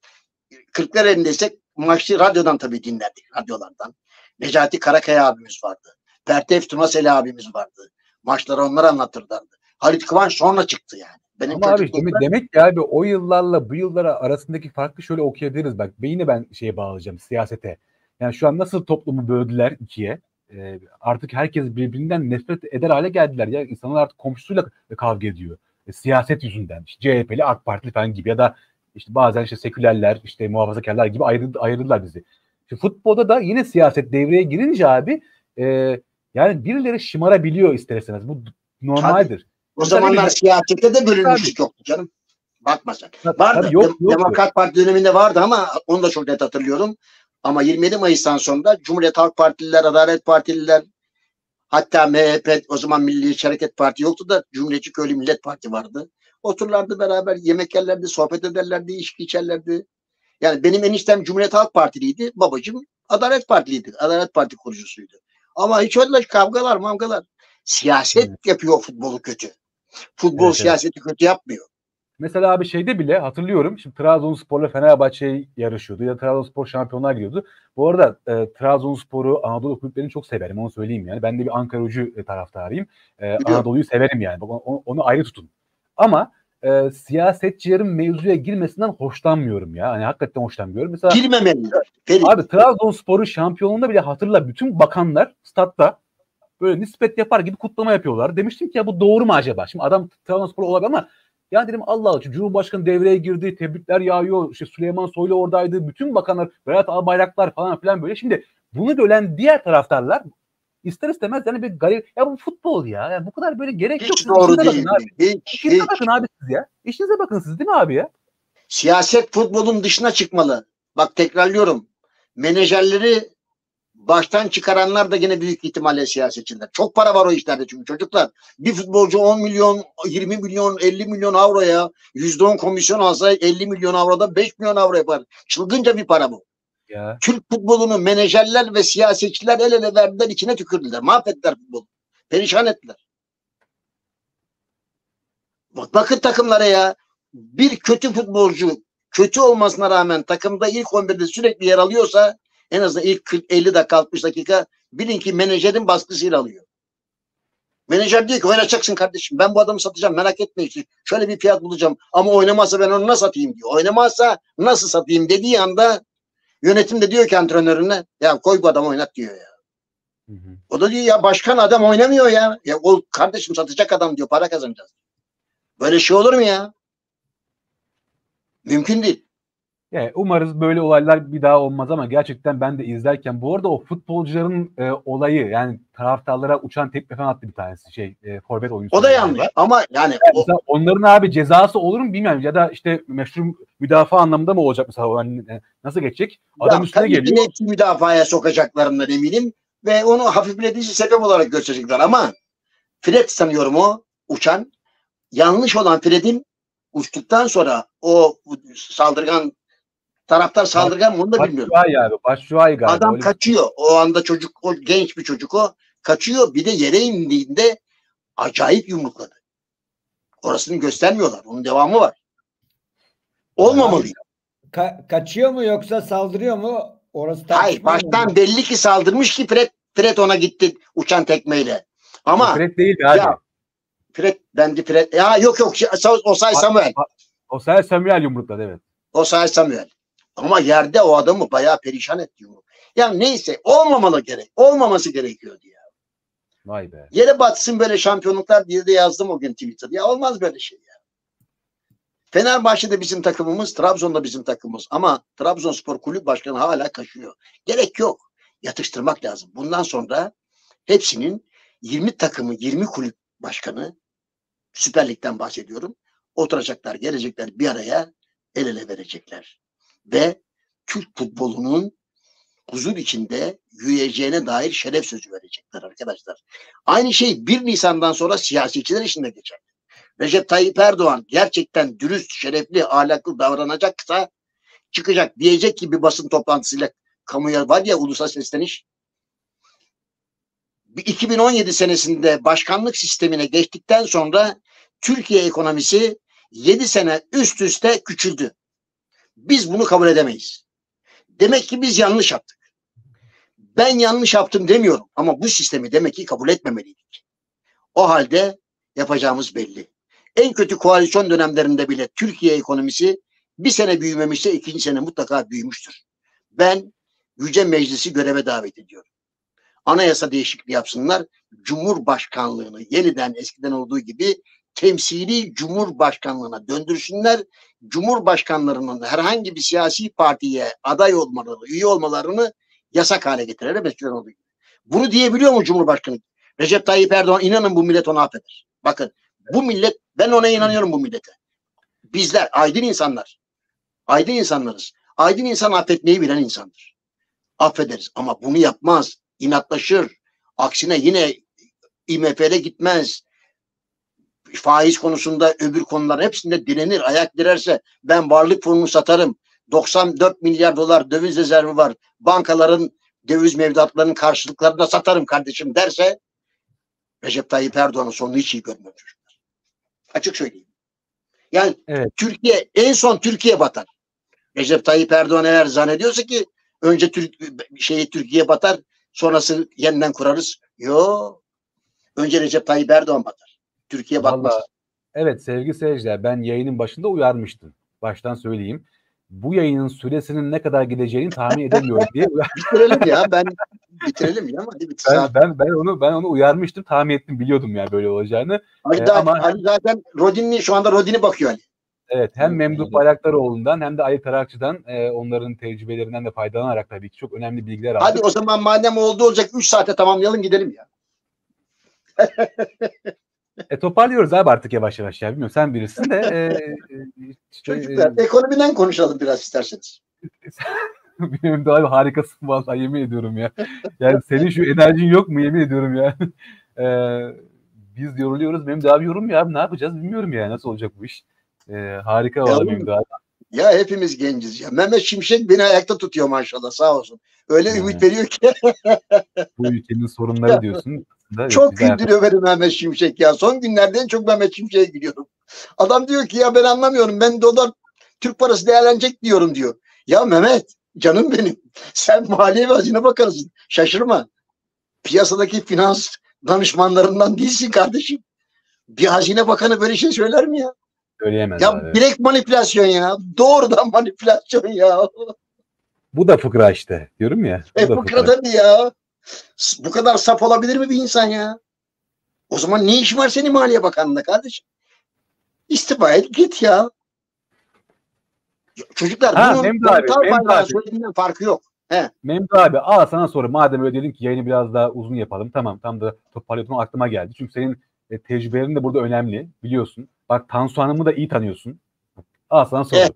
Kırklar elindeysek maçı radyodan tabii dinlerdik. Radyolardan. Necati Karakaya abimiz vardı. Pertev Tunaseli abimiz vardı. Maçları onlar anlatırlardı. Halit Kıvanç sonra çıktı yani. Benim Ama abi demek, demek ki abi o yıllarla bu yıllara arasındaki farkı şöyle okuyabiliriz. Bak yine ben şeye bağlayacağım siyasete. Yani şu an nasıl toplumu böldüler ikiye. e, artık herkes birbirinden nefret eder hale geldiler. Ya insanlar artık komşusuyla kavga ediyor. E, siyaset yüzünden. İşte CHP'li, AK Partili falan gibi ya da işte bazen işte sekülerler, işte muhafazakarlar gibi ayrı, ayrıldılar bizi. Şimdi futbolda da yine siyaset devreye girince abi e, yani birileri şımarabiliyor ister istemez. Bu normaldir. O zamanlar Tabii. siyasette de bölünmüşlük yoktu canım. Bakma sen. Tabii, Vardı. tabii yok, yok. Demokrat Parti döneminde vardı ama onu da çok net hatırlıyorum. Ama 27 Mayıs'tan sonra Cumhuriyet Halk Partililer, Adalet Partililer hatta MHP o zaman Milliyetçi Hareket Parti yoktu da Cumhuriyetçi Köylü Millet Parti vardı. Otururlardı beraber yemek yerlerdi, sohbet ederlerdi, içki içerlerdi. Yani benim eniştem Cumhuriyet Halk Partiliydi, babacığım Adalet Partiliydi. Adalet Parti kurucusuydu. Ama hiç öyle kavgalar mavgalar. Siyaset yapıyor futbolu kötü. Futbol Evet, evet. siyaseti kötü yapmıyor. Mesela abi şeyde bile hatırlıyorum. Şimdi Trabzonspor'la Fenerbahçe yarışıyordu. Ya Trabzonspor şampiyonlar gidiyordu. Bu arada e, Trabzonspor'u Anadolu kulüplerini çok severim. Onu söyleyeyim yani. Ben de bir Ankara ucu e, taraftarıyım. E, Anadolu'yu severim yani. Onu, onu ayrı tutun. Ama e, siyasetçilerin mevzuya girmesinden hoşlanmıyorum ya. Hani hakikaten hoşlanmıyorum. Mesela Girmemeliler. Ferit. Abi Trabzonspor'un şampiyonluğunda bile hatırla bütün bakanlar statta böyle nispet yapar gibi kutlama yapıyorlar. Demiştim ki ya bu doğru mu acaba? Şimdi adam Trabzonspor olabilir ama ya dedim Allah Allah Cumhurbaşkanı devreye girdi, tebrikler yağıyor, işte Süleyman Soylu oradaydı, bütün bakanlar, Berat Albayraklar falan filan böyle. Şimdi bunu gören diğer taraftarlar ister istemez yani bir garip, ya bu futbol ya, yani bu kadar böyle gerek yok. Hiç Siz doğru işinize değil. bakın abi. Hiç, İşinize hiç. bakın abi siz ya. İşinize bakın siz değil mi abi ya? Siyaset futbolun dışına çıkmalı. Bak tekrarlıyorum. Menajerleri baştan çıkaranlar da yine büyük ihtimalle siyasetçiler. Çok para var o işlerde çünkü çocuklar. Bir futbolcu 10 milyon, 20 milyon, 50 milyon avroya %10 komisyon alsa 50 milyon avroda 5 milyon avro yapar. Çılgınca bir para bu. Ya. Türk futbolunu menajerler ve siyasetçiler el ele verdiler içine tükürdüler. Mahvettiler futbolu. Perişan ettiler. Bak, bakın takımlara ya. Bir kötü futbolcu kötü olmasına rağmen takımda ilk 11'de sürekli yer alıyorsa en azından ilk 40, 50 dakika 60 dakika bilin ki menajerin baskısıyla alıyor. Menajer diyor ki oynayacaksın kardeşim. Ben bu adamı satacağım merak etme işte. Şöyle bir fiyat bulacağım. Ama oynamazsa ben onu nasıl satayım diyor. Oynamazsa nasıl satayım dediği anda Yönetim de diyor ki antrenörüne ya koy bu adamı oynat diyor ya. Hı hı. O da diyor ya başkan adam oynamıyor ya. Ya o kardeşim satacak adam diyor para kazanacağız. Böyle şey olur mu ya? Mümkün değil. Yani umarız böyle olaylar bir daha olmaz ama gerçekten ben de izlerken bu arada o futbolcuların e, olayı yani taraftarlara uçan tekme falan attı bir tanesi şey e, forvet oyuncusu. O da yanlış. Ama yani o, Mesela onların abi cezası olur mu bilmiyorum ya da işte meşru müdafaa anlamında mı olacak mesela o hani, e, nasıl geçecek? Adam ya, üstüne geliyor. net müdafaya sokacaklarından eminim ve onu hafifletici sebep olarak gösterecekler ama Fred sanıyorum o uçan yanlış olan Fred'in uçtuktan sonra o saldırgan taraftar saldırgan mı onu da bilmiyorum. Başşuay abi. Başşuay galiba. Adam öyle bir- kaçıyor. O anda çocuk, o genç bir çocuk o. Kaçıyor. Bir de yere indiğinde acayip yumrukladı. Orasını göstermiyorlar. Onun devamı var. Olmamalı. Ka- kaçıyor mu yoksa saldırıyor mu? Orası Hayır. Baştan mı? belli ki saldırmış ki Fred, Fred ona gitti uçan tekmeyle. Ama Fred, Fred değil abi. Ya, bence Fred. Ya yok yok. Osay Samuel. O Sel Samuel yumrukladı evet. Osay Samuel. Ama yerde o adamı bayağı perişan etti yumruk. Ya neyse olmamalı gerek. Olmaması gerekiyordu ya. Vay be. Yere batsın böyle şampiyonluklar diye de yazdım o gün Twitter'da. Ya olmaz böyle şey ya. Fenerbahçe'de bizim takımımız, Trabzon'da bizim takımımız. Ama Trabzonspor Kulüp Başkanı hala kaşıyor. Gerek yok. Yatıştırmak lazım. Bundan sonra hepsinin 20 takımı, 20 kulüp başkanı, Süper Lig'den bahsediyorum. Oturacaklar, gelecekler bir araya el ele verecekler. Ve Türk futbolunun huzur içinde yürüyeceğine dair şeref sözü verecekler arkadaşlar. Aynı şey 1 Nisan'dan sonra siyasetçiler için de geçer. Recep Tayyip Erdoğan gerçekten dürüst, şerefli, ahlaklı davranacaksa çıkacak. Diyecek ki bir basın toplantısıyla kamuya var ya ulusal sesleniş. Bir 2017 senesinde başkanlık sistemine geçtikten sonra Türkiye ekonomisi 7 sene üst üste küçüldü. Biz bunu kabul edemeyiz. Demek ki biz yanlış yaptık. Ben yanlış yaptım demiyorum ama bu sistemi demek ki kabul etmemeliydik. O halde yapacağımız belli. En kötü koalisyon dönemlerinde bile Türkiye ekonomisi bir sene büyümemişse ikinci sene mutlaka büyümüştür. Ben Yüce Meclisi göreve davet ediyorum. Anayasa değişikliği yapsınlar. Cumhurbaşkanlığını yeniden eskiden olduğu gibi temsili cumhurbaşkanlığına döndürsünler. Cumhurbaşkanlarının herhangi bir siyasi partiye aday olmalarını, üye olmalarını yasak hale getirir. Eskiden olduğu gibi. Bunu diyebiliyor mu Cumhurbaşkanı? Recep Tayyip Erdoğan inanın bu millet onu affeder. Bakın bu millet ben ona inanıyorum bu millete. Bizler aydın insanlar. Aydın insanlarız. Aydın insan affetmeyi bilen insandır. Affederiz ama bunu yapmaz. inatlaşır. Aksine yine IMF'de gitmez. Faiz konusunda öbür konular hepsinde direnir. Ayak direrse ben varlık fonunu satarım. 94 milyar dolar döviz rezervi var. Bankaların döviz mevduatlarının karşılıklarını da satarım kardeşim derse Recep Tayyip Erdoğan'ın sonunu hiç iyi görmüyor çocuklar. Açık söyleyeyim. Yani Evet. Türkiye en son Türkiye batar. Recep Tayyip Erdoğan eğer zannediyorsa ki önce Türk şeyi Türkiye batar sonrası yeniden kurarız. Yo. Önce Recep Tayyip Erdoğan batar. Türkiye. Vallahi evet sevgili seyirciler ben yayının başında uyarmıştım. Baştan söyleyeyim. Bu yayının süresinin ne kadar gideceğini tahmin edemiyorum diye Bitirelim ya ben bitirelim ya. Hadi bitir. ben, ben ben onu ben onu uyarmıştım. Tahmin ettim biliyordum yani böyle olacağını. Ali, e, zaten, ama- Ali zaten Rodin'i şu anda Rodin'i bakıyor Ali. Evet hem Memduh Bayraktaroğlu'ndan hem de Ali Tarakçı'dan e, onların tecrübelerinden de faydalanarak tabii ki çok önemli bilgiler aldık. Hadi o zaman madem oldu olacak 3 saate tamamlayalım gidelim ya. E, toparlıyoruz abi artık yavaş yavaş ya. Bilmiyorum sen birisin de. E, e, işte, Çocuklar ekonomiden konuşalım biraz isterseniz. Benim de abi harikasın vallahi yemin ediyorum ya. Yani senin şu enerjin yok mu yemin ediyorum ya. Ee, biz yoruluyoruz. Benim de abi yorum ya abi ne yapacağız bilmiyorum ya nasıl olacak bu iş. Ee, harika valla Yavrum, benim de abi. Ya hepimiz genciz ya. Mehmet Şimşek beni ayakta tutuyor maşallah sağ olsun. Öyle Evet. ümit veriyor ki Bu ülkenin sorunları diyorsun. Evet, çok güldürüyor beni Mehmet Şimşek ya. Son günlerde en çok Mehmet Şimşek'e gülüyorum. Adam diyor ki ya ben anlamıyorum. Ben dolar Türk parası değerlenecek diyorum diyor. Ya Mehmet canım benim. Sen Maliye ve Hazine Bakanısın. Şaşırma. Piyasadaki finans danışmanlarından değilsin kardeşim. Bir hazine bakanı böyle şey söyler mi ya? Söyleyemez Ya abi. direkt manipülasyon ya. Doğrudan manipülasyon ya. Bu da fıkra işte. Diyorum ya. Bu E da fıkra tabii ya. Bu kadar saf olabilir mi bir insan ya? O zaman ne iş var senin Maliye Bakanlığı'nda kardeşim? İstifa et git ya. Çocuklar Ha, bunun Memdu abi, Memdu abi. söylediğinden farkı yok. Memdu abi al sana soru. Madem öyle dedin ki yayını biraz daha uzun yapalım. Tamam tam da toparlıyordun aklıma geldi. Çünkü senin e, tecrübelerin de burada önemli. Biliyorsun. Bak Tansu Hanım'ı da iyi tanıyorsun. Al sana soru. Evet.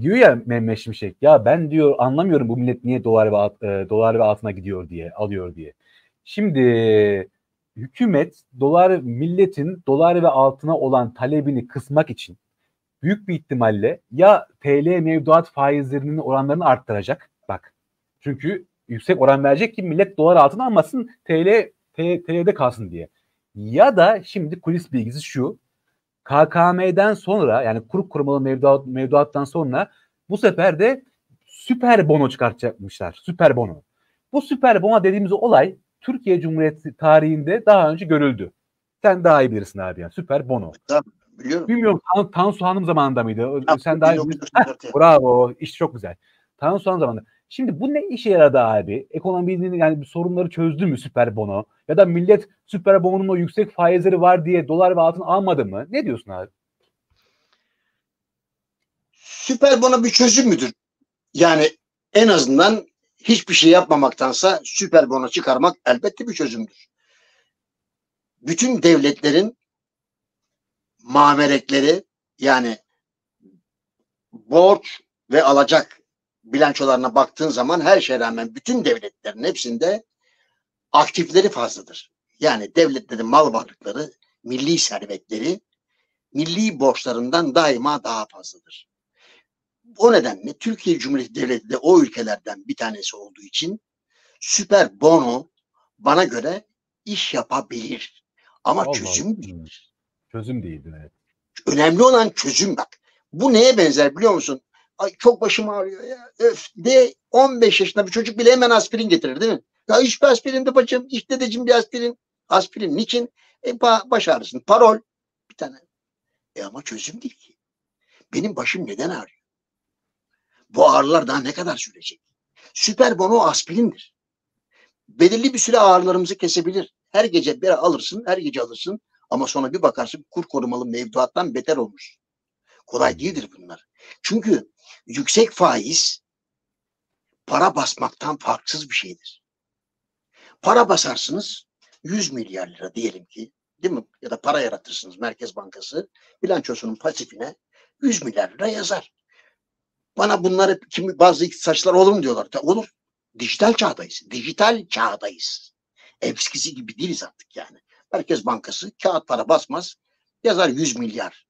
Diyor ya Mehmet Şimşek ya ben diyor anlamıyorum bu millet niye dolar ve alt- e, dolar ve altına gidiyor diye alıyor diye. Şimdi hükümet dolar milletin dolar ve altına olan talebini kısmak için büyük bir ihtimalle ya TL mevduat faizlerinin oranlarını arttıracak. Bak. Çünkü yüksek oran verecek ki millet dolar altına almasın TL T- TL'de kalsın diye. Ya da şimdi kulis bilgisi şu. KKM'den sonra yani kuruk korumalı mevduat, mevduattan sonra bu sefer de süper bono çıkartacakmışlar. Süper bono. Bu süper bono dediğimiz olay Türkiye Cumhuriyeti tarihinde daha önce görüldü. Sen daha iyi bilirsin abi yani. Süper bono. Biliyorum. Bilmiyorum Tan Tansu Hanım zamanında mıydı? Sen daha iyi bilirsin. 1944'te. Bravo. İş çok güzel. Tansu Hanım zamanında. Şimdi bu ne işe yaradı abi? Ekonominin yani sorunları çözdü mü süper bono? Ya da millet süper bononun o yüksek faizleri var diye dolar ve altın almadı mı? Ne diyorsun abi? Süper bono bir çözüm müdür? Yani en azından hiçbir şey yapmamaktansa süper bono çıkarmak elbette bir çözümdür. Bütün devletlerin mamerekleri yani borç ve alacak bilançolarına baktığın zaman her şeye rağmen bütün devletlerin hepsinde aktifleri fazladır. Yani devletlerin mal varlıkları, milli servetleri milli borçlarından daima daha fazladır. O nedenle Türkiye Cumhuriyeti Devleti de o ülkelerden bir tanesi olduğu için süper bono bana göre iş yapabilir. Ama Allah çözüm Allah. değildir. Çözüm değildi evet. Önemli olan çözüm bak. Bu neye benzer biliyor musun? Ay çok başım ağrıyor ya. Öf de 15 yaşında bir çocuk bile hemen aspirin getirir değil mi? Ya iç bir aspirin de bacım, iç dedeciğim bir aspirin. Aspirin niçin? E, ba- baş ağrısın. Parol. Bir tane. E ama çözüm değil ki. Benim başım neden ağrıyor? Bu ağrılar daha ne kadar sürecek? Süper bono aspirindir. Belirli bir süre ağrılarımızı kesebilir. Her gece bir alırsın, her gece alırsın. Ama sonra bir bakarsın kur korumalı mevduattan beter olmuş. Kolay değildir bunlar. Çünkü yüksek faiz para basmaktan farksız bir şeydir. Para basarsınız 100 milyar lira diyelim ki değil mi? Ya da para yaratırsınız Merkez Bankası bilançosunun pasifine 100 milyar lira yazar. Bana bunlar hep kimi bazı iktisatçılar olur mu diyorlar. Ta, olur. Dijital çağdayız. Dijital çağdayız. Eskisi gibi değiliz artık yani. Merkez Bankası kağıt para basmaz. Yazar 100 milyar.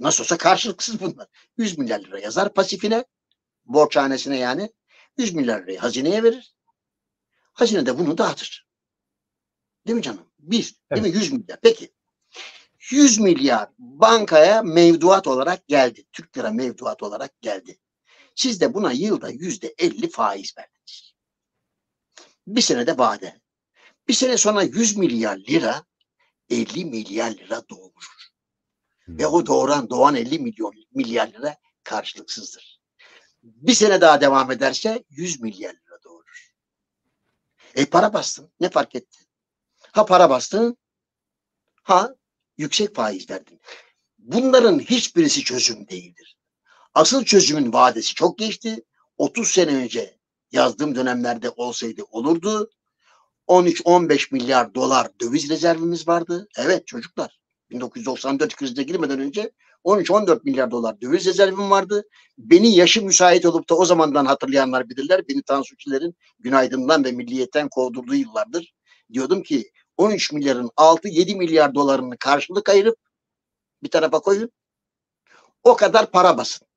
Nasıl olsa karşılıksız bunlar. 100 milyar lira yazar pasifine. Borçhanesine yani. 100 milyar lirayı hazineye verir. Hazine de bunu dağıtır. Değil mi canım? Bir. Değil mi? 100 milyar. Peki. 100 milyar bankaya mevduat olarak geldi. Türk lira mevduat olarak geldi. Siz de buna yılda yüzde 50 faiz verdiniz. Bir senede vade. Bir sene sonra 100 milyar lira 50 milyar lira doğurur. Ve o doğuran doğan 50 milyon milyar lira karşılıksızdır. Bir sene daha devam ederse 100 milyar lira doğurur. E para bastın. Ne fark etti? Ha para bastın. Ha yüksek faiz verdin. Bunların hiçbirisi çözüm değildir. Asıl çözümün vadesi çok geçti. 30 sene önce yazdığım dönemlerde olsaydı olurdu. 13-15 milyar dolar döviz rezervimiz vardı. Evet çocuklar 1994 krizine girmeden önce 13-14 milyar dolar döviz rezervim vardı. Beni yaşı müsait olup da o zamandan hatırlayanlar bilirler. Beni Tansuçilerin Günaydın'dan ve Milliyet'ten kovdurduğu yıllardır. Diyordum ki 13 milyarın 6-7 milyar dolarını karşılık ayırıp bir tarafa koyun. O kadar para basın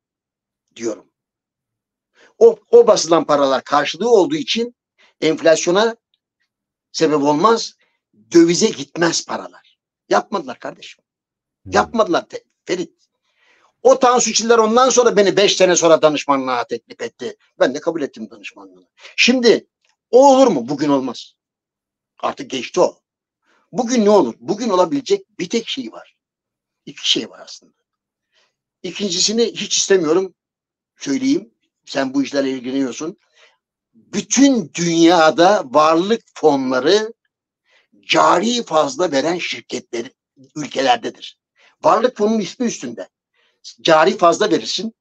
diyorum. O, o basılan paralar karşılığı olduğu için enflasyona sebep olmaz. Dövize gitmez paralar. Yapmadılar kardeşim. Yapmadılar te- Ferit. O Tansuçiler ondan sonra beni 5 sene sonra danışmanlığa teklif etti. Ben de kabul ettim danışmanlığı. Şimdi o olur mu? Bugün olmaz. Artık geçti o. Bugün ne olur? Bugün olabilecek bir tek şey var. İki şey var aslında. İkincisini hiç istemiyorum söyleyeyim. Sen bu işlerle ilgileniyorsun. Bütün dünyada varlık fonları cari fazla veren şirketler ülkelerdedir. Varlık fonunun ismi üstünde. Cari fazla verirsin.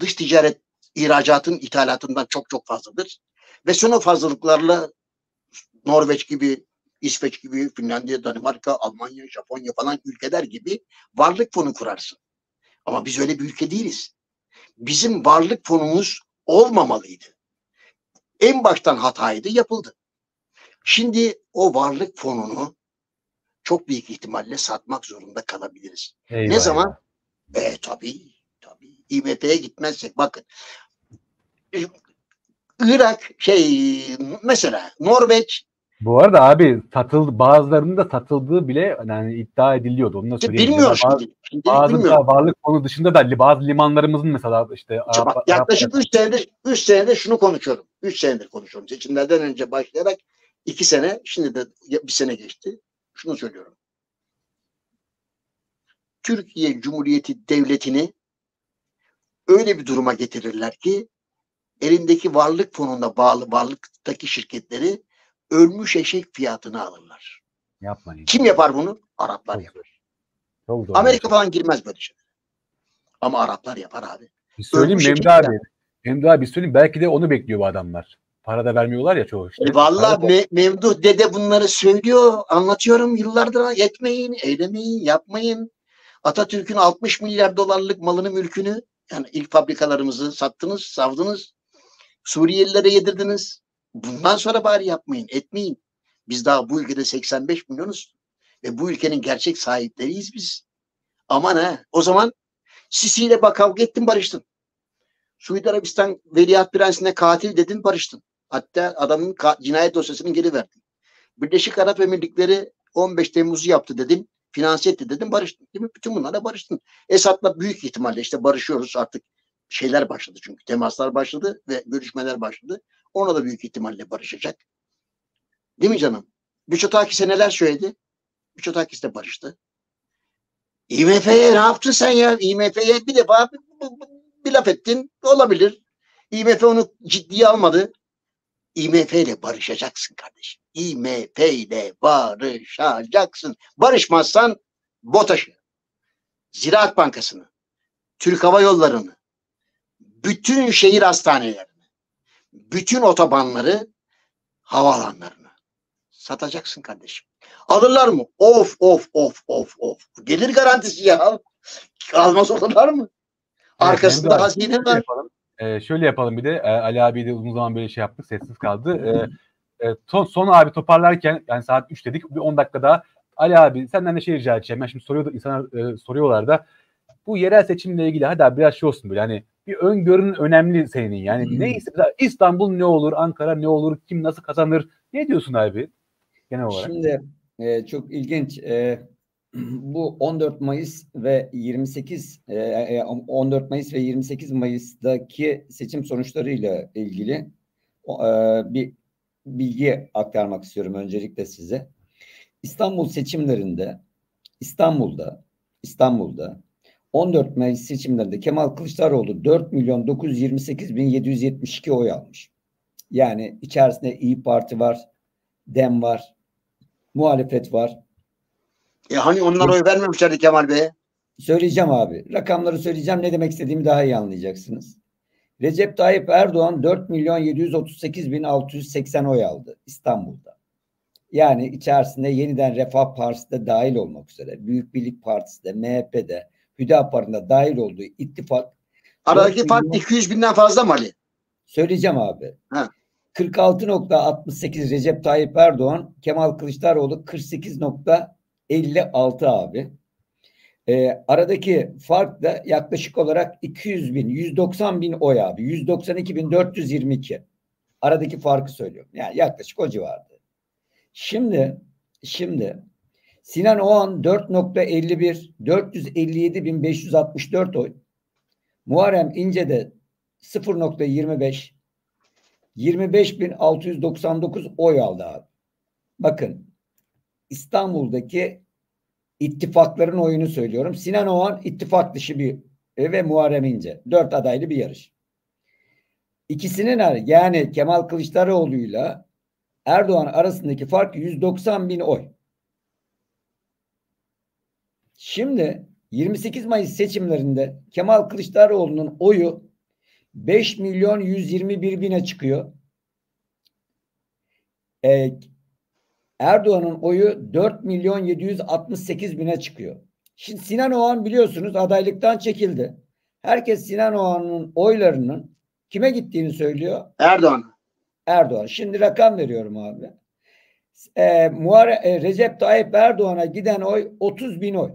Dış ticaret ihracatın ithalatından çok çok fazladır. Ve sonra fazlalıklarla Norveç gibi, İsveç gibi, Finlandiya, Danimarka, Almanya, Japonya falan ülkeler gibi varlık fonu kurarsın. Ama biz öyle bir ülke değiliz. Bizim varlık fonumuz olmamalıydı. En baştan hataydı, yapıldı. Şimdi o varlık fonunu çok büyük ihtimalle satmak zorunda kalabiliriz. Eyvah ne zaman? E tabii, tabii. IMF'ye gitmezsek bakın. Irak şey mesela Norveç Bu arada abi satıldı bazılarının da satıldığı bile yani iddia ediliyordu. Onu da söyleyeyim. bilmiyoruz Bazı, şimdi. Bazı bilmiyorum. varlık fonu dışında da bazı limanlarımızın mesela işte İşte Arap, bak, yaklaşık 3 senedir 3 senedir şunu konuşuyorum. 3 senedir konuşuyorum. Seçimlerden önce başlayarak 2 sene şimdi de bir sene geçti. Şunu söylüyorum. Türkiye Cumhuriyeti Devleti'ni öyle bir duruma getirirler ki elindeki varlık fonuna bağlı varlıktaki şirketleri ölmüş eşek fiyatına alırlar. yapmayın. Kim yapar bunu? Araplar Çok yapar. Çok zor. Amerika falan girmez böyle şeyler. Ama Araplar yapar abi. Bir söyleyeyim Memdu abi. Memdu abi bir söyleyeyim. Belki de onu bekliyor bu adamlar. Para da vermiyorlar ya çoğu işte. E da- Me- Memduh dede bunları söylüyor. Anlatıyorum yıllardır. Etmeyin, eylemeyin, yapmayın. Atatürk'ün 60 milyar dolarlık malını, mülkünü yani ilk fabrikalarımızı sattınız, savdınız. Suriyelilere yedirdiniz. Bundan sonra bari yapmayın, etmeyin. Biz daha bu ülkede 85 milyonuz. Ve bu ülkenin gerçek sahipleriyiz biz. Aman ha. O zaman Sisi ile bak kavga ettin barıştın. Suudi Arabistan Veliaht Prensi'ne katil dedin barıştın. Hatta adamın cinayet dosyasını geri verdin. Birleşik Arap Emirlikleri 15 Temmuz'u yaptı dedin. Finanse etti dedin barıştın. Değil mi? Bütün bunlarla barıştın. Esad'la büyük ihtimalle işte barışıyoruz artık. Şeyler başladı çünkü. Temaslar başladı ve görüşmeler başladı. Ona da büyük ihtimalle barışacak. Değil mi canım? Miçotakis'e neler söyledi? Miçotakis de barıştı. IMF'ye ne yaptın sen ya? IMF'ye bir defa bir, bir, bir laf ettin. Olabilir. IMF onu ciddiye almadı. IMF ile barışacaksın kardeşim. IMF ile barışacaksın. Barışmazsan BOTAŞ'ı, Ziraat Bankası'nı, Türk Hava Yolları'nı, bütün şehir hastanelerini, bütün otobanları, havaalanlarını satacaksın kardeşim. Alırlar mı? Of of of of of. Gelir garantisi ya. Almaz olurlar mı? Arkasında hazine var. yapalım. Ee, şöyle yapalım bir de e, Ali abi de uzun zaman böyle şey yaptık sessiz kaldı. Ee, e, son, son abi toparlarken yani saat 3 dedik bir 10 dakika daha Ali abi senden de şey rica edeceğim. Ben şimdi soruyor, insanlar e, soruyorlar da bu yerel seçimle ilgili hadi abi biraz şey olsun böyle hani bir öngörün önemli senin yani Hmm. neyse İstanbul ne olur Ankara ne olur kim nasıl kazanır ne diyorsun abi genel olarak? Şimdi e, çok ilginç. E, bu 14 Mayıs ve 28 e, e, 14 Mayıs ve 28 Mayıs'taki seçim sonuçlarıyla ilgili e, bir bilgi aktarmak istiyorum öncelikle size. İstanbul seçimlerinde İstanbul'da İstanbul'da 14 Mayıs seçimlerinde Kemal Kılıçdaroğlu 4 milyon 928 bin 772 oy almış. Yani içerisinde İyi Parti var, DEM var, muhalefet var. E hani onlar oy vermemişlerdi Kemal Bey'e. Söyleyeceğim abi. Rakamları söyleyeceğim. Ne demek istediğimi daha iyi anlayacaksınız. Recep Tayyip Erdoğan 4 milyon 738 bin 680 oy aldı İstanbul'da. Yani içerisinde yeniden Refah Partisi de dahil olmak üzere, Büyük Birlik Partisi de, MHP'de, Hüdapar'ın da dahil olduğu ittifak Aradaki fark milyon- 200 binden fazla mı Ali? Söyleyeceğim abi. Ha. 46.68 Recep Tayyip Erdoğan, Kemal Kılıçdaroğlu 48.56 abi. Ee, aradaki fark da yaklaşık olarak 200 bin, 190 bin oy abi. 192 bin 422. Aradaki farkı söylüyorum. Yani yaklaşık o civarda. Şimdi, şimdi Sinan Oğan 4.51, 457 bin 564 oy. Muharrem İnce de 0.25 25.699 oy aldı abi. Bakın İstanbul'daki ittifakların oyunu söylüyorum. Sinan Oğan ittifak dışı bir e, ve Muharrem İnce. Dört adaylı bir yarış. İkisinin ar- yani Kemal Kılıçdaroğlu'yla Erdoğan arasındaki fark 190 bin oy. Şimdi 28 Mayıs seçimlerinde Kemal Kılıçdaroğlu'nun oyu 5 milyon 121 bine çıkıyor. Ee, Erdoğan'ın oyu 4 milyon 768 bine çıkıyor. Şimdi Sinan Oğan biliyorsunuz adaylıktan çekildi. Herkes Sinan Oğan'ın oylarının kime gittiğini söylüyor. Erdoğan. Erdoğan. Şimdi rakam veriyorum abi. Ee, Muhare- e, Recep Tayyip Erdoğan'a giden oy 30 bin oy.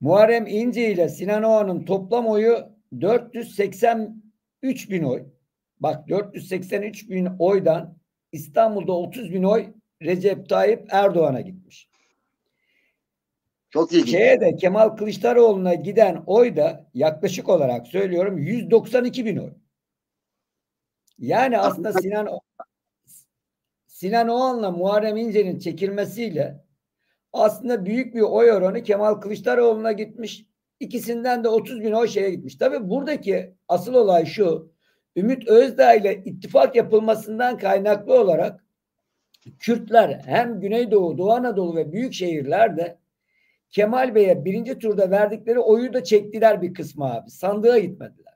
Muharrem İnce ile Sinan Oğan'ın toplam oyu 483 bin oy. Bak 483 bin oydan İstanbul'da 30 bin oy Recep Tayyip Erdoğan'a gitmiş. Çok ilginç. Şeye de Kemal Kılıçdaroğlu'na giden oy da yaklaşık olarak söylüyorum 192 bin oy. Yani aslında Sinan Sinan Oğan'la Muharrem İnce'nin çekilmesiyle aslında büyük bir oy oranı Kemal Kılıçdaroğlu'na gitmiş. İkisinden de 30 bin oy şeye gitmiş. Tabii buradaki asıl olay şu. Ümit Özdağ ile ittifak yapılmasından kaynaklı olarak Kürtler hem Güneydoğu, Doğu Anadolu ve büyük şehirlerde Kemal Bey'e birinci turda verdikleri oyu da çektiler bir kısmı abi. Sandığa gitmediler.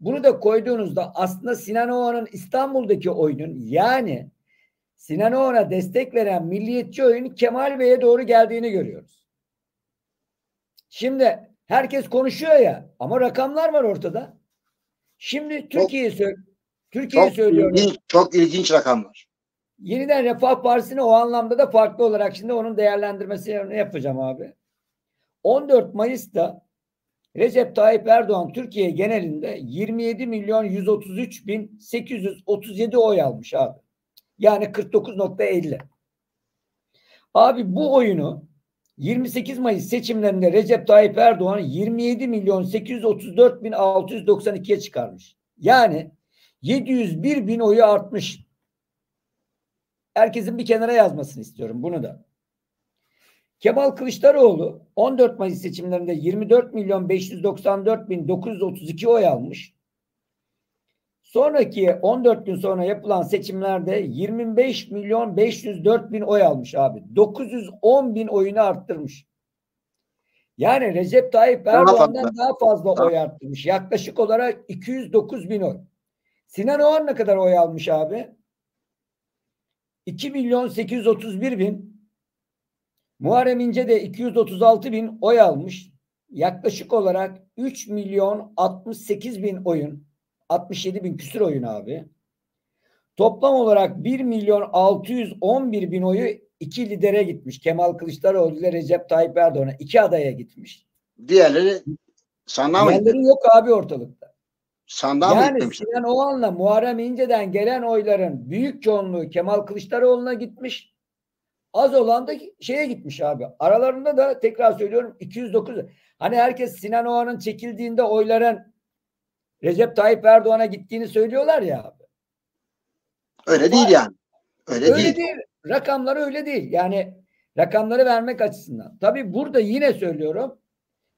Bunu da koyduğunuzda aslında Sinan Oğan'ın İstanbul'daki oyunun yani Sinan Oğan'a destek veren milliyetçi oyun Kemal Bey'e doğru geldiğini görüyoruz. Şimdi herkes konuşuyor ya ama rakamlar var ortada. Şimdi Türkiye'yi sö Türkiye'yi Çok söylüyorum. ilginç, çok ilginç rakamlar. Yeniden Refah Partisi'ni o anlamda da farklı olarak şimdi onun değerlendirmesini yapacağım abi. 14 Mayıs'ta Recep Tayyip Erdoğan Türkiye genelinde 27 milyon 133 bin 837 oy almış abi. Yani 49.50. Abi bu oyunu 28 Mayıs seçimlerinde Recep Tayyip Erdoğan 27 milyon 834 bin 692'ye çıkarmış. Yani 701 bin oyu artmış. Herkesin bir kenara yazmasını istiyorum bunu da. Kemal Kılıçdaroğlu 14 Mayıs seçimlerinde 24 milyon 594 bin 932 oy almış. Sonraki 14 gün sonra yapılan seçimlerde 25 milyon 504 bin oy almış abi. 910 bin oyunu arttırmış. Yani Recep Tayyip Daha Erdoğan'dan fazla. daha fazla oy arttırmış. Yaklaşık olarak 209 bin oy. Sinan Oğan ne kadar oy almış abi? 2 milyon 831 bin. Muharrem İnce de 236 bin oy almış. Yaklaşık olarak 3 milyon 68 bin oyun. 67 bin küsur oyun abi. Toplam olarak 1 milyon 611 bin oyu iki lidere gitmiş. Kemal Kılıçdaroğlu ile Recep Tayyip Erdoğan'a iki adaya gitmiş. Diğerleri sandığa mı? Diğerleri yok abi ortalıkta. Sandığa mı Yani gitmemişler? Sinan Oğan'la Muharrem İnce'den gelen oyların büyük çoğunluğu Kemal Kılıçdaroğlu'na gitmiş. Az olan da şeye gitmiş abi. Aralarında da tekrar söylüyorum 209. Hani herkes Sinan Oğan'ın çekildiğinde oyların Recep Tayyip Erdoğan'a gittiğini söylüyorlar ya abi. Öyle değil yani. Öyle, Öyle değil. değil. Rakamları öyle değil. Yani rakamları vermek açısından. Tabii burada yine söylüyorum.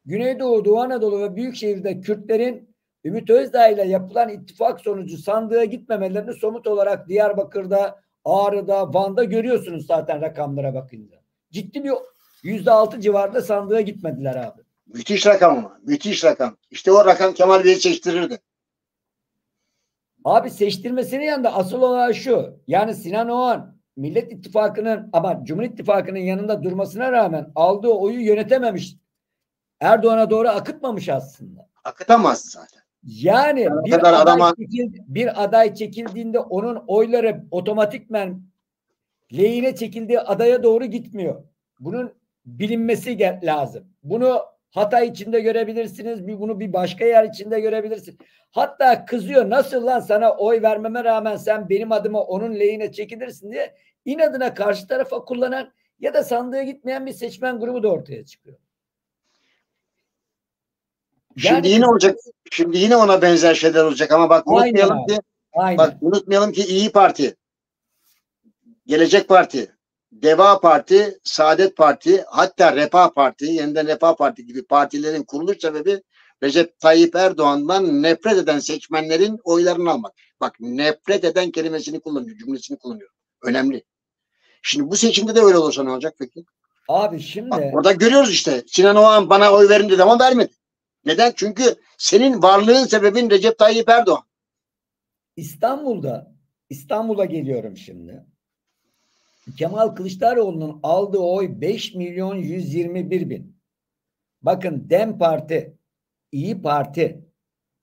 Güneydoğu, Doğu Anadolu ve Büyükşehir'de Kürtlerin Ümit Özdağ ile yapılan ittifak sonucu sandığa gitmemelerini somut olarak Diyarbakır'da, Ağrı'da, Van'da görüyorsunuz zaten rakamlara bakınca. Ciddi bir yüzde altı civarında sandığa gitmediler abi. Müthiş rakam ama. Müthiş rakam. İşte o rakam Kemal Bey'i çektirirdi. Abi seçtirmesinin yanında asıl olan şu. Yani Sinan Oğan Millet İttifakı'nın ama Cumhur İttifakı'nın yanında durmasına rağmen aldığı oyu yönetememiş. Erdoğan'a doğru akıtmamış aslında. Akıtamazdı zaten. Yani o bir aday, adama- çekil- bir aday çekildiğinde onun oyları otomatikmen lehine çekildiği adaya doğru gitmiyor. Bunun bilinmesi lazım. Bunu Hatay içinde görebilirsiniz. bir- Bunu bir başka yer içinde görebilirsiniz. Hatta kızıyor nasıl lan sana oy vermeme rağmen sen benim adıma onun lehine çekilirsin diye inadına karşı tarafa kullanan ya da sandığa gitmeyen bir seçmen grubu da ortaya çıkıyor. Şimdi Yani- yine olacak. Şimdi yine ona benzer şeyler olacak ama bak Aynen unutmayalım abi. ki Aynen. bak unutmayalım ki İyi Parti, Gelecek Parti, Deva Parti, Saadet Parti, hatta Refah Parti, yeniden Refah Parti gibi partilerin kuruluş sebebi Recep Tayyip Erdoğan'dan nefret eden seçmenlerin oylarını almak. Bak nefret eden kelimesini kullanıyor, cümlesini kullanıyor. Önemli. Şimdi bu seçimde de öyle olursa ne olacak peki? Abi şimdi Bak orada görüyoruz işte. Sinan Oğan bana oy verin dedi ama vermedi. Neden? Çünkü senin varlığın sebebin Recep Tayyip Erdoğan. İstanbul'da İstanbul'a geliyorum şimdi. Kemal Kılıçdaroğlu'nun aldığı oy 5 milyon 121 bin. Bakın Dem Parti, İyi Parti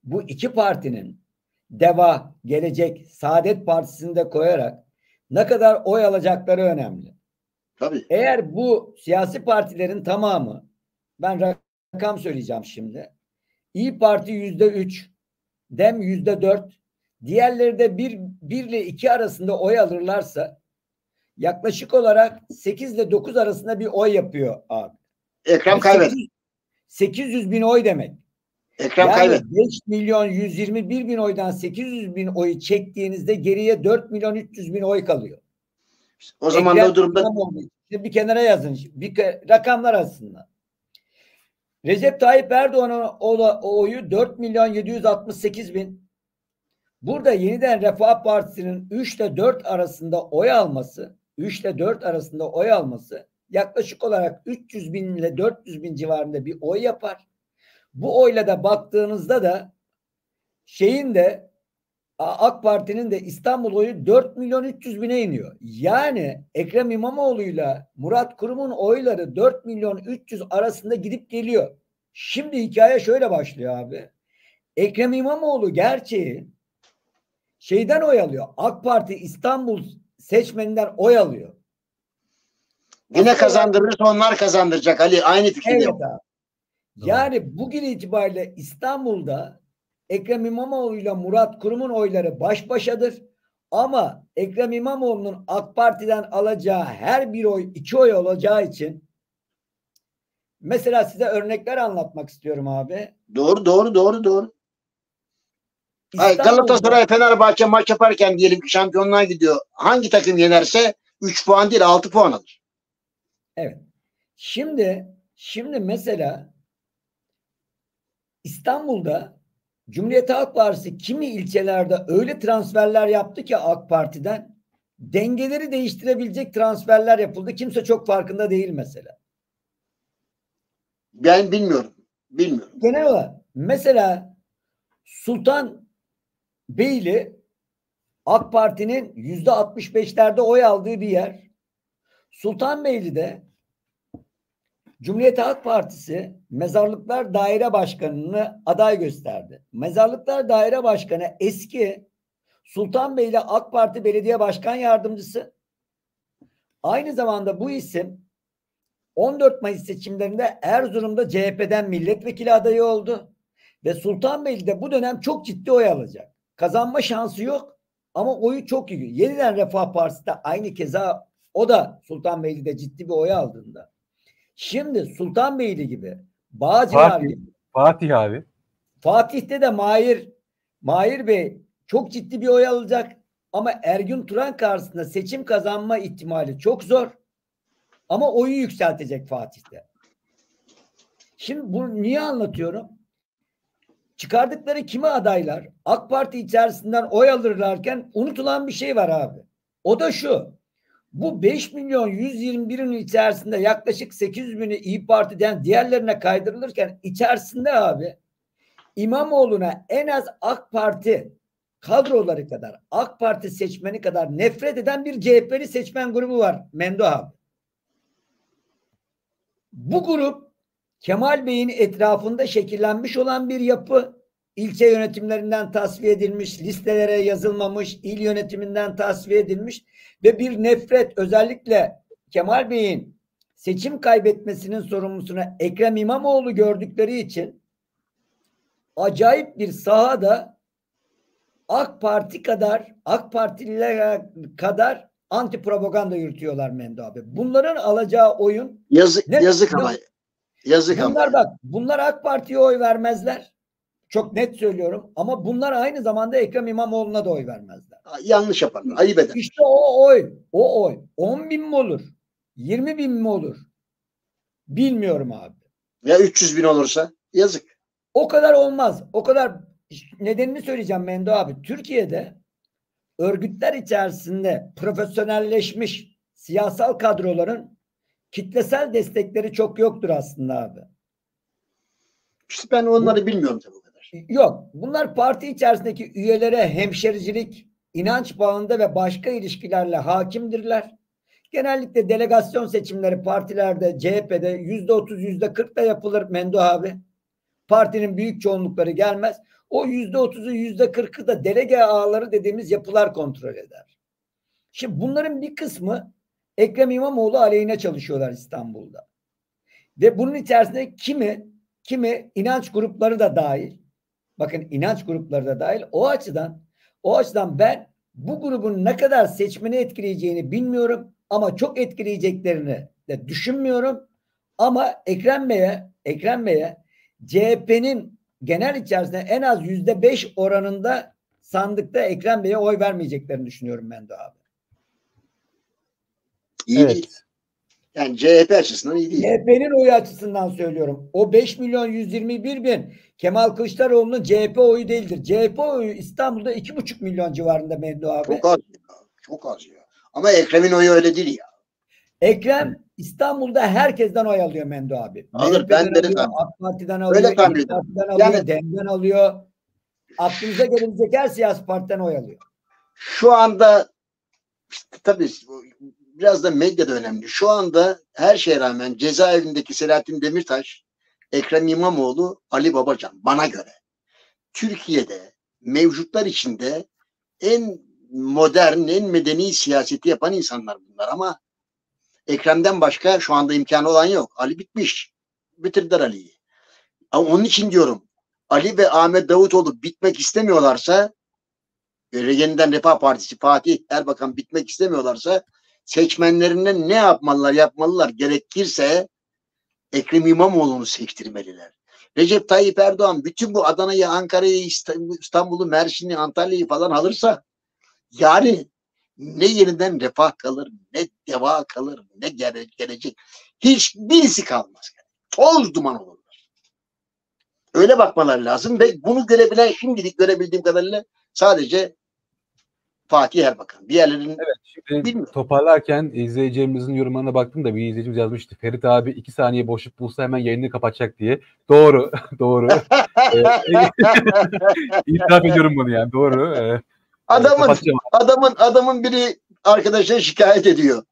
bu iki partinin Deva, Gelecek, Saadet Partisi'ni de koyarak ne kadar oy alacakları önemli. Tabii. Eğer bu siyasi partilerin tamamı ben rakam söyleyeceğim şimdi. İyi Parti yüzde üç, Dem yüzde dört, diğerleri de bir, bir ile iki arasında oy alırlarsa yaklaşık olarak 8 ile 9 arasında bir oy yapıyor abi. Ekrem kaybet. 800 bin oy demek. Ekrem yani kaybet. 5 milyon 121 bin oydan 800 bin oyu çektiğinizde geriye 4 milyon 300 bin oy kalıyor. O zaman da o durumda bir kenara yazın. Bir rakamlar aslında. Recep Tayyip Erdoğan'ın oyu 4 milyon 768 bin. Burada yeniden Refah Partisi'nin 3 ile 4 arasında oy alması, 3 ile 4 arasında oy alması yaklaşık olarak 300 bin ile 400 bin civarında bir oy yapar. Bu oyla da baktığınızda da şeyin de AK Parti'nin de İstanbul oyu 4 milyon 300 bine iniyor. Yani Ekrem İmamoğlu'yla Murat Kurum'un oyları 4 milyon 300 arasında gidip geliyor. Şimdi hikaye şöyle başlıyor abi. Ekrem İmamoğlu gerçeği şeyden oy alıyor. AK Parti İstanbul seçmeninden oy alıyor. yine kazandırırsa onlar kazandıracak Ali. Aynı fikirdeyim. Evet abi. Yani bugün itibariyle İstanbul'da Ekrem İmamoğlu ile Murat Kurum'un oyları baş başadır. Ama Ekrem İmamoğlu'nun AK Parti'den alacağı her bir oy iki oy olacağı için mesela size örnekler anlatmak istiyorum abi. Doğru doğru doğru doğru. Ay, İstanbul'da- Galatasaray Fenerbahçe maç yaparken diyelim ki şampiyonluğa gidiyor. Hangi takım yenerse 3 puan değil 6 puan alır. Evet. Şimdi şimdi mesela İstanbul'da Cumhuriyet Halk Partisi kimi ilçelerde öyle transferler yaptı ki AK Parti'den dengeleri değiştirebilecek transferler yapıldı. Kimse çok farkında değil mesela. Ben bilmiyorum. Bilmiyorum. Genel olarak mesela Sultan Beyli AK Parti'nin yüzde 65'lerde oy aldığı bir yer. Sultanbeyli'de Cumhuriyet Halk Partisi Mezarlıklar Daire Başkanı'nı aday gösterdi. Mezarlıklar Daire Başkanı eski Sultanbeyli AK Parti Belediye Başkan Yardımcısı. Aynı zamanda bu isim 14 Mayıs seçimlerinde Erzurum'da CHP'den milletvekili adayı oldu. Ve Sultanbeyli'de bu dönem çok ciddi oy alacak. Kazanma şansı yok ama oyu çok iyi. Yeniden Refah Partisi de aynı keza o da Sultanbeyli'de ciddi bir oy aldığında. Şimdi Sultanbeyli gibi, Bağcılar Fatih. gibi, Fatih abi. Fatih'te de Mahir, Mahir Bey çok ciddi bir oy alacak. Ama Ergün Turan karşısında seçim kazanma ihtimali çok zor. Ama oyu yükseltecek Fatih'te. Şimdi bunu niye anlatıyorum? Çıkardıkları kimi adaylar AK Parti içerisinden oy alırlarken unutulan bir şey var abi. O da şu. Bu 5 milyon 121'in içerisinde yaklaşık 800 bini İyi Parti'den diğerlerine kaydırılırken içerisinde abi İmamoğlu'na en az AK Parti kadroları kadar AK Parti seçmeni kadar nefret eden bir CHP'li seçmen grubu var Mendo abi. Bu grup Kemal Bey'in etrafında şekillenmiş olan bir yapı ilçe yönetimlerinden tasfiye edilmiş, listelere yazılmamış, il yönetiminden tasfiye edilmiş ve bir nefret özellikle Kemal Bey'in seçim kaybetmesinin sorumlusunu Ekrem İmamoğlu gördükleri için acayip bir sahada AK Parti kadar AK Partililer kadar anti propaganda yürütüyorlar Mendo abi. Bunların alacağı oyun Yazık, Ne- yazık ama. Yazık ama. Bunlar bak bunlar AK Parti'ye oy vermezler. Çok net söylüyorum. Ama bunlar aynı zamanda Ekrem İmamoğlu'na da oy vermezler. Yanlış yaparlar. Ayıp eder. İşte o oy, o oy 10 bin mi olur? 20 bin mi olur? Bilmiyorum abi. Ya 300 bin olursa yazık. O kadar olmaz. O kadar nedenini söyleyeceğim Mendo abi. Türkiye'de örgütler içerisinde profesyonelleşmiş siyasal kadroların kitlesel destekleri çok yoktur aslında abi. İşte ben onları bilmiyorum tabii kadar. Yok. Bunlar parti içerisindeki üyelere hemşericilik, inanç bağında ve başka ilişkilerle hakimdirler. Genellikle delegasyon seçimleri partilerde CHP'de yüzde otuz yüzde kırk da yapılır Mendo abi. Partinin büyük çoğunlukları gelmez. O yüzde otuzu yüzde kırkı da delege ağları dediğimiz yapılar kontrol eder. Şimdi bunların bir kısmı Ekrem İmamoğlu aleyhine çalışıyorlar İstanbul'da. Ve bunun içerisinde kimi kimi inanç grupları da dahil. Bakın inanç grupları da dahil. O açıdan o açıdan ben bu grubun ne kadar seçmeni etkileyeceğini bilmiyorum ama çok etkileyeceklerini de düşünmüyorum. Ama Ekrem Bey'e Ekrem Bey'e CHP'nin genel içerisinde en az yüzde beş oranında sandıkta Ekrem Bey'e oy vermeyeceklerini düşünüyorum ben de abi. İyi Evet. değil. Yani CHP açısından iyi değil. CHP'nin oyu açısından söylüyorum. O 5 milyon 121 bin Kemal Kılıçdaroğlu'nun CHP oyu değildir. CHP oyu İstanbul'da 2,5 milyon civarında Mendo abi. Çok az. ya, Çok az ya. Ama Ekrem'in oyu öyle değil ya. Ekrem İstanbul'da herkesten oy alıyor Mendo abi. Alır, ben de alıyor, tahmin- AK Parti'den Öyle alıyor, tahmin İYİ ediyorum. Parti'den alıyor, Yani- DEM'den alıyor. Aklınıza gelebilecek her siyasi partiden oy alıyor. Şu anda işte tabii biraz da medya da önemli. Şu anda her şeye rağmen cezaevindeki Selahattin Demirtaş, Ekrem İmamoğlu, Ali Babacan bana göre Türkiye'de mevcutlar içinde en modern, en medeni siyaseti yapan insanlar bunlar ama Ekrem'den başka şu anda imkanı olan yok. Ali bitmiş. Bitirdiler Ali'yi. Ama onun için diyorum Ali ve Ahmet Davutoğlu bitmek istemiyorlarsa e, yeniden Refah Partisi Fatih Erbakan bitmek istemiyorlarsa seçmenlerine ne yapmalılar yapmalılar gerekirse Ekrem İmamoğlu'nu seçtirmeliler. Recep Tayyip Erdoğan bütün bu Adana'yı, Ankara'yı, İstanbul- İstanbul'u, Mersin'i, Antalya'yı falan alırsa yani ne yeniden refah kalır, ne deva kalır, ne gele- gelecek. Hiçbirisi kalmaz. Toz duman olurlar. Öyle bakmaları lazım ve bunu görebilen şimdilik görebildiğim kadarıyla sadece Fatih Erbakan. Diğerlerinin Şimdi Bilmiyorum. toparlarken izleyeceğimizin yorumlarına baktım da bir izleyicimiz yazmıştı. Ferit abi iki saniye boşluk bulsa hemen yayını kapatacak diye. Doğru. doğru. Ee, İtiraf ediyorum bunu yani. Doğru. Ee, adamın adamın adamın biri arkadaşa şikayet ediyor.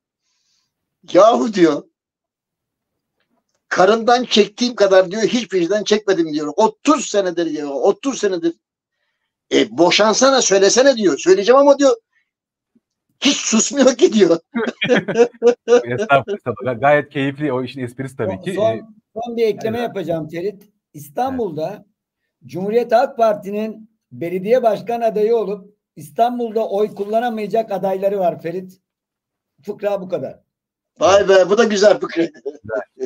Yahu diyor karından çektiğim kadar diyor hiçbir şeyden çekmedim diyor. 30 senedir diyor. 30 senedir. E boşansana söylesene diyor. Söyleyeceğim ama diyor hiç susmuyor ki diyor. Estağfurullah. Gayet keyifli o işin esprisi tabii ki. Son, son bir ekleme yapacağım Ferit. İstanbul'da Cumhuriyet Halk Parti'nin belediye başkan adayı olup İstanbul'da oy kullanamayacak adayları var Ferit. Fıkra bu kadar. Vay be bu da güzel fıkra.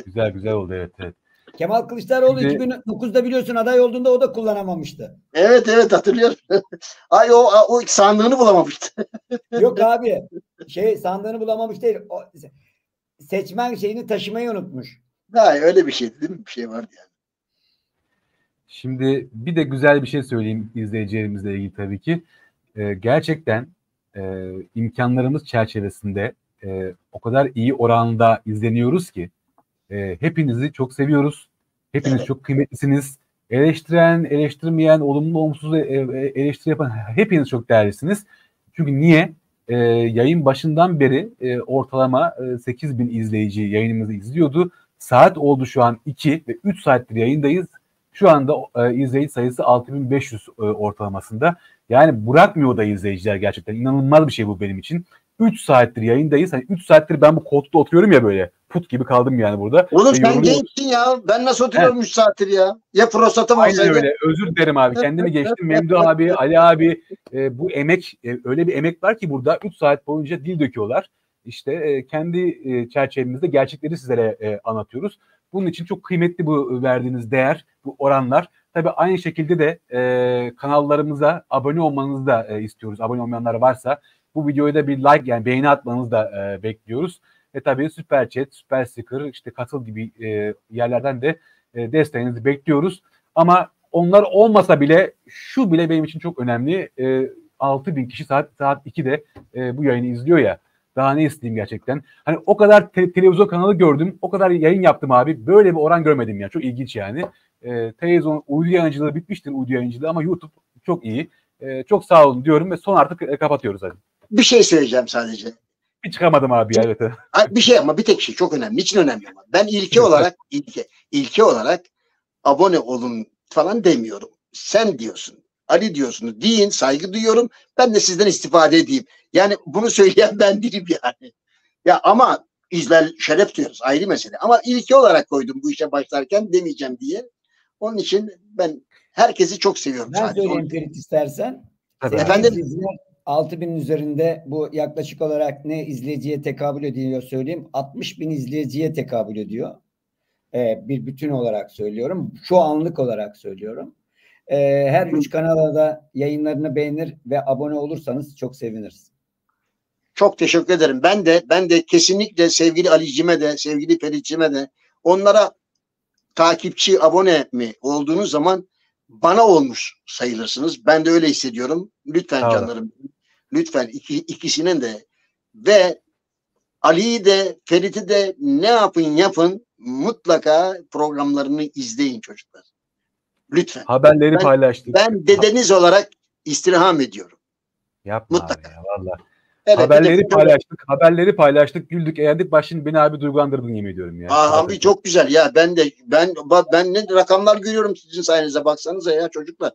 güzel güzel oldu evet. evet. Kemal Kılıçdaroğlu Şimdi- 2009'da biliyorsun aday olduğunda o da kullanamamıştı. Evet evet hatırlıyorum. Ay o, o sandığını bulamamıştı. Yok abi şey sandığını bulamamış değil. O, seçmen şeyini taşımayı unutmuş. Ha, öyle bir şeydi değil mi? Bir şey vardı yani. Şimdi bir de güzel bir şey söyleyeyim izleyicilerimizle ilgili tabii ki. Ee, gerçekten e, imkanlarımız çerçevesinde e, o kadar iyi oranda izleniyoruz ki e, hepinizi çok seviyoruz. Hepiniz çok kıymetlisiniz. Eleştiren, eleştirmeyen, olumlu, olumsuz e, e, eleştiri yapan hepiniz çok değerlisiniz. Çünkü niye? E, yayın başından beri e, ortalama e, 8 bin izleyici yayınımızı izliyordu. Saat oldu şu an 2 ve 3 saattir yayındayız. Şu anda e, izleyici sayısı 6500 e, ortalamasında. Yani bırakmıyor da izleyiciler gerçekten. İnanılmaz bir şey bu benim için. 3 saattir yayındayız. Hani 3 saattir ben bu koltukta oturuyorum ya böyle. Put gibi kaldım yani burada. Oğlum sen yorumu- gençsin ya. Ben nasıl oturuyorum 3 saattir ya? Ya prostatım Aynen olsaydı. öyle. Özür dilerim abi. Kendimi geçtim. Memdu abi, Ali abi. e, bu emek, e, öyle bir emek var ki burada 3 saat boyunca dil döküyorlar. İşte e, kendi e, çerçevemizde gerçekleri sizlere e, anlatıyoruz. Bunun için çok kıymetli bu verdiğiniz değer, bu oranlar. Tabii aynı şekilde de e, kanallarımıza abone olmanızı da e, istiyoruz. Abone olmayanlar varsa bu videoya da bir like yani beğeni atmanızı da e, bekliyoruz. Ve tabii süper chat, süper sticker, işte katıl gibi e, yerlerden de e, desteğinizi bekliyoruz. Ama onlar olmasa bile şu bile benim için çok önemli. E, 6 bin kişi saat saat 2'de e, bu yayını izliyor ya. Daha ne isteyeyim gerçekten. Hani o kadar te- televizyon kanalı gördüm. O kadar yayın yaptım abi. Böyle bir oran görmedim ya. Çok ilginç yani. E, televizyon uydu yayıncılığı bitmiştir uydu yayıncılığı ama YouTube çok iyi. E, çok sağ olun diyorum ve son artık e, kapatıyoruz hadi. Bir şey söyleyeceğim sadece. Bir çıkamadım abi ya evet. Ha, Bir şey ama bir tek şey çok önemli. Niçin önemli ama? Ben ilke olarak ilke, ilke olarak abone olun falan demiyorum. Sen diyorsun. Ali diyorsunuz. Deyin saygı duyuyorum. Ben de sizden istifade edeyim. Yani bunu söyleyen ben değilim yani. Ya ama izler şeref duyuyoruz ayrı mesele. Ama ilke olarak koydum bu işe başlarken demeyeceğim diye. Onun için ben herkesi çok seviyorum Ben söyleyeyim Ferit istersen. Tabii. Efendim? 6000'in üzerinde bu yaklaşık olarak ne izleyiciye tekabül ediyor söyleyeyim. 60 bin izleyiciye tekabül ediyor. Ee, bir bütün olarak söylüyorum. Şu anlık olarak söylüyorum. Ee, her üç kanala da yayınlarını beğenir ve abone olursanız çok seviniriz. Çok teşekkür ederim. Ben de ben de kesinlikle sevgili Ali'cime de sevgili Ferit'cime de onlara takipçi, abone mi olduğunuz zaman bana olmuş sayılırsınız. Ben de öyle hissediyorum. Lütfen Sağ canlarım. Lütfen iki, ikisinin de ve Ali'yi de Ferit'i de ne yapın yapın mutlaka programlarını izleyin çocuklar. Lütfen. Haberleri Ben- paylaştık. Ben dedeniz olarak istirham ediyorum. Yapma mutlaka. abi ya valla. Evet, haberleri futbol- paylaştık. Haberleri paylaştık. Güldük, eğlendik. Bak şimdi beni abi duygulandırdın yemin ediyorum ya. Aa, abi çok güzel ya ben de ben ben ne rakamlar görüyorum sizin sayenizde baksanıza ya çocuklar.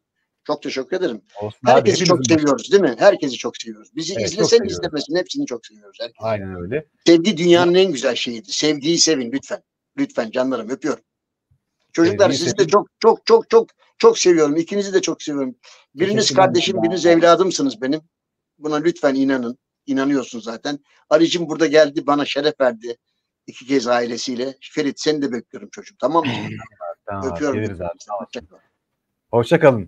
Çok teşekkür ederim. Olsun abi, Herkesi çok hepimizin- seviyoruz değil mi? Herkesi çok seviyoruz. Bizi Evet, çok izlesen izlemesin hepsini çok seviyoruz. Herkes. Aynen öyle. Sevgi dünyanın en güzel şeyidir. Sevgiyi sevin lütfen. Lütfen canlarım öpüyorum. Çocuklar Sevgiyi sizi sevin. de çok çok çok çok çok seviyorum. İkinizi de çok seviyorum. Biriniz kardeşim, biriniz evladımsınız benim. Buna lütfen inanın. İnanıyorsun zaten. Ali'cim burada geldi bana şeref verdi. İki kez ailesiyle. Ferit seni de bekliyorum çocuğum. Tamam mı? Tamam abi, Öpüyorum. geliriz abi. Sağ ol.